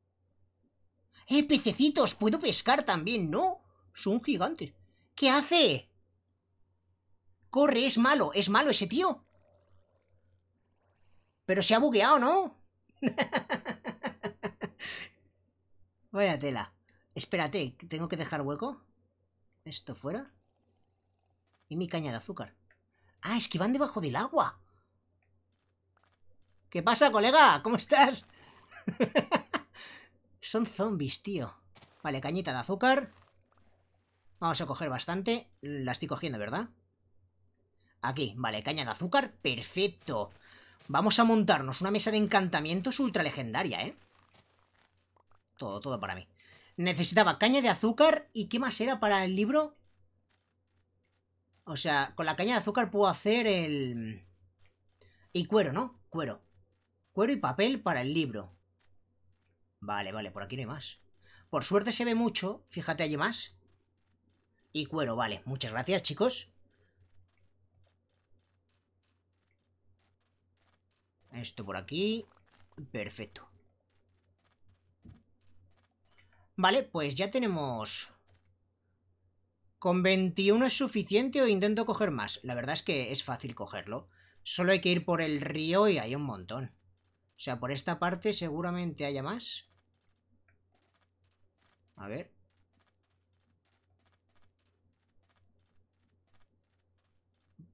¡Eh, pececitos! Puedo pescar también, ¿no? Son gigantes. ¿Qué hace? Corre, es malo, es malo ese tío. Pero se ha bugueado, ¿no? <laughs> Vaya tela. Espérate, ¿tengo que dejar hueco? ¿Esto fuera? ¿Y mi caña de azúcar? Ah, es que van debajo del agua. ¿Qué pasa, colega? ¿Cómo estás? <laughs> Son zombies, tío. Vale, cañita de azúcar. Vamos a coger bastante. La estoy cogiendo, ¿verdad? Aquí, vale, caña de azúcar. Perfecto. Vamos a montarnos una mesa de encantamientos ultra legendaria, ¿eh? Todo, todo para mí. Necesitaba caña de azúcar. ¿Y qué más era para el libro? O sea, con la caña de azúcar puedo hacer el... Y cuero, ¿no? Cuero. Cuero y papel para el libro. Vale, vale, por aquí no hay más. Por suerte se ve mucho. Fíjate, hay más. Y cuero, vale. Muchas gracias, chicos. Esto por aquí. Perfecto. Vale, pues ya tenemos... ¿Con 21 es suficiente o intento coger más? La verdad es que es fácil cogerlo. Solo hay que ir por el río y hay un montón. O sea, por esta parte seguramente haya más. A ver.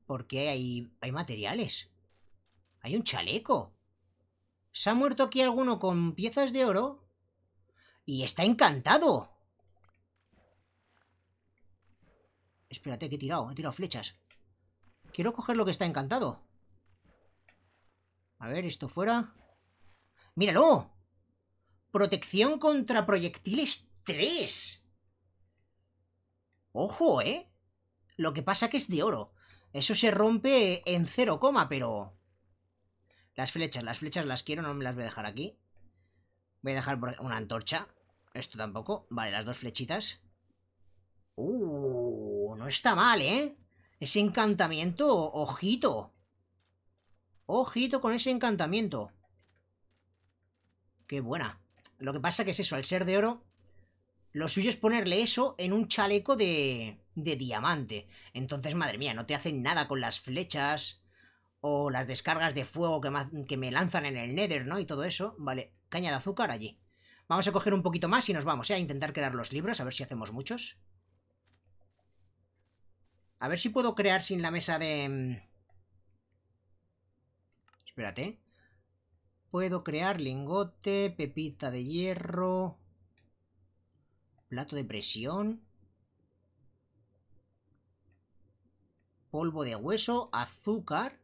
Porque hay, hay materiales. Hay un chaleco. ¿Se ha muerto aquí alguno con piezas de oro? Y está encantado. Espérate, que he tirado. He tirado flechas. Quiero coger lo que está encantado. A ver, esto fuera. ¡Míralo! Protección contra proyectiles 3. Ojo, ¿eh? Lo que pasa que es de oro. Eso se rompe en cero coma, pero... Las flechas, las flechas las quiero, no me las voy a dejar aquí. Voy a dejar una antorcha. Esto tampoco. Vale, las dos flechitas. Uh, no está mal, ¿eh? Ese encantamiento, ojito. Ojito con ese encantamiento. Qué buena. Lo que pasa que es eso, al ser de oro, lo suyo es ponerle eso en un chaleco de, de diamante. Entonces, madre mía, no te hacen nada con las flechas o las descargas de fuego que, que me lanzan en el nether, ¿no? Y todo eso. Vale, caña de azúcar allí. Vamos a coger un poquito más y nos vamos, ¿eh? A intentar crear los libros, a ver si hacemos muchos. A ver si puedo crear sin la mesa de... Mm, espérate. Puedo crear lingote, pepita de hierro... Plato de presión. Polvo de hueso, azúcar.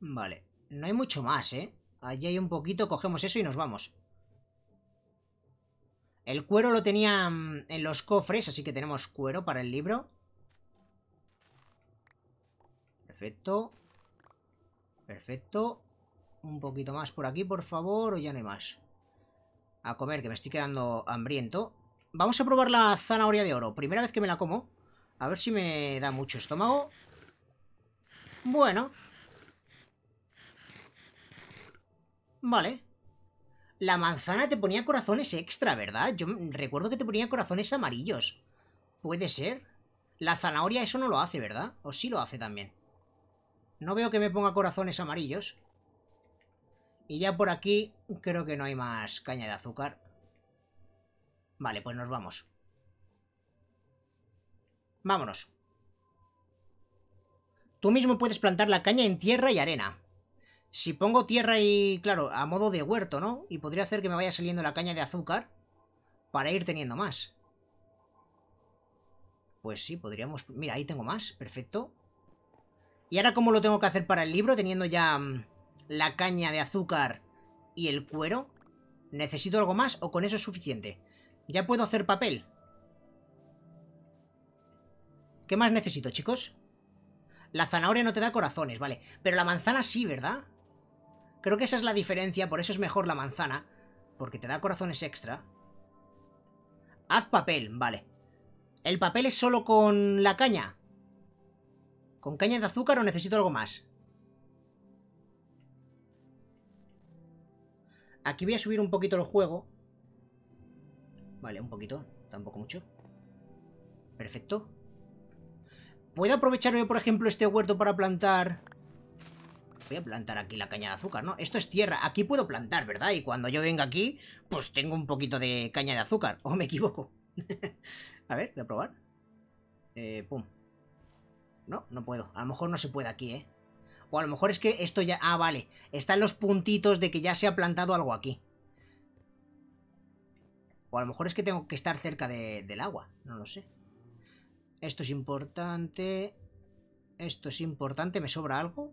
Vale. No hay mucho más, ¿eh? Allí hay un poquito, cogemos eso y nos vamos. El cuero lo tenía mm, en los cofres, así que tenemos cuero para el libro. Perfecto. Perfecto. Un poquito más por aquí, por favor, o ya no hay más. A comer, que me estoy quedando hambriento. Vamos a probar la zanahoria de oro. Primera vez que me la como. A ver si me da mucho estómago. Bueno. Vale. La manzana te ponía corazones extra, ¿verdad? Yo recuerdo que te ponía corazones amarillos. ¿Puede ser? La zanahoria eso no lo hace, ¿verdad? ¿O sí lo hace también? No veo que me ponga corazones amarillos. Y ya por aquí creo que no hay más caña de azúcar. Vale, pues nos vamos. Vámonos. Tú mismo puedes plantar la caña en tierra y arena. Si pongo tierra y, claro, a modo de huerto, ¿no? Y podría hacer que me vaya saliendo la caña de azúcar para ir teniendo más. Pues sí, podríamos... Mira, ahí tengo más, perfecto. ¿Y ahora cómo lo tengo que hacer para el libro? Teniendo ya mm, la caña de azúcar y el cuero. ¿Necesito algo más o con eso es suficiente? ¿Ya puedo hacer papel? ¿Qué más necesito, chicos? La zanahoria no te da corazones, vale. Pero la manzana sí, ¿verdad? Creo que esa es la diferencia, por eso es mejor la manzana. Porque te da corazones extra. Haz papel, vale. ¿El papel es solo con la caña? ¿Con caña de azúcar o necesito algo más? Aquí voy a subir un poquito el juego. Vale, un poquito. Tampoco mucho. Perfecto. ¿Puedo aprovechar yo, por ejemplo, este huerto para plantar... Voy a plantar aquí la caña de azúcar, ¿no? Esto es tierra. Aquí puedo plantar, ¿verdad? Y cuando yo venga aquí, pues tengo un poquito de caña de azúcar. ¿O me equivoco? <laughs> a ver, voy a probar. Eh, pum. No, no puedo. A lo mejor no se puede aquí, ¿eh? O a lo mejor es que esto ya... Ah, vale. Están los puntitos de que ya se ha plantado algo aquí. O a lo mejor es que tengo que estar cerca del agua. No lo sé. Esto es importante. Esto es importante. ¿Me sobra algo?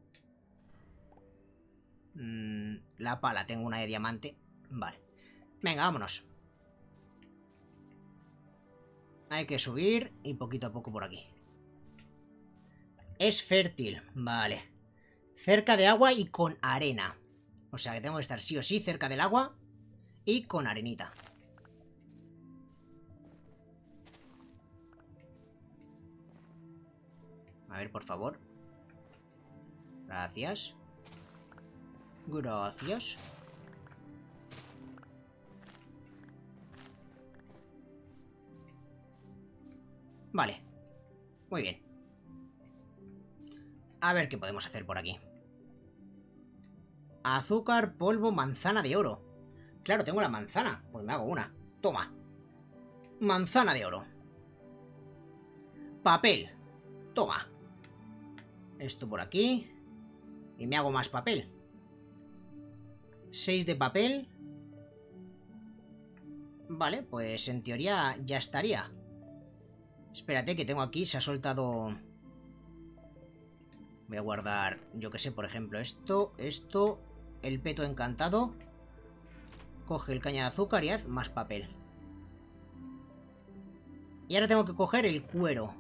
Mm, la pala. Tengo una de diamante. Vale. Venga, vámonos. Hay que subir y poquito a poco por aquí. Es fértil, vale. Cerca de agua y con arena. O sea que tengo que estar sí o sí cerca del agua y con arenita. A ver, por favor. Gracias. Gracias. Vale. Muy bien. A ver qué podemos hacer por aquí. Azúcar, polvo, manzana de oro. Claro, tengo la manzana. Pues me hago una. Toma. Manzana de oro. Papel. Toma. Esto por aquí. Y me hago más papel. Seis de papel. Vale, pues en teoría ya estaría. Espérate que tengo aquí, se ha soltado Voy a guardar, yo que sé, por ejemplo, esto, esto, el peto encantado. Coge el caña de azúcar y haz más papel. Y ahora tengo que coger el cuero.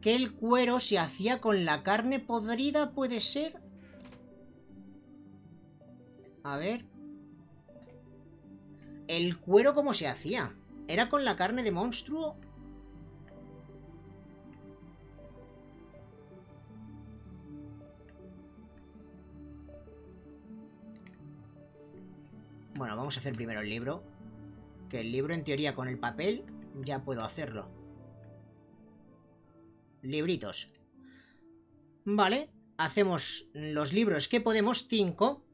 Que el cuero se hacía con la carne podrida, ¿puede ser? A ver. ¿El cuero cómo se hacía? ¿Era con la carne de monstruo Bueno, vamos a hacer primero el libro. Que el libro, en teoría, con el papel, ya puedo hacerlo. Libritos. Vale, hacemos los libros que podemos, cinco.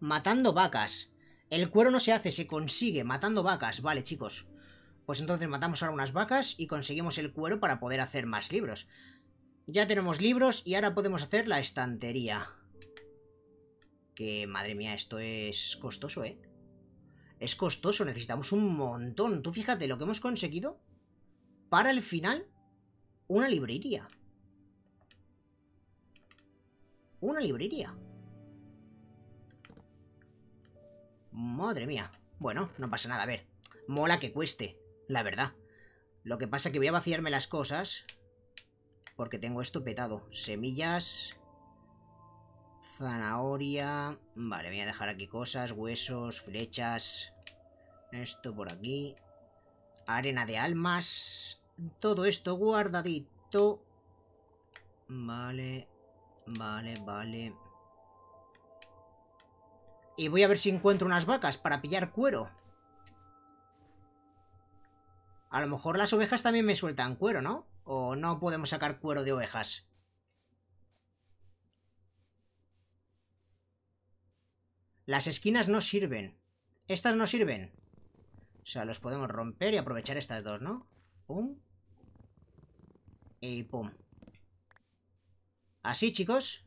Matando vacas. El cuero no se hace, se consigue matando vacas. Vale, chicos. Pues entonces matamos ahora unas vacas y conseguimos el cuero para poder hacer más libros. Ya tenemos libros y ahora podemos hacer la estantería. Que, madre mía, esto es costoso, ¿eh? Es costoso, necesitamos un montón. Tú fíjate lo que hemos conseguido para el final. Una librería. Una librería. Madre mía. Bueno, no pasa nada, a ver. Mola que cueste, la verdad. Lo que pasa es que voy a vaciarme las cosas. Porque tengo esto petado. Semillas Zanahoria. Vale, voy a dejar aquí cosas, huesos, flechas. Esto por aquí. Arena de almas. Todo esto guardadito. Vale. Vale, vale. Y voy a ver si encuentro unas vacas para pillar cuero. A lo mejor las ovejas también me sueltan cuero, ¿no? O no podemos sacar cuero de ovejas. Las esquinas no sirven. Estas no sirven. O sea, los podemos romper y aprovechar estas dos, ¿no? Pum. Y pum. Así, chicos.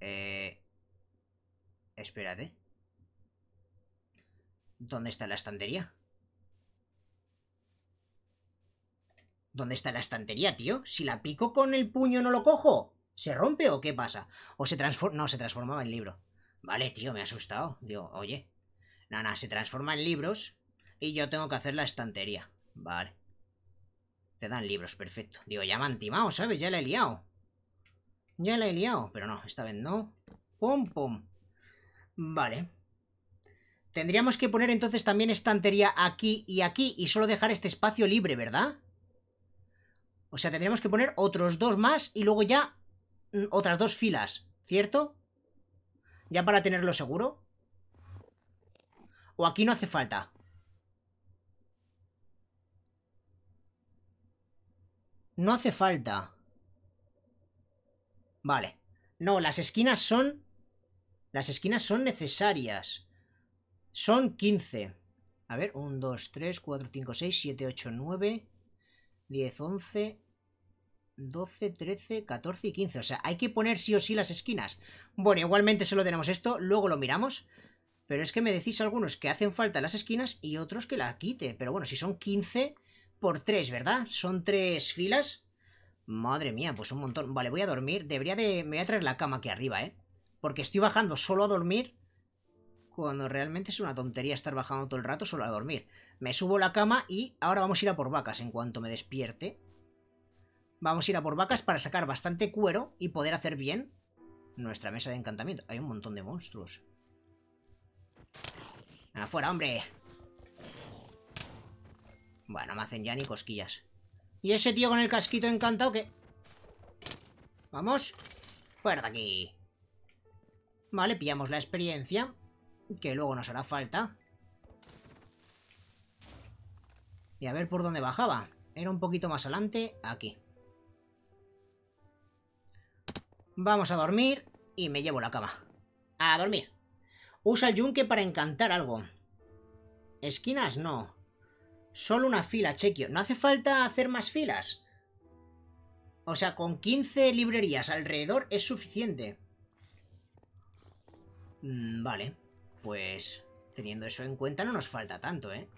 Eh... Espérate. ¿Dónde está la estantería? ¿Dónde está la estantería, tío? Si la pico con el puño no lo cojo. ¿Se rompe o qué pasa? ¿O se transforma? No, se transformaba en libro. Vale, tío, me ha asustado. Digo, oye. Nada, se transforma en libros y yo tengo que hacer la estantería. Vale. Te dan libros, perfecto. Digo, ya me han timado, ¿sabes? Ya la he liado. Ya la he liado. Pero no, esta vez no. Pum, pum. Vale. Tendríamos que poner entonces también estantería aquí y aquí y solo dejar este espacio libre, ¿verdad? O sea, tendríamos que poner otros dos más y luego ya mm, otras dos filas, ¿cierto? Ya para tenerlo seguro. O aquí no hace falta. No hace falta. Vale. No, las esquinas son... Las esquinas son necesarias. Son 15. A ver, 1, 2, 3, 4, 5, 6, 7, 8, 9, 10, 11, 12, 13, 14 y 15. O sea, hay que poner sí o sí las esquinas. Bueno, igualmente solo tenemos esto, luego lo miramos. Pero es que me decís algunos que hacen falta las esquinas y otros que la quite. Pero bueno, si son 15 por 3, ¿verdad? Son 3 filas. Madre mía, pues un montón. Vale, voy a dormir. Debería de... Me voy a traer la cama aquí arriba, ¿eh? Porque estoy bajando solo a dormir cuando realmente es una tontería estar bajando todo el rato solo a dormir. Me subo la cama y ahora vamos a ir a por vacas en cuanto me despierte. Vamos a ir a por vacas para sacar bastante cuero y poder hacer bien nuestra mesa de encantamiento. Hay un montón de monstruos. ¡Afuera, hombre! Bueno, me hacen ya ni cosquillas. ¿Y ese tío con el casquito encantado qué? ¿Vamos? Fuera de aquí. Vale, pillamos la experiencia. Que luego nos hará falta. Y a ver por dónde bajaba. Era un poquito más adelante, aquí. Vamos a dormir y me llevo la cama. A dormir. Usa el yunque para encantar algo. Esquinas no. Solo una fila, chequio. ¿No hace falta hacer más filas? O sea, con 15 librerías alrededor es suficiente. Mm, vale. Pues teniendo eso en cuenta no nos falta tanto, ¿eh?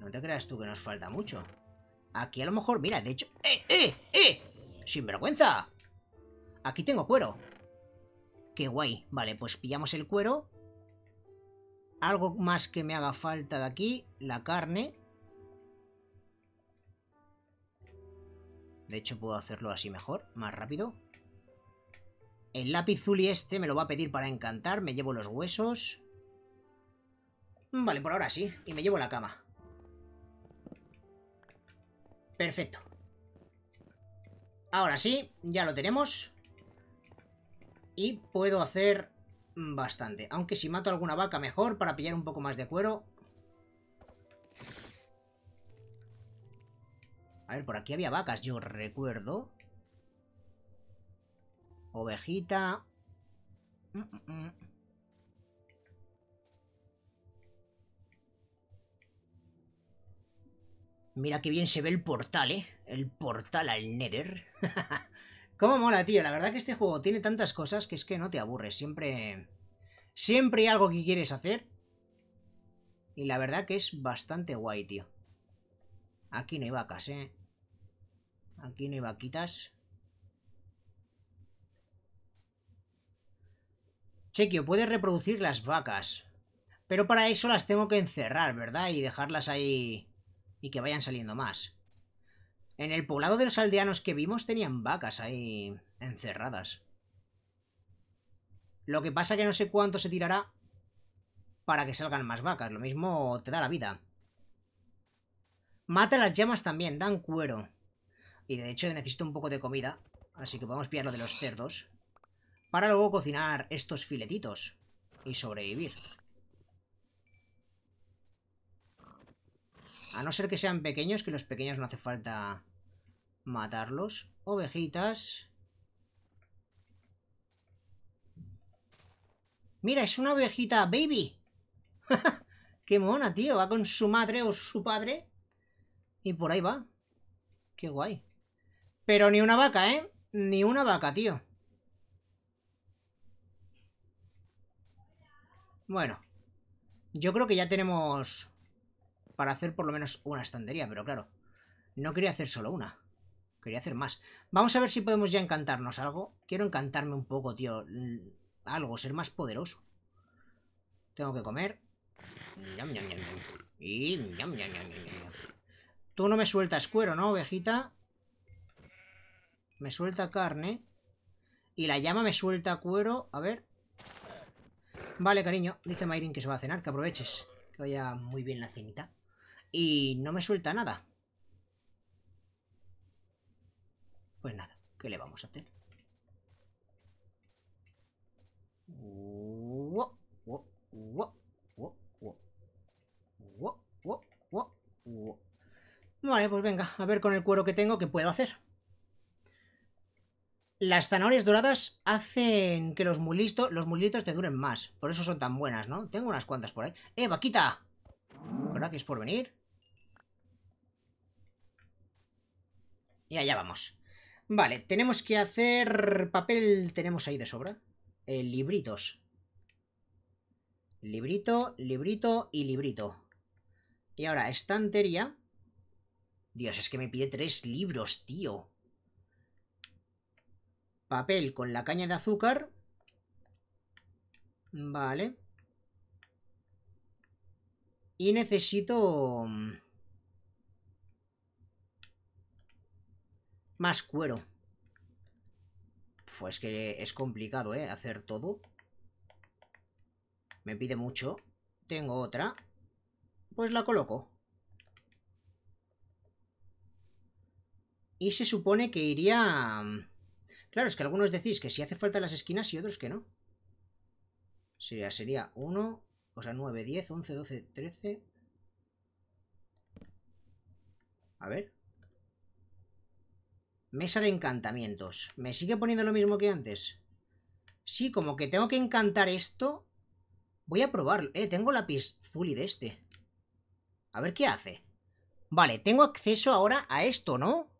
No te creas tú que nos falta mucho. Aquí a lo mejor, mira, de hecho... ¡Eh, eh, eh! ¡Sin vergüenza! Aquí tengo cuero. Qué guay. Vale, pues pillamos el cuero. Algo más que me haga falta de aquí. La carne. De hecho, puedo hacerlo así mejor, más rápido. El lápiz zuli este me lo va a pedir para encantar. Me llevo los huesos. Vale, por ahora sí. Y me llevo la cama. Perfecto. Ahora sí, ya lo tenemos. Y puedo hacer bastante. Aunque si mato alguna vaca mejor para pillar un poco más de cuero. A ver, por aquí había vacas, yo recuerdo. Ovejita. Mm, mm, Mira qué bien se ve el portal, ¿eh? El portal al Nether. <laughs> Cómo mola, tío. La verdad que este juego tiene tantas cosas que es que no te aburres. Siempre... Siempre hay algo que quieres hacer. Y la verdad que es bastante guay, tío. Aquí no hay vacas, ¿eh? Aquí no hay vaquitas. Chequio, puedes reproducir las vacas. Pero para eso las tengo que encerrar, ¿verdad? Y dejarlas ahí y que vayan saliendo más. En el poblado de los aldeanos que vimos tenían vacas ahí encerradas. Lo que pasa que no sé cuánto se tirará para que salgan más vacas. Lo mismo te da la vida. Mata las llamas también, dan cuero. Y de hecho necesito un poco de comida. Así que podemos pillar lo de los cerdos. Para luego cocinar estos filetitos. Y sobrevivir. A no ser que sean pequeños, que los pequeños no hace falta matarlos. Ovejitas. Mira, es una ovejita baby. <laughs> Qué mona, tío. Va con su madre o su padre. Y por ahí va. Qué guay. Pero ni una vaca, ¿eh? Ni una vaca, tío. Bueno. Yo creo que ya tenemos para hacer por lo menos una estantería, pero claro. No quería hacer solo una. Quería hacer más. Vamos a ver si podemos ya encantarnos algo. Quiero encantarme un poco, tío. Algo, ser más poderoso. Tengo que comer. Y... Tú no me sueltas cuero, ¿no, ovejita? Me suelta carne. Y la llama me suelta cuero. A ver. Vale, cariño. Dice Mayrin que se va a cenar. Que aproveches. Que vaya muy bien la cenita. Y no me suelta nada. Pues nada. ¿Qué le vamos a hacer? Vale, pues venga, a ver con el cuero que tengo qué puedo hacer. Las zanahorias doradas hacen que los mulitos, los mulitos te duren más. Por eso son tan buenas, ¿no? Tengo unas cuantas por ahí. ¡Eh, vaquita! Gracias por venir. Y allá vamos. Vale, tenemos que hacer papel, tenemos ahí de sobra. Eh, libritos. Librito, librito y librito. Y ahora, estantería. Dios, es que me pide tres libros, tío. Papel con la caña de azúcar. Vale. Y necesito... Mm, más cuero. Pues que es complicado, ¿eh? Hacer todo. Me pide mucho. Tengo otra. Pues la coloco. Y se supone que iría... Claro, es que algunos decís que si hace falta las esquinas y otros que no. Sería, sería 1, o sea, 9, 10, 11, 12, 13... A ver. Mesa de encantamientos. ¿Me sigue poniendo lo mismo que antes? Sí, como que tengo que encantar esto. Voy a probarlo. Eh, tengo lápiz Zuli de este. A ver qué hace. Vale, tengo acceso ahora a esto, ¿no?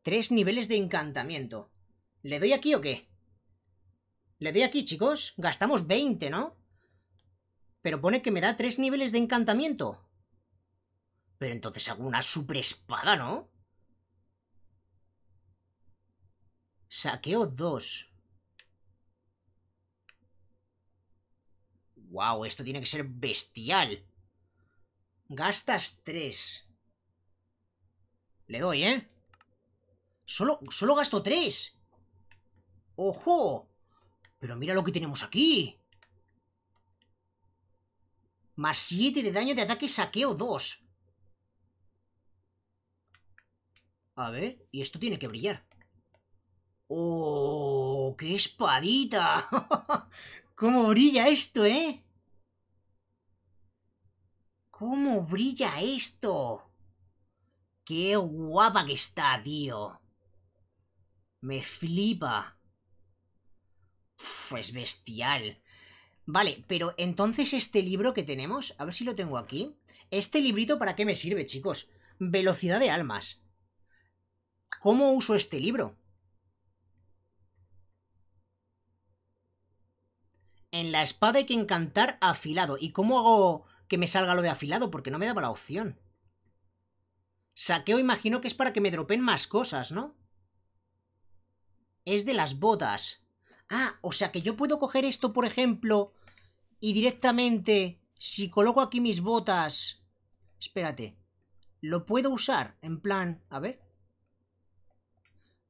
Tres niveles de encantamiento. ¿Le doy aquí o qué? Le doy aquí, chicos. Gastamos 20, ¿no? Pero pone que me da tres niveles de encantamiento. Pero entonces hago una super espada, ¿no? Saqueo 2. Wow, esto tiene que ser bestial. Gastas 3. Le doy, ¿eh? Solo, solo gasto 3. ¡Ojo! Pero mira lo que tenemos aquí. Más 7 de daño de ataque saqueo 2. A ver, y esto tiene que brillar. ¡Oh! ¡Qué espadita! <laughs> ¿Cómo brilla esto, eh? ¿Cómo brilla esto? ¡Qué guapa que está, tío! Me flipa. es bestial. Vale, pero entonces este libro que tenemos, a ver si lo tengo aquí. Este librito, ¿para qué me sirve, chicos? Velocidad de almas. ¿Cómo uso este libro? En la espada hay que encantar afilado. ¿Y cómo hago que me salga lo de afilado? Porque no me daba la opción. Saqueo imagino que es para que me dropen más cosas, ¿no? Es de las botas. Ah, o sea que yo puedo coger esto, por ejemplo, y directamente, si coloco aquí mis botas... Espérate. Lo puedo usar, en plan, a ver.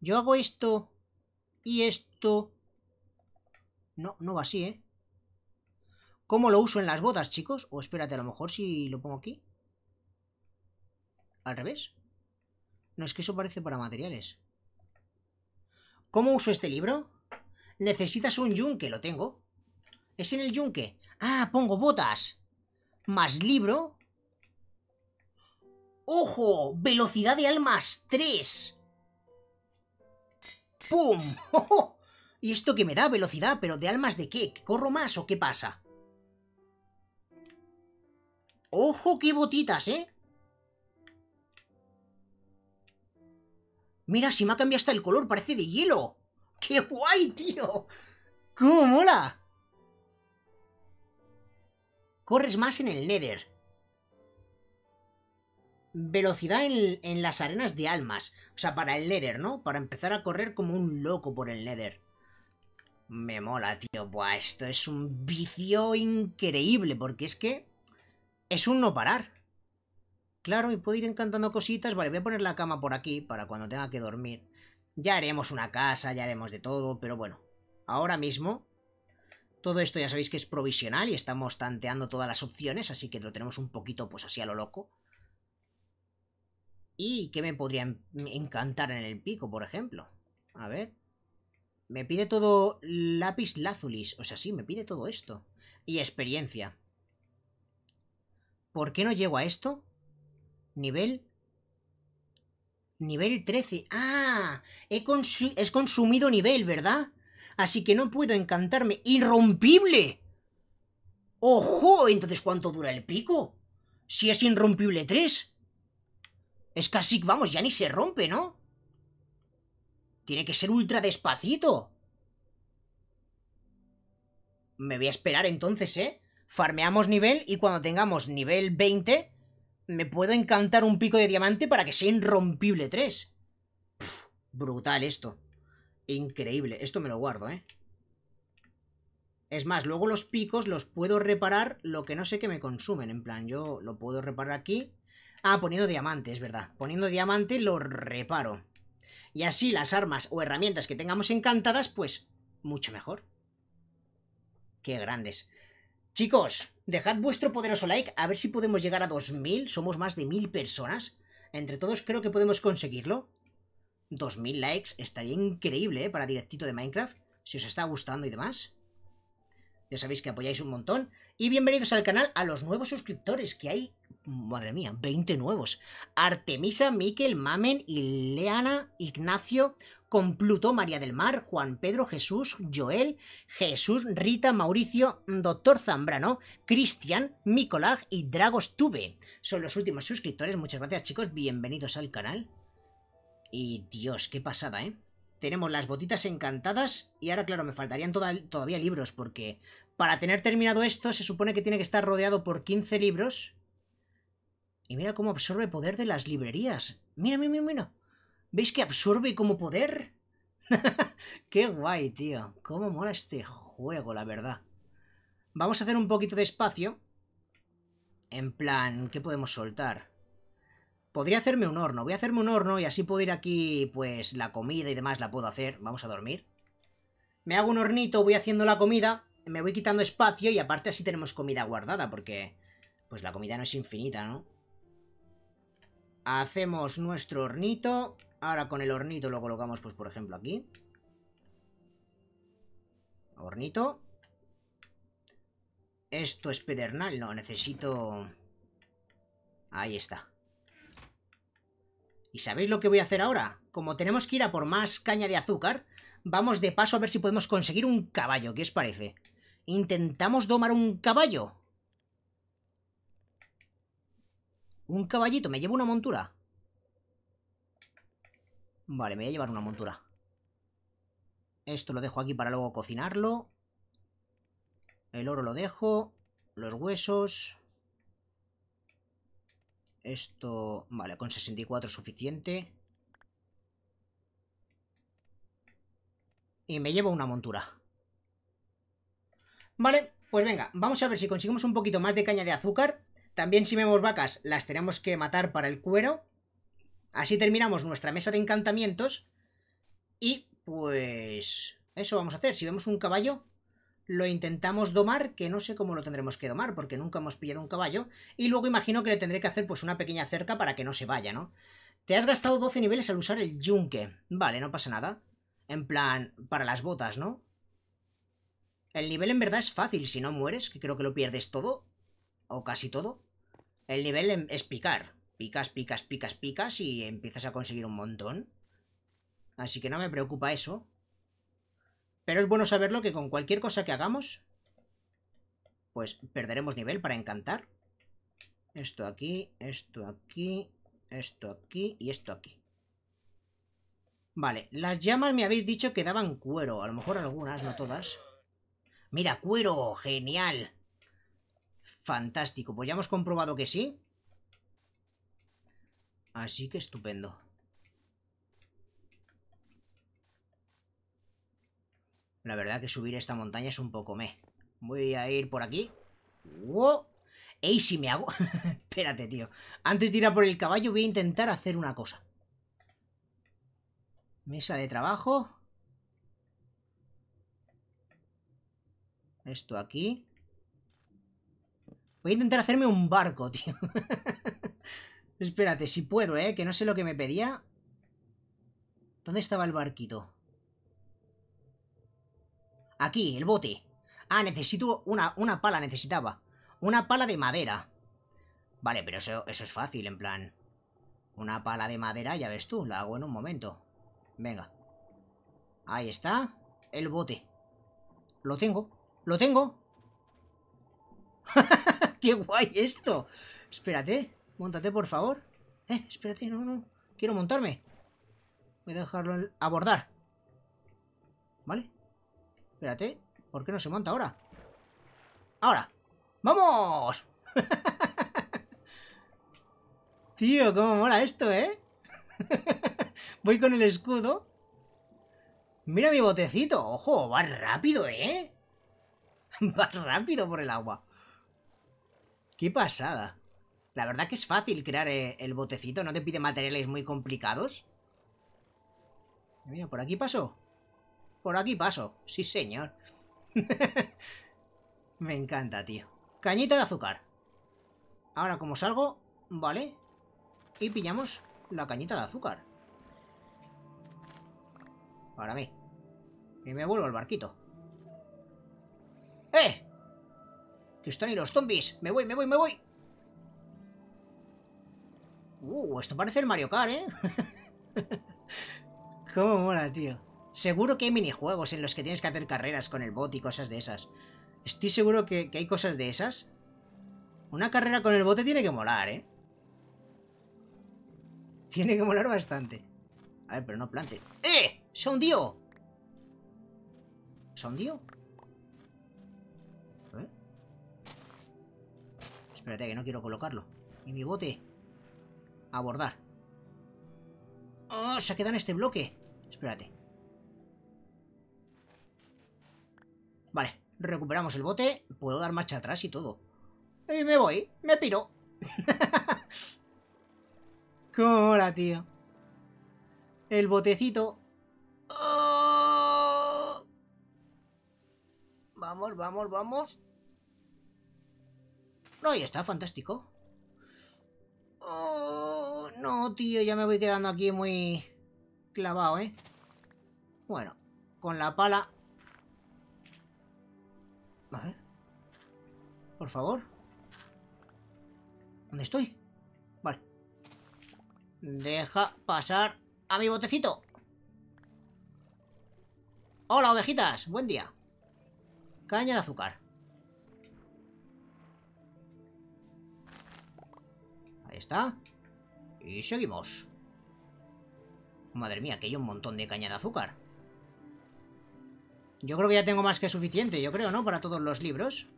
Yo hago esto y esto. No, no va así, ¿eh? ¿Cómo lo uso en las botas, chicos? O espérate, a lo mejor si lo pongo aquí. ¿Al revés? No, es que eso parece para materiales. ¿Cómo uso este libro? Necesitas un yunque, lo tengo. ¿Es en el yunque? Ah, pongo botas. Más libro. ¡Ojo! Velocidad de almas 3. ¡Pum! <laughs> ¿Y esto que me da velocidad? ¿Pero de almas de qué? ¿Corro más o qué pasa? ¡Ojo, qué botitas, eh! Mira, si me ha cambiado hasta el color, parece de hielo. ¡Qué guay, tío! ¡Cómo mola! Corres más en el Nether. Velocidad en, las arenas de almas. O sea, para el Nether, ¿no? Para empezar a correr como un loco por el Nether. Me mola, tío. Buah, esto es un vicio increíble. Porque es que... Es un no parar. Claro, y puedo ir encantando cositas. Vale, voy a poner la cama por aquí para cuando tenga que dormir. Ya haremos una casa, ya haremos de todo, pero bueno. Ahora mismo, todo esto ya sabéis que es provisional y estamos tanteando todas las opciones, así que lo tenemos un poquito pues así a lo loco. ¿Y qué me podría encantar en el pico, por ejemplo? A ver. Me pide todo lápiz lazulis. O sea, sí, me pide todo esto. Y experiencia. ¿Por qué no llego a esto? Nivel... Nivel 13. ¡Ah! He es consumido nivel, ¿verdad? Así que no puedo encantarme. ¡Irrompible! ¡Ojo! Entonces, ¿cuánto dura el pico? Si es irrompible 3. Es casi, vamos, ya ni se rompe, ¿no? Tiene que ser ultra despacito. Me voy a esperar entonces, ¿eh? Farmeamos nivel y cuando tengamos nivel 20 me puedo encantar un pico de diamante para que sea irrompible 3. brutal esto. Increíble. Esto me lo guardo, ¿eh? Es más, luego los picos los puedo reparar lo que no sé que me consumen. En plan, yo lo puedo reparar aquí. Ah, poniendo diamante, es verdad. Poniendo diamante lo reparo. Y así las armas o herramientas que tengamos encantadas, pues mucho mejor. Qué grandes. Chicos, dejad vuestro poderoso like a ver si podemos llegar a 2000. Somos más de 1000 personas. Entre todos creo que podemos conseguirlo. 2000 likes estaría increíble ¿eh? para directito de Minecraft. Si os está gustando y demás. Ya sabéis que apoyáis un montón. Y bienvenidos al canal a los nuevos suscriptores que hay. Madre mía, 20 nuevos. Artemisa, Miquel, Mamen, Ileana, Ignacio, Compluto, María del Mar, Juan Pedro, Jesús, Joel, Jesús, Rita, Mauricio, Doctor Zambrano, Cristian, Micolag y Dragos Tube. Son los últimos suscriptores. Muchas gracias, chicos. Bienvenidos al canal. Y Dios, qué pasada, ¿eh? Tenemos las botitas encantadas y ahora, claro, me faltarían todavía libros porque para tener terminado esto se supone que tiene que estar rodeado por 15 libros. Y mira cómo absorbe poder de las librerías. Mira, mira, mira, mira. ¿Veis que absorbe como poder? <laughs> ¡Qué guay, tío! Cómo mola este juego, la verdad. Vamos a hacer un poquito de espacio. En plan, ¿qué podemos soltar? Podría hacerme un horno. Voy a hacerme un horno y así puedo ir aquí, pues, la comida y demás la puedo hacer. Vamos a dormir. Me hago un hornito, voy haciendo la comida, me voy quitando espacio y aparte así tenemos comida guardada, porque, pues, la comida no es infinita, ¿no? Hacemos nuestro hornito. Ahora con el hornito lo colocamos, pues por ejemplo, aquí. Hornito. Esto es pedernal. No, necesito... Ahí está. ¿Y sabéis lo que voy a hacer ahora? Como tenemos que ir a por más caña de azúcar, vamos de paso a ver si podemos conseguir un caballo. ¿Qué os parece? ¿Intentamos domar un caballo? Un caballito, me llevo una montura. Vale, me voy a llevar una montura. Esto lo dejo aquí para luego cocinarlo. El oro lo dejo. Los huesos. Esto... Vale, con 64 es suficiente. Y me llevo una montura. Vale, pues venga, vamos a ver si conseguimos un poquito más de caña de azúcar También si vemos vacas, las tenemos que matar para el cuero. Así terminamos nuestra mesa de encantamientos. Y pues... Eso vamos a hacer. Si vemos un caballo, lo intentamos domar, que no sé cómo lo tendremos que domar, porque nunca hemos pillado un caballo. Y luego imagino que le tendré que hacer pues una pequeña cerca para que no se vaya, ¿no? Te has gastado 12 niveles al usar el yunque. Vale, no pasa nada. En plan, para las botas, ¿no? El nivel en verdad es fácil si no mueres, que creo que lo pierdes todo. O casi todo. El nivel es picar. Picas, picas, picas, picas y empiezas a conseguir un montón. Así que no me preocupa eso. Pero es bueno saberlo que con cualquier cosa que hagamos, pues perderemos nivel para encantar. Esto aquí, esto aquí, esto aquí y esto aquí. Vale, las llamas me habéis dicho que daban cuero. A lo mejor algunas, no todas. Mira, cuero, genial. Fantástico, pues ya hemos comprobado que sí. Así que estupendo. La verdad que subir esta montaña es un poco me. Voy a ir por aquí. ¡Wow! ¡Ey, si me hago! <laughs> Espérate, tío. Antes de ir a por el caballo voy a intentar hacer una cosa. Mesa de trabajo. Esto aquí. Voy a intentar hacerme un barco, tío. <laughs> Espérate, si puedo, ¿eh? Que no sé lo que me pedía. ¿Dónde estaba el barquito? Aquí, el bote. Ah, necesito una, una pala, necesitaba. Una pala de madera. Vale, pero eso, eso es fácil, en plan... Una pala de madera, ya ves tú, la hago en un momento. Venga. Ahí está. El bote. Lo tengo. Lo tengo. <laughs> ¡Qué guay esto! Espérate. Móntate, por favor. Eh, espérate, no, no. Quiero montarme. Voy a dejarlo abordar. ¿Vale? Espérate. ¿Por qué no se monta ahora? ¡Ahora! ¡Vamos! <laughs> Tío, cómo mola esto, ¿eh? <laughs> Voy con el escudo. Mira mi botecito. Ojo, va rápido, ¿eh? <laughs> Va rápido por el agua. Qué pasada. La verdad que es fácil crear eh, el botecito. No te pide materiales muy complicados. Mira, por aquí paso. Por aquí paso. Sí, señor. <laughs> Me encanta, tío. Cañita de azúcar. Ahora, como salgo, vale. Y pillamos la cañita de azúcar. Para mí. Y me vuelvo al barquito. ¡Eh! Que están ahí los zombies. Me voy, me voy, me voy. Uh, esto parece el Mario Kart, ¿eh? <laughs> Cómo mola, tío. Seguro que hay minijuegos en los que tienes que hacer carreras con el bot y cosas de esas. Estoy seguro que, que hay cosas de esas. Una carrera con el bote tiene que molar, ¿eh? Tiene que molar bastante. A ver, pero no plante. ¡Eh! ¡Se hundió! ¿Se hundió? ¿Eh? Espérate, que no quiero colocarlo. ¿Y mi bote? Abordar. ¡Oh! Se queda en este bloque. Espérate. Vale, recuperamos el bote. Puedo dar marcha atrás y todo. Y me voy. Me piro. <laughs> Hola, tío. El botecito. Oh. Vamos, vamos, vamos. No, ahí está, fantástico. Oh, no, tío, ya me voy quedando aquí muy clavado, ¿eh? Bueno, con la pala... A ver. Por favor. ¿Dónde estoy? Deja pasar a mi botecito. Hola, ovejitas. Buen día. Caña de azúcar. Ahí está. Y seguimos. Madre mía, que hay un montón de caña de azúcar. Yo creo que ya tengo más que suficiente, yo creo, ¿no? Para todos los libros.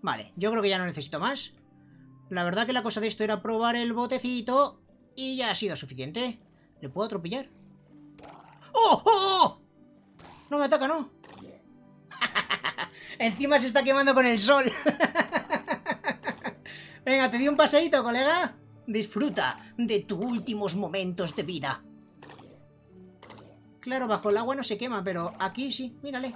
Vale, yo creo que ya no necesito más. La verdad que la cosa de esto era probar el botecito y ya ha sido suficiente. ¿Le puedo atropellar? ¡Oh! ¡Oh! oh! No me ataca, ¿no? <laughs> Encima se está quemando con el sol. <laughs> Venga, te di un paseíto, colega. Disfruta de tus últimos momentos de vida. Claro, bajo el agua no se quema, pero aquí sí, mírale.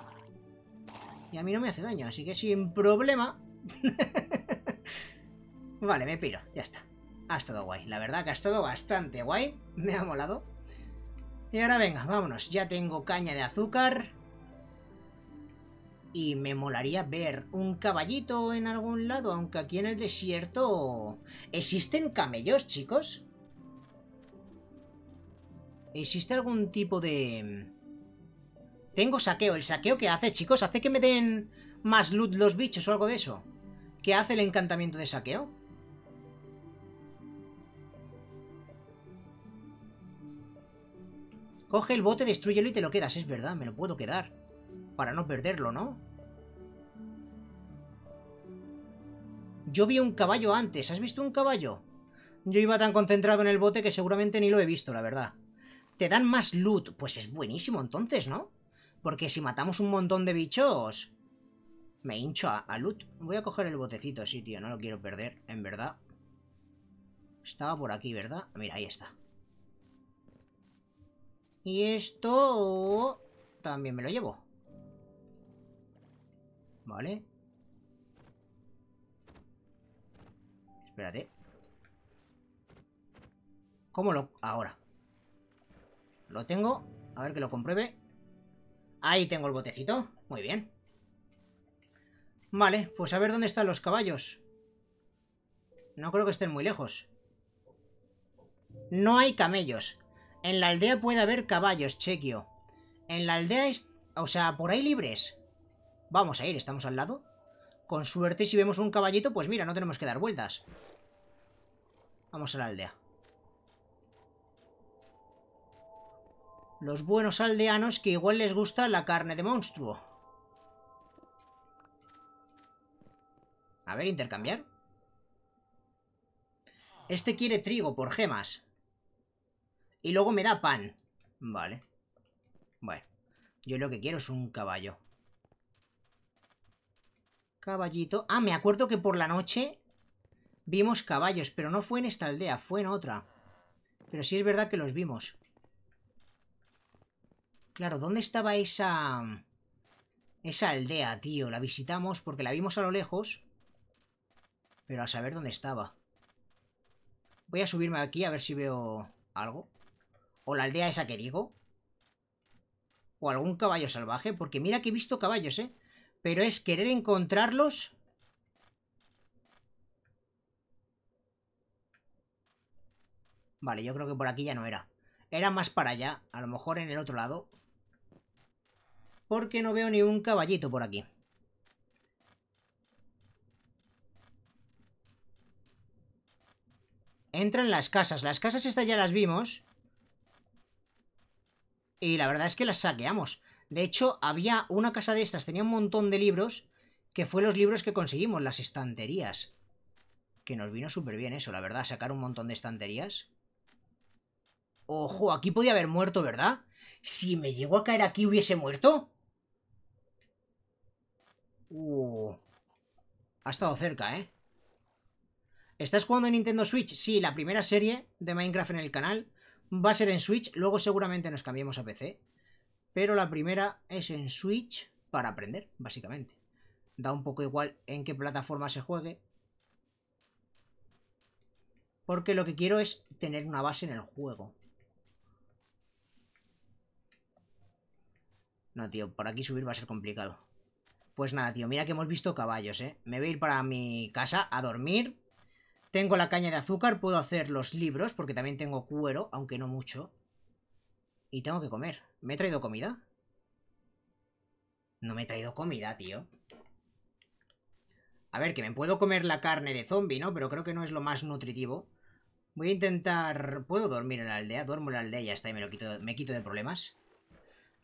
Y a mí no me hace daño, así que sin problema. <laughs> vale, me piro, ya está. Ha estado guay, la verdad que ha estado bastante guay. Me ha molado. Y ahora venga, vámonos. Ya tengo caña de azúcar. Y me molaría ver un caballito en algún lado, aunque aquí en el desierto... ¿Existen camellos, chicos? ¿Existe algún tipo de...? Tengo saqueo. ¿El saqueo qué hace, chicos? ¿Hace que me den más loot los bichos o algo de eso? ¿Qué hace el encantamiento de saqueo? Coge el bote, destruyelo y te lo quedas. Es verdad, me lo puedo quedar. Para no perderlo, ¿no? Yo vi un caballo antes. ¿Has visto un caballo? Yo iba tan concentrado en el bote que seguramente ni lo he visto, la verdad. Te dan más loot. Pues es buenísimo entonces, ¿no? Porque si matamos un montón de bichos... Me hincho a, loot. Voy a coger el botecito, sí, tío. No lo quiero perder, en verdad. Estaba por aquí, ¿verdad? Mira, ahí está. Y esto... También me lo llevo. Vale. Espérate. ¿Cómo lo...? Ahora. Lo tengo. A ver que lo compruebe. Ahí tengo el botecito. Muy bien. Vale, pues a ver dónde están los caballos. No creo que estén muy lejos. No hay camellos. En la aldea puede haber caballos, chequio. En la aldea. O sea, por ahí libres. Vamos a ir, estamos al lado. Con suerte, si vemos un caballito, pues mira, no tenemos que dar vueltas. Vamos a la aldea. Los buenos aldeanos que igual les gusta la carne de monstruo. A ver, intercambiar. Este quiere trigo por gemas. Y luego me da pan. Vale. Bueno. Yo lo que quiero es un caballo. Caballito. Ah, me acuerdo que por la noche vimos caballos, pero no fue en esta aldea, fue en otra. Pero sí es verdad que los vimos. Claro, ¿dónde estaba esa... Esa aldea, tío? La visitamos porque la vimos a lo lejos. Pero a saber dónde estaba. Voy a subirme aquí a ver si veo algo. O la aldea esa que digo. O algún caballo salvaje. Porque mira que he visto caballos, ¿eh? Pero es querer encontrarlos... Vale, yo creo que por aquí ya no era. Era más para allá. A lo mejor en el otro lado. Porque no veo ni un caballito por aquí. Entra en las casas. Las casas estas ya las vimos. Y la verdad es que las saqueamos. De hecho, había una casa de estas, tenía un montón de libros, que fue los libros que conseguimos, las estanterías. Que nos vino súper bien eso, la verdad, sacar un montón de estanterías. Ojo, aquí podía haber muerto, ¿verdad? Si me llegó a caer aquí, ¿hubiese muerto? Uh. Ha estado cerca, ¿eh? ¿Estás jugando en Nintendo Switch? Sí, la primera serie de Minecraft en el canal va a ser en Switch, luego seguramente nos cambiemos a PC. Pero la primera es en Switch para aprender, básicamente. Da un poco igual en qué plataforma se juegue. Porque lo que quiero es tener una base en el juego. No, tío, por aquí subir va a ser complicado. Pues nada, tío, mira que hemos visto caballos, ¿eh? Me voy a ir para mi casa a dormir tengo la caña de azúcar, puedo hacer los libros, porque también tengo cuero, aunque no mucho. Y tengo que comer. ¿Me he traído comida? No me he traído comida, tío. A ver, que me puedo comer la carne de zombie, ¿no? Pero creo que no es lo más nutritivo. Voy a intentar... ¿Puedo dormir en la aldea? Duermo en la aldea y ya está, y me, lo quito, me quito de problemas.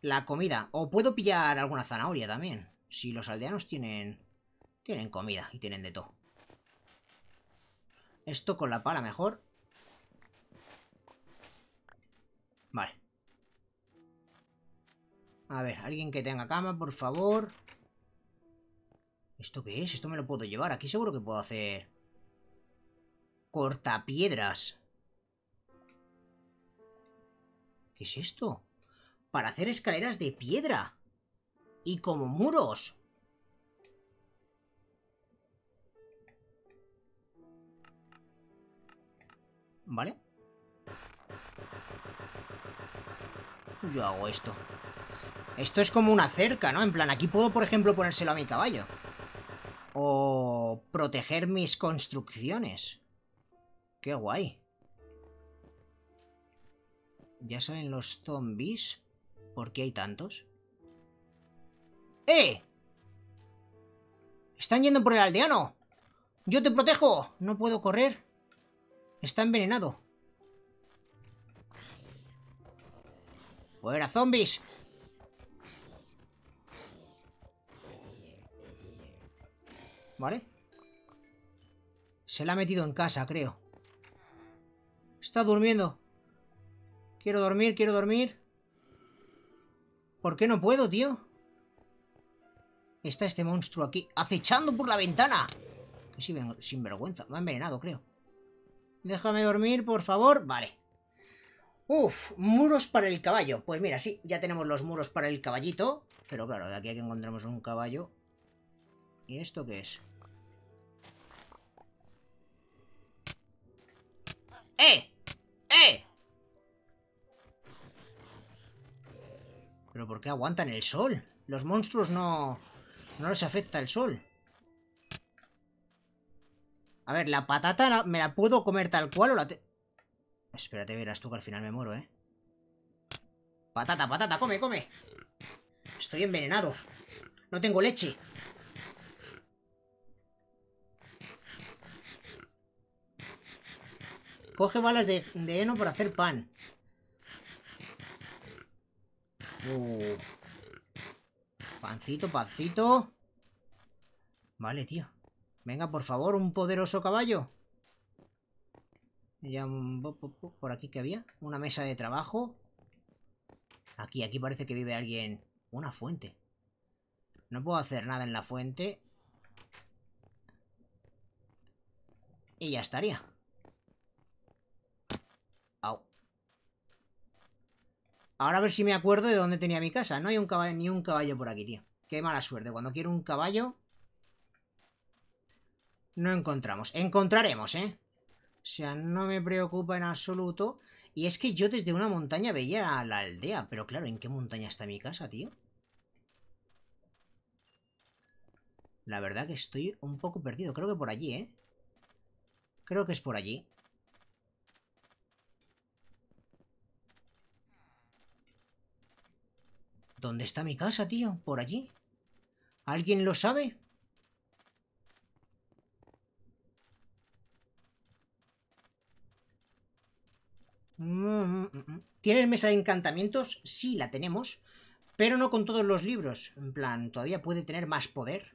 La comida. O puedo pillar alguna zanahoria también. Si los aldeanos tienen... Tienen comida y tienen de todo. Esto con la pala mejor. Vale. A ver, alguien que tenga cama, por favor. ¿Esto qué es? Esto me lo puedo llevar. Aquí seguro que puedo hacer... Cortapiedras. ¿Qué es esto? Para hacer escaleras de piedra. Y como muros. ¿Vale? Yo hago esto. Esto es como una cerca, ¿no? En plan, aquí puedo, por ejemplo, ponérselo a mi caballo. O proteger mis construcciones. Qué guay. ¿Ya salen los zombies? ¿Por qué hay tantos? ¡Eh! ¡Están yendo por el aldeano! ¡Yo te protejo! No puedo correr. Está envenenado. ¡Fuera, zombies! ¿Vale? Se la ha metido en casa, creo. Está durmiendo. Quiero dormir, quiero dormir. ¿Por qué no puedo, tío? Está este monstruo aquí, acechando por la ventana. Que sinvergüenza. Me ha envenenado, creo. Déjame dormir, por favor. Vale. Uf, muros para el caballo. Pues mira, sí, ya tenemos los muros para el caballito. Pero claro, de aquí que encontremos un caballo. ¿Y esto qué es? ¡Eh! ¡Eh! ¿Pero por qué aguantan el sol? Los monstruos no... No les afecta el sol. A ver, la patata me la puedo comer tal cual o la... Te... Espérate, verás tú que al final me muero, ¿eh? Patata, patata, come, come. Estoy envenenado. No tengo leche. Coge balas de, heno para hacer pan. Uh. Pancito, pancito. Vale, tío. Venga, por favor, un poderoso caballo. Ya, por aquí que había. Una mesa de trabajo. Aquí, aquí parece que vive alguien. Una fuente. No puedo hacer nada en la fuente. Y ya estaría. Ahora a ver si me acuerdo de dónde tenía mi casa. No hay un caballo, ni un caballo por aquí, tío. Qué mala suerte. Cuando quiero un caballo... No encontramos. Encontraremos, ¿eh? O sea, no me preocupa en absoluto. Y es que yo desde una montaña veía a la aldea. Pero claro, ¿en qué montaña está mi casa, tío? La verdad que estoy un poco perdido. Creo que por allí, ¿eh? Creo que es por allí. ¿Dónde está mi casa, tío? ¿Por allí? ¿Alguien lo sabe? Mm, mm, mm, ¿Tienes mesa de encantamientos? Sí, la tenemos. Pero no con todos los libros. En plan, todavía puede tener más poder.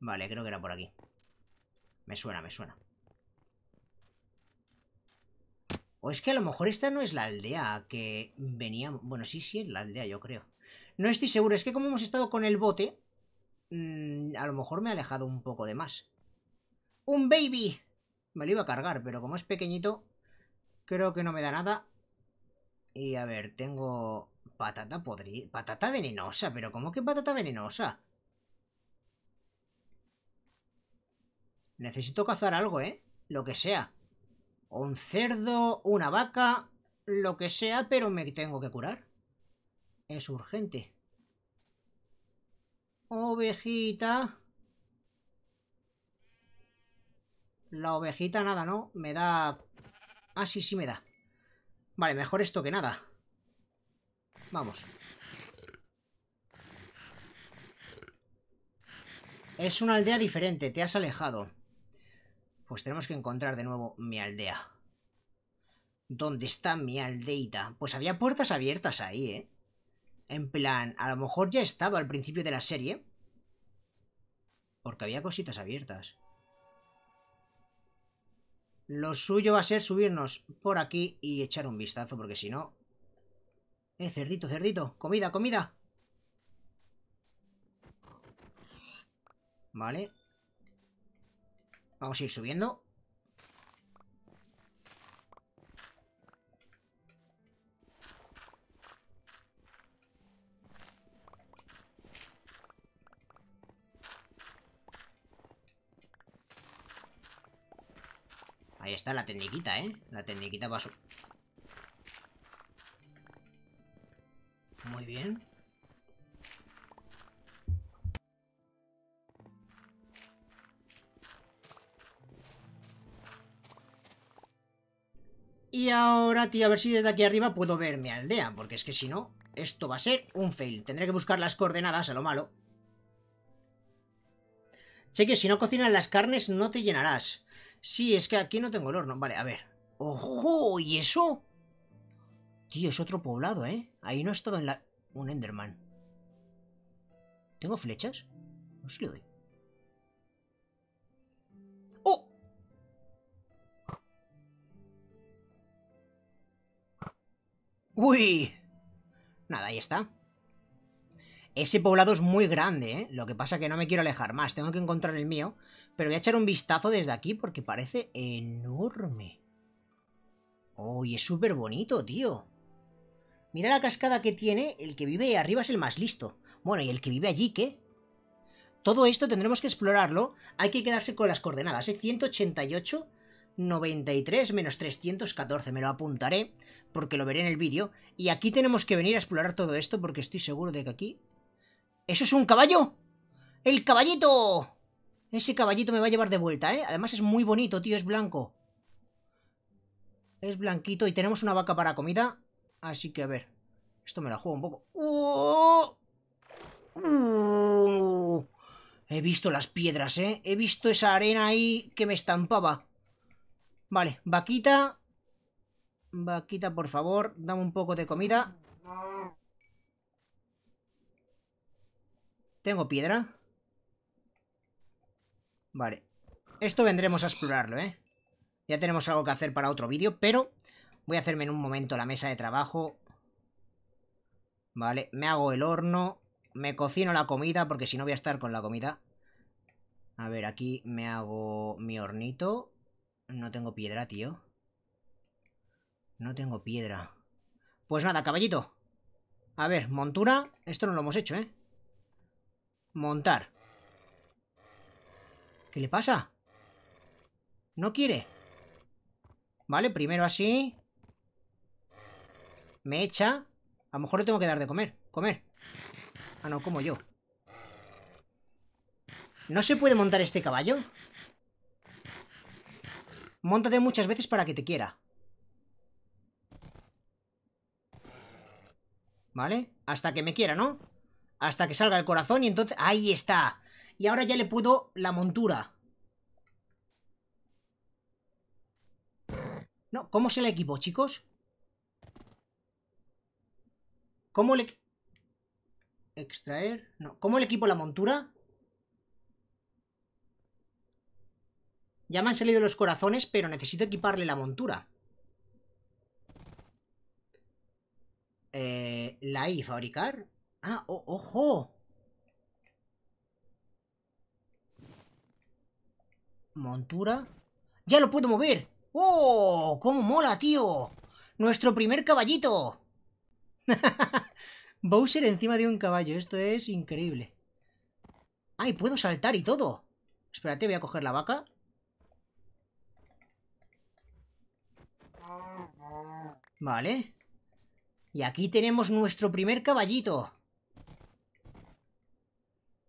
Vale, creo que era por aquí. Me suena, me suena. Es que a lo mejor esta no es la aldea que venía... Bueno, sí, sí, es la aldea, yo creo. No estoy seguro. Es que como hemos estado con el bote... a lo mejor me ha alejado un poco de más. ¡Un baby! Me lo iba a cargar, pero como es pequeñito... Creo que no me da nada. Y a ver, tengo... Patata podrida... Patata venenosa, pero ¿cómo que patata venenosa? Necesito cazar algo, ¿eh? Lo que sea. Un cerdo, una vaca, lo que sea, pero me tengo que curar. Es urgente. Ovejita. La ovejita nada, ¿no? Me da Ah, sí, sí me da. Vale, mejor esto que nada. Vamos. Es una aldea diferente, te has alejado. Pues tenemos que encontrar de nuevo mi aldea. ¿Dónde está mi aldeita? Pues había puertas abiertas ahí, ¿eh? En plan, a lo mejor ya he estado al principio de la serie. Porque había cositas abiertas. Lo suyo va a ser subirnos por aquí y echar un vistazo, porque si no... Eh, cerdito, cerdito, comida, comida. Vale. Vamos a ir subiendo. Ahí está la tecniquita, ¿eh? La tecniquita va a Muy bien. Y ahora, tío, a ver si desde aquí arriba puedo ver mi aldea, porque es que si no, esto va a ser un fail. Tendré que buscar las coordenadas a lo malo. Cheque, si no cocinas las carnes no te llenarás. Sí, es que aquí no tengo el horno. Vale, a ver. ¡Ojo! ¿Y eso? Tío, es otro poblado, ¿eh? Ahí no he estado en la... Un Enderman. ¿Tengo flechas? No sé si le doy. ¡Uy! Nada, ahí está. Ese poblado es muy grande, ¿eh? Lo que pasa que no me quiero alejar más. Tengo que encontrar el mío. Pero voy a echar un vistazo desde aquí porque parece enorme. ¡Oh, y es súper bonito, tío! Mira la cascada que tiene. El que vive arriba es el más listo. Bueno, ¿y el que vive allí qué? Todo esto tendremos que explorarlo. Hay que quedarse con las coordenadas, ¿eh? 188, 93, menos 314. Me lo apuntaré porque lo veré en el vídeo. Y aquí tenemos que venir a explorar todo esto porque estoy seguro de que aquí... ¿Eso es un caballo? ¡El caballito! Ese caballito me va a llevar de vuelta, ¿eh? Además es muy bonito, tío, es blanco. Es blanquito y tenemos una vaca para comida. Así que, a ver. Esto me la juego un poco. ¡Oh! ¡Uh! He visto las piedras, ¿eh? He visto esa arena ahí que me estampaba. Vale, vaquita. Vaquita, por favor, dame un poco de comida. ¿Tengo piedra? Vale. Esto vendremos a explorarlo, ¿eh? Ya tenemos algo que hacer para otro vídeo, pero voy a hacerme en un momento la mesa de trabajo. Vale, me hago el horno. Me cocino la comida, porque si no voy a estar con la comida. A ver, aquí me hago mi hornito. No tengo piedra, tío. No tengo piedra. Pues nada, caballito. A ver, montura. Esto no lo hemos hecho, ¿eh? Montar. ¿Qué le pasa? ¿No quiere? Vale, primero así. Me echa. A lo mejor le tengo que dar de comer. Comer. Ah, no, como yo. ¿No se puede montar este caballo? Móntate muchas veces para que te quiera. ¿Vale? Hasta que me quiera, ¿no? Hasta que salga el corazón y entonces... ¡Ahí está! Y ahora ya le puedo la montura. No, ¿cómo se la equipo, chicos? ¿Cómo le... Extraer... No, ¿cómo le equipo la montura? Ya me han salido los corazones, pero necesito equiparle la montura. Eh, ¿La I fabricar? Ah, ojo. Montura. ¡Ya lo puedo mover! ¡Oh! ¡Cómo mola, tío! ¡Nuestro primer caballito! <laughs> Bowser encima de un caballo. Esto es increíble. ¡Ay, puedo saltar y todo! Espérate, voy a coger la vaca. Vale. Y aquí tenemos nuestro primer caballito.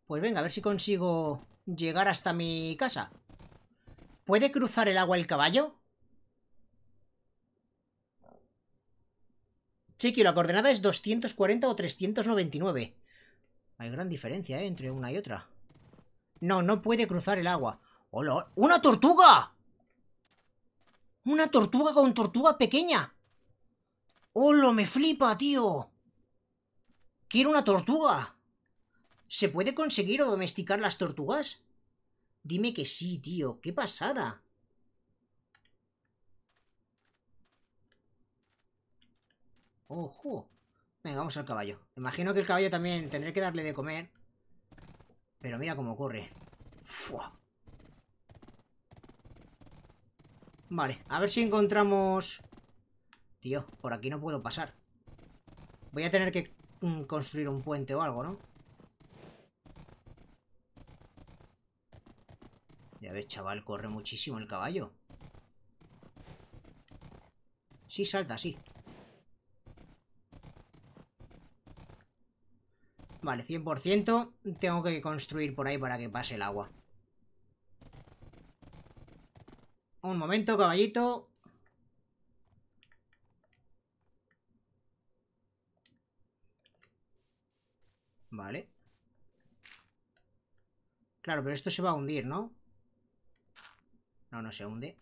Pues venga, a ver si consigo llegar hasta mi casa. ¿Puede cruzar el agua el caballo? Chequio, la coordenada es 240 o 399. Hay gran diferencia, ¿eh? Entre una y otra. No, no puede cruzar el agua. ¡Hola! ¡Una tortuga! ¡Una tortuga con tortuga pequeña! ¡Hola! ¡Me flipa, tío! ¡Quiero una tortuga! ¿Se puede conseguir o domesticar las tortugas? Dime que sí, tío. ¡Qué pasada! ¡Ojo! Venga, vamos al caballo. Imagino que el caballo también tendré que darle de comer. Pero mira cómo corre. Vale, a ver si encontramos... Tío, por aquí no puedo pasar. Voy a tener que mm, construir un puente o algo, ¿no? Ya ves, chaval, corre muchísimo el caballo. Sí, salta, sí. Vale, 100%. Tengo que construir por ahí para que pase el agua. Un momento, caballito. Vale. Claro, pero esto se va a hundir, ¿no? No, no se hunde.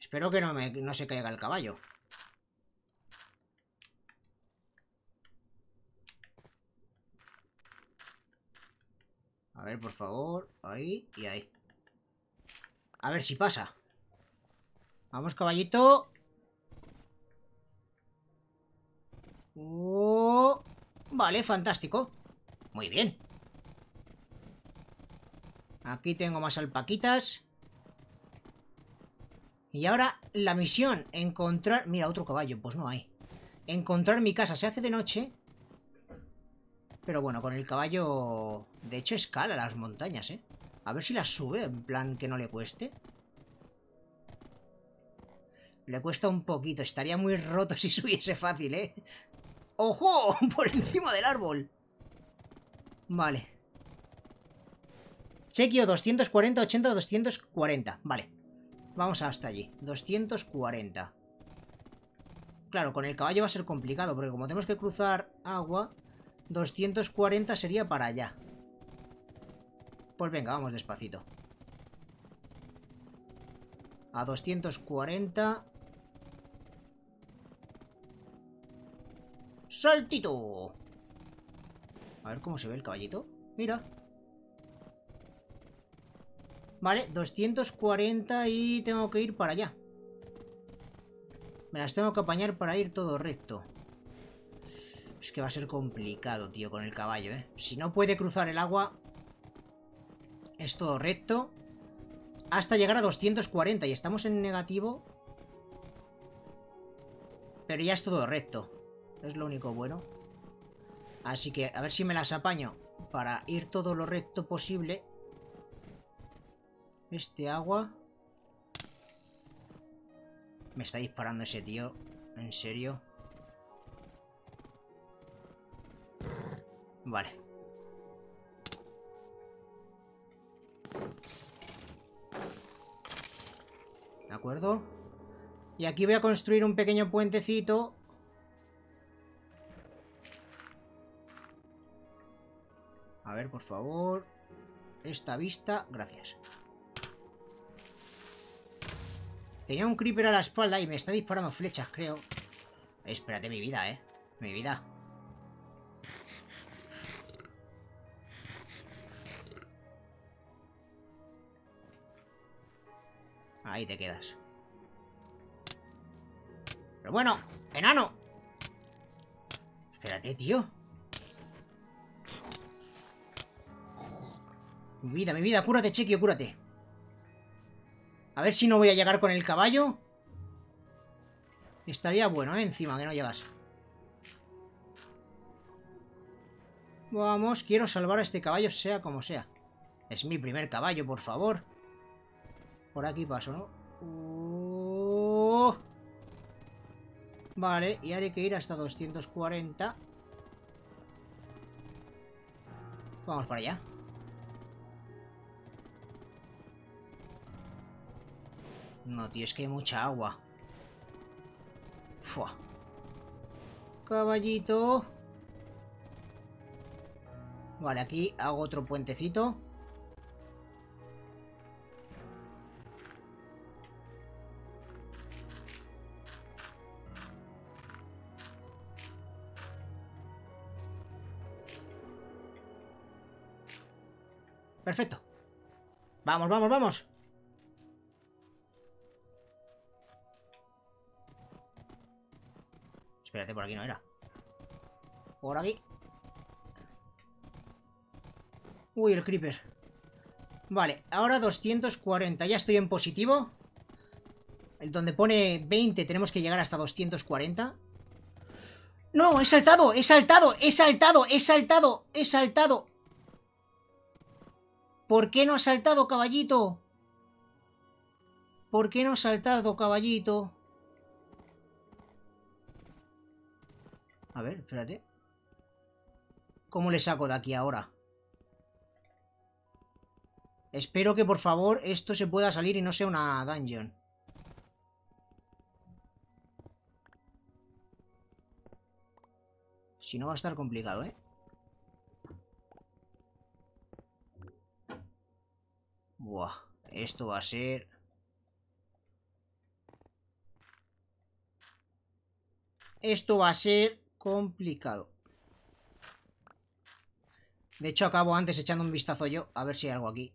Espero que no, me, no se caiga el caballo. A ver, por favor. Ahí y ahí. A ver si pasa. Vamos, caballito. Oh, vale, fantástico. Muy bien. Aquí tengo más alpaquitas. Y ahora la misión, encontrar... Mira, otro caballo, pues no hay. Encontrar mi casa. Se hace de noche. Pero bueno, con el caballo... De hecho, escala las montañas, ¿eh? A ver si las sube, en plan que no le cueste. Le cuesta un poquito. Estaría muy roto <laughs> si subiese fácil, ¿eh? ¡Ojo! <laughs> Por encima del árbol. Vale. Chequio 240, 80, 240. Vale. Vamos hasta allí. 240. Claro, con el caballo va a ser complicado, porque como tenemos que cruzar agua, 240 sería para allá. Pues venga, vamos despacito. A 240... ¡Saltito! A ver cómo se ve el caballito. Mira. Vale, 240 y tengo que ir para allá. Me las tengo que apañar para ir todo recto. Es que va a ser complicado, tío, con el caballo, ¿eh? Si no puede cruzar el agua... Es todo recto. Hasta llegar a 240 y estamos en negativo. Pero ya es todo recto. Es lo único bueno. Así que a ver si me las apaño para ir todo lo recto posible. Este agua... Me está disparando ese tío. ¿En serio? Vale. ¿De acuerdo? Y aquí voy a construir un pequeño puentecito A ver, por favor. Esta vista. Gracias. Tenía un creeper a la espalda y me está disparando flechas, creo. Espérate, mi vida, ¿eh? Mi vida. Ahí te quedas. Pero bueno, enano. Espérate, tío. Mi vida, mi vida, cúrate, Chequio, cúrate. A ver si no voy a llegar con el caballo. Estaría bueno, ¿eh? Encima, que no llegas. Vamos, quiero salvar a este caballo, sea como sea. Es mi primer caballo, por favor. Por aquí paso, ¿no? Uh. Vale, y hay que ir hasta 240. Vamos para allá. No, tío, es que hay mucha agua. Fua. Caballito. Vale, aquí hago otro puentecito. Perfecto. Vamos, vamos, vamos. Aquí no era. Por aquí. Uy, el creeper. Vale, ahora 240. Ya estoy en positivo. El donde pone 20 tenemos que llegar hasta 240. ¡No! ¡He saltado! ¡He saltado! ¡He saltado! ¡He saltado! ¡He saltado! ¿Por qué no has saltado, caballito? ¿Por qué no has saltado, caballito? A ver, espérate. ¿Cómo le saco de aquí ahora? Espero que por favor esto se pueda salir y no sea una dungeon. Si no va a estar complicado, ¿eh? Buah, esto va a ser... Esto va a ser complicado. De hecho, acabo antes echando un vistazo yo, a ver si hay algo aquí.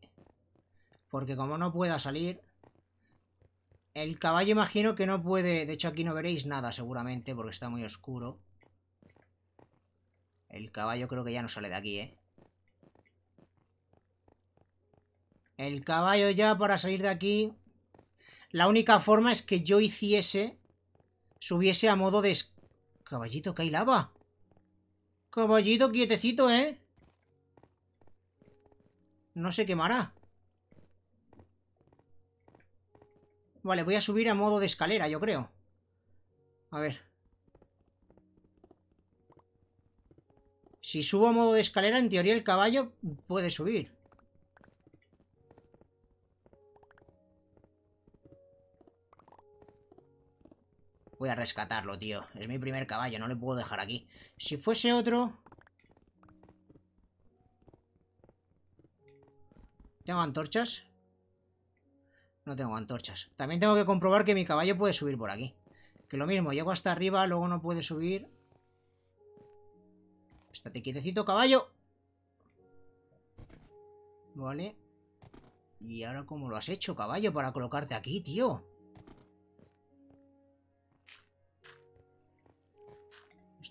Porque como no pueda salir... El caballo imagino que no puede... De hecho, aquí no veréis nada seguramente, porque está muy oscuro. El caballo creo que ya no sale de aquí, ¿eh? El caballo ya para salir de aquí... La única forma es que yo hiciese... Subiese a modo de... Caballito, que hay lava. Caballito, quietecito, ¿eh? No se quemará. Vale, voy a subir a modo de escalera, yo creo. A ver. Si subo a modo de escalera, en teoría el caballo puede subir. Voy a rescatarlo, tío. Es mi primer caballo, no le puedo dejar aquí. Si fuese otro... ¿Tengo antorchas? No tengo antorchas. También tengo que comprobar que mi caballo puede subir por aquí. Que lo mismo, llego hasta arriba, luego no puede subir. Estate quietecito, caballo. Vale. ¿Y ahora cómo lo has hecho, caballo, para colocarte aquí, tío?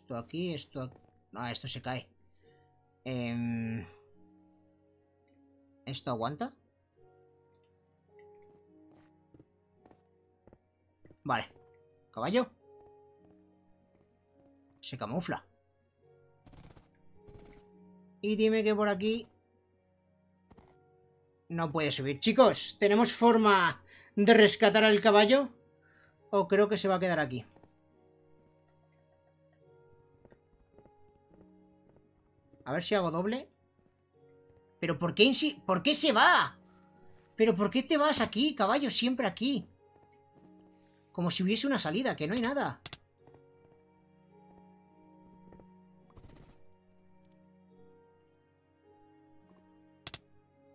Esto aquí, esto... Ah, esto se cae. Eh... ¿Esto aguanta? Vale. ¿Caballo? Se camufla. Y dime que por aquí... No puede subir. Chicos, ¿tenemos forma de rescatar al caballo? ¿O creo que se va a quedar aquí? A ver si hago doble. ¿Pero por qué, por qué se va? ¿Pero por qué te vas aquí, caballo? Siempre aquí. Como si hubiese una salida, que no hay nada.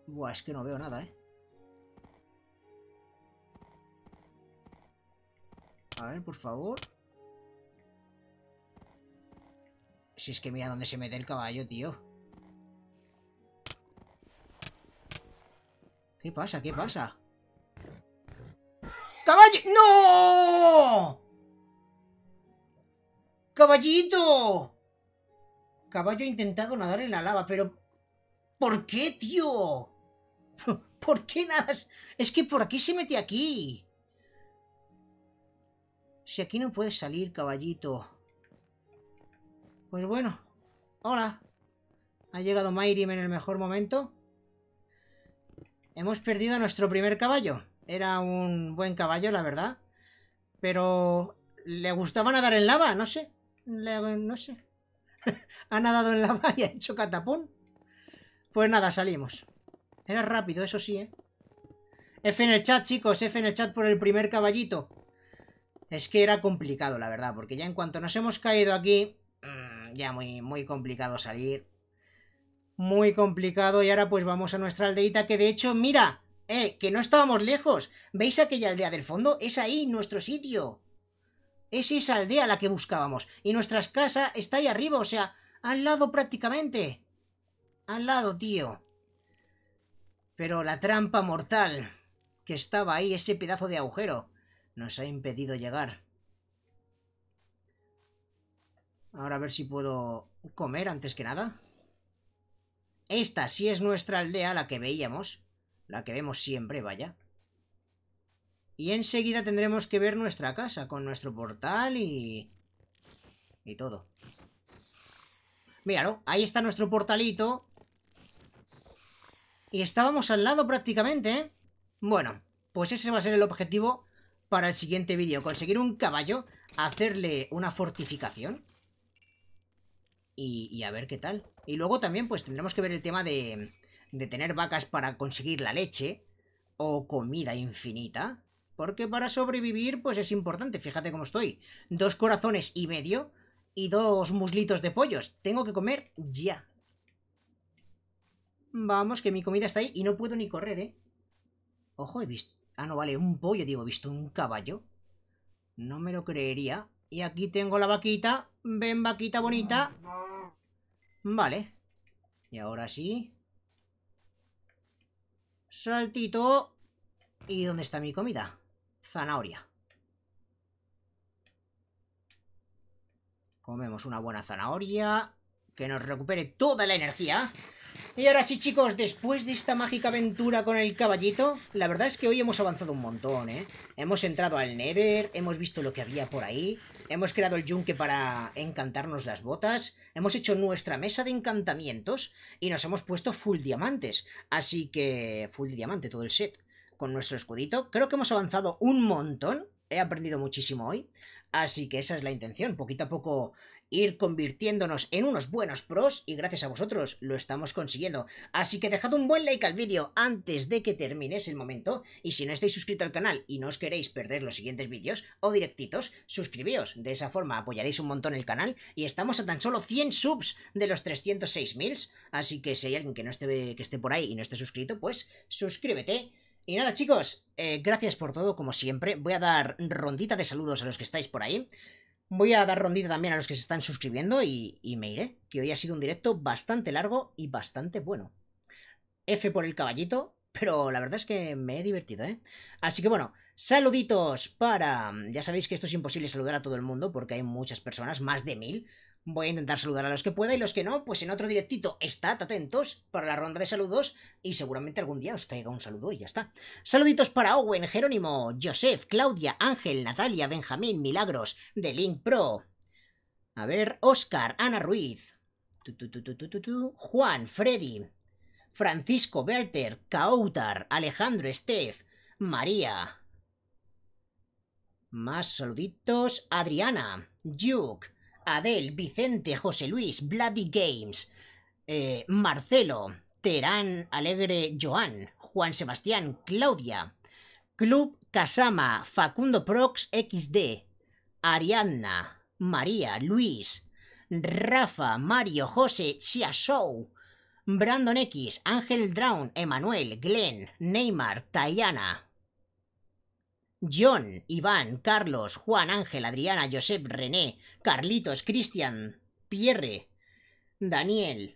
Buah, es que no veo nada, ¿eh? A ver, por favor. Si es que mira dónde se mete el caballo, tío. ¿Qué pasa? ¿Qué pasa? ¡Caballo! ¡No! ¡Caballito! Caballo ha intentado nadar en la lava, pero... ¿Por qué, tío? <laughs> ¿Por qué nadas? Es que por aquí se mete aquí. Si aquí no puedes salir, caballito. Pues bueno. Hola. Ha llegado Mayrim en el mejor momento. Hemos perdido a nuestro primer caballo. Era un buen caballo, la verdad. Pero... ¿Le gustaba nadar en lava? No sé. no sé. <laughs> ha nadado en lava y ha hecho catapún. Pues nada, salimos. Era rápido, eso sí, ¿eh? F en el chat, chicos. F en el chat por el primer caballito. Es que era complicado, la verdad. Porque ya en cuanto nos hemos caído aquí... Ya muy, muy complicado salir muy complicado y ahora pues vamos a nuestra aldeita que de hecho, mira, eh, que no estábamos lejos. ¿Veis aquella aldea del fondo? Es ahí, nuestro sitio. Es esa aldea la que buscábamos. Y nuestra casa está ahí arriba, o sea, al lado prácticamente. Al lado, tío. Pero la trampa mortal que estaba ahí, ese pedazo de agujero, nos ha impedido llegar. Ahora a ver si puedo comer antes que nada. Esta sí es nuestra aldea, la que veíamos. La que vemos siempre, vaya. Y enseguida tendremos que ver nuestra casa, con nuestro portal y... Y todo. Míralo, ahí está nuestro portalito. Y estábamos al lado prácticamente, ¿eh? Bueno, pues ese va a ser el objetivo para el siguiente vídeo. Conseguir un caballo, hacerle una fortificación. Y, a ver qué tal. Y luego también pues tendremos que ver el tema de, de tener vacas para conseguir la leche. O comida infinita. Porque para sobrevivir pues es importante. Fíjate cómo estoy. Dos corazones y medio. Y dos muslitos de pollos. Tengo que comer ya. Vamos, que mi comida está ahí y no puedo ni correr, ¿eh? Ojo, he visto... Ah, no, vale, un pollo, digo, he visto un caballo. No me lo creería. Y aquí tengo la vaquita. Ven, vaquita bonita. Vale. Y ahora sí. Saltito. ¿Y dónde está mi comida? Zanahoria. Comemos una buena zanahoria. Que nos recupere toda la energía. Y ahora sí, chicos, después de esta mágica aventura con el caballito, la verdad es que hoy hemos avanzado un montón, ¿eh? Hemos entrado al Nether, hemos visto lo que había por ahí, hemos creado el yunque para encantarnos las botas, hemos hecho nuestra mesa de encantamientos y nos hemos puesto full diamantes. Así que... full diamante todo el set con nuestro escudito. Creo que hemos avanzado un montón, he aprendido muchísimo hoy. Así que esa es la intención, poquito a poco ir convirtiéndonos en unos buenos pros y gracias a vosotros lo estamos consiguiendo. Así que dejad un buen like al vídeo antes de que termine el momento y si no estáis suscrito al canal y no os queréis perder los siguientes vídeos o directitos, suscribíos. De esa forma apoyaréis un montón el canal y estamos a tan solo 100 subs de los 306.000. Así que si hay alguien que no esté, que esté por ahí y no esté suscrito, pues suscríbete. Y nada chicos, eh, gracias por todo como siempre. Voy a dar rondita de saludos a los que estáis por ahí. Voy a dar rondita también a los que se están suscribiendo y, me iré, que hoy ha sido un directo bastante largo y bastante bueno. F por el caballito, pero la verdad es que me he divertido, ¿eh? Así que bueno, saluditos para... Ya sabéis que esto es imposible saludar a todo el mundo porque hay muchas personas, más de mil, Voy a intentar saludar a los que pueda y los que no, pues en otro directito estad atentos para la ronda de saludos y seguramente algún día os caiga un saludo y ya está. Saluditos para Owen, Jerónimo, Joseph, Claudia, Ángel, Natalia, Benjamín, Milagros, de Link Pro. A ver, Oscar, Ana Ruiz, Juan, Freddy, Francisco, Berter, Kautar, Alejandro, Steph, María. Más saluditos, Adriana, Duke, Adel, Vicente, José Luis, Bloody Games, eh, Marcelo, Terán, Alegre, Joan, Juan Sebastián, Claudia, Club Casama, Facundo Prox XD, Ariadna, María, Luis, Rafa, Mario, José, Show, Brandon X, Ángel Drown, Emanuel, Glenn, Neymar, Tayana, John, Iván, Carlos, Juan, Ángel, Adriana, Josep, René, Carlitos, Cristian, Pierre, Daniel,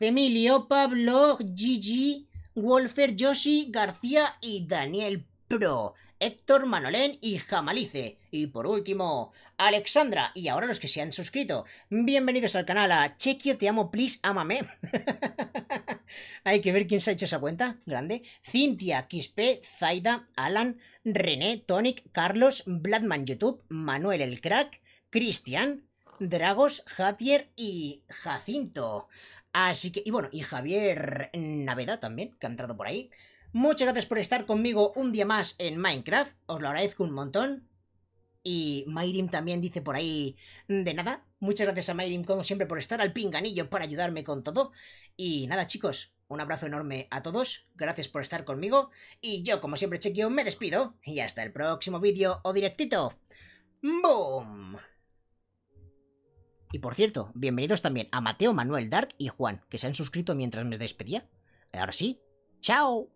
Emilio, Pablo, Gigi, Wolfer, Joshi, García y Daniel Pro. Héctor, Manolén y Jamalice. Y por último, Alexandra. Y ahora los que se han suscrito. Bienvenidos al canal a Chequio, te amo, please, ámame. <laughs> Hay que ver quién se ha hecho esa cuenta. Grande. Cintia, Quispe, Zaida, Alan, René, Tonic, Carlos, Bladman YouTube, Manuel el Crack, Cristian, Dragos, Jatier y Jacinto. Así que, y bueno, y Javier Naveda también, que ha entrado por ahí. Muchas gracias por estar conmigo un día más en Minecraft, os lo agradezco un montón. Y Mayrim también dice por ahí, de nada, muchas gracias a Mayrim como siempre por estar al pinganillo para ayudarme con todo. Y nada chicos, un abrazo enorme a todos, gracias por estar conmigo. Y yo como siempre chequeo me despido y hasta el próximo vídeo o directito. ¡Boom! Y por cierto, bienvenidos también a Mateo, Manuel, Dark y Juan, que se han suscrito mientras me despedía. Ahora sí, ¡chao!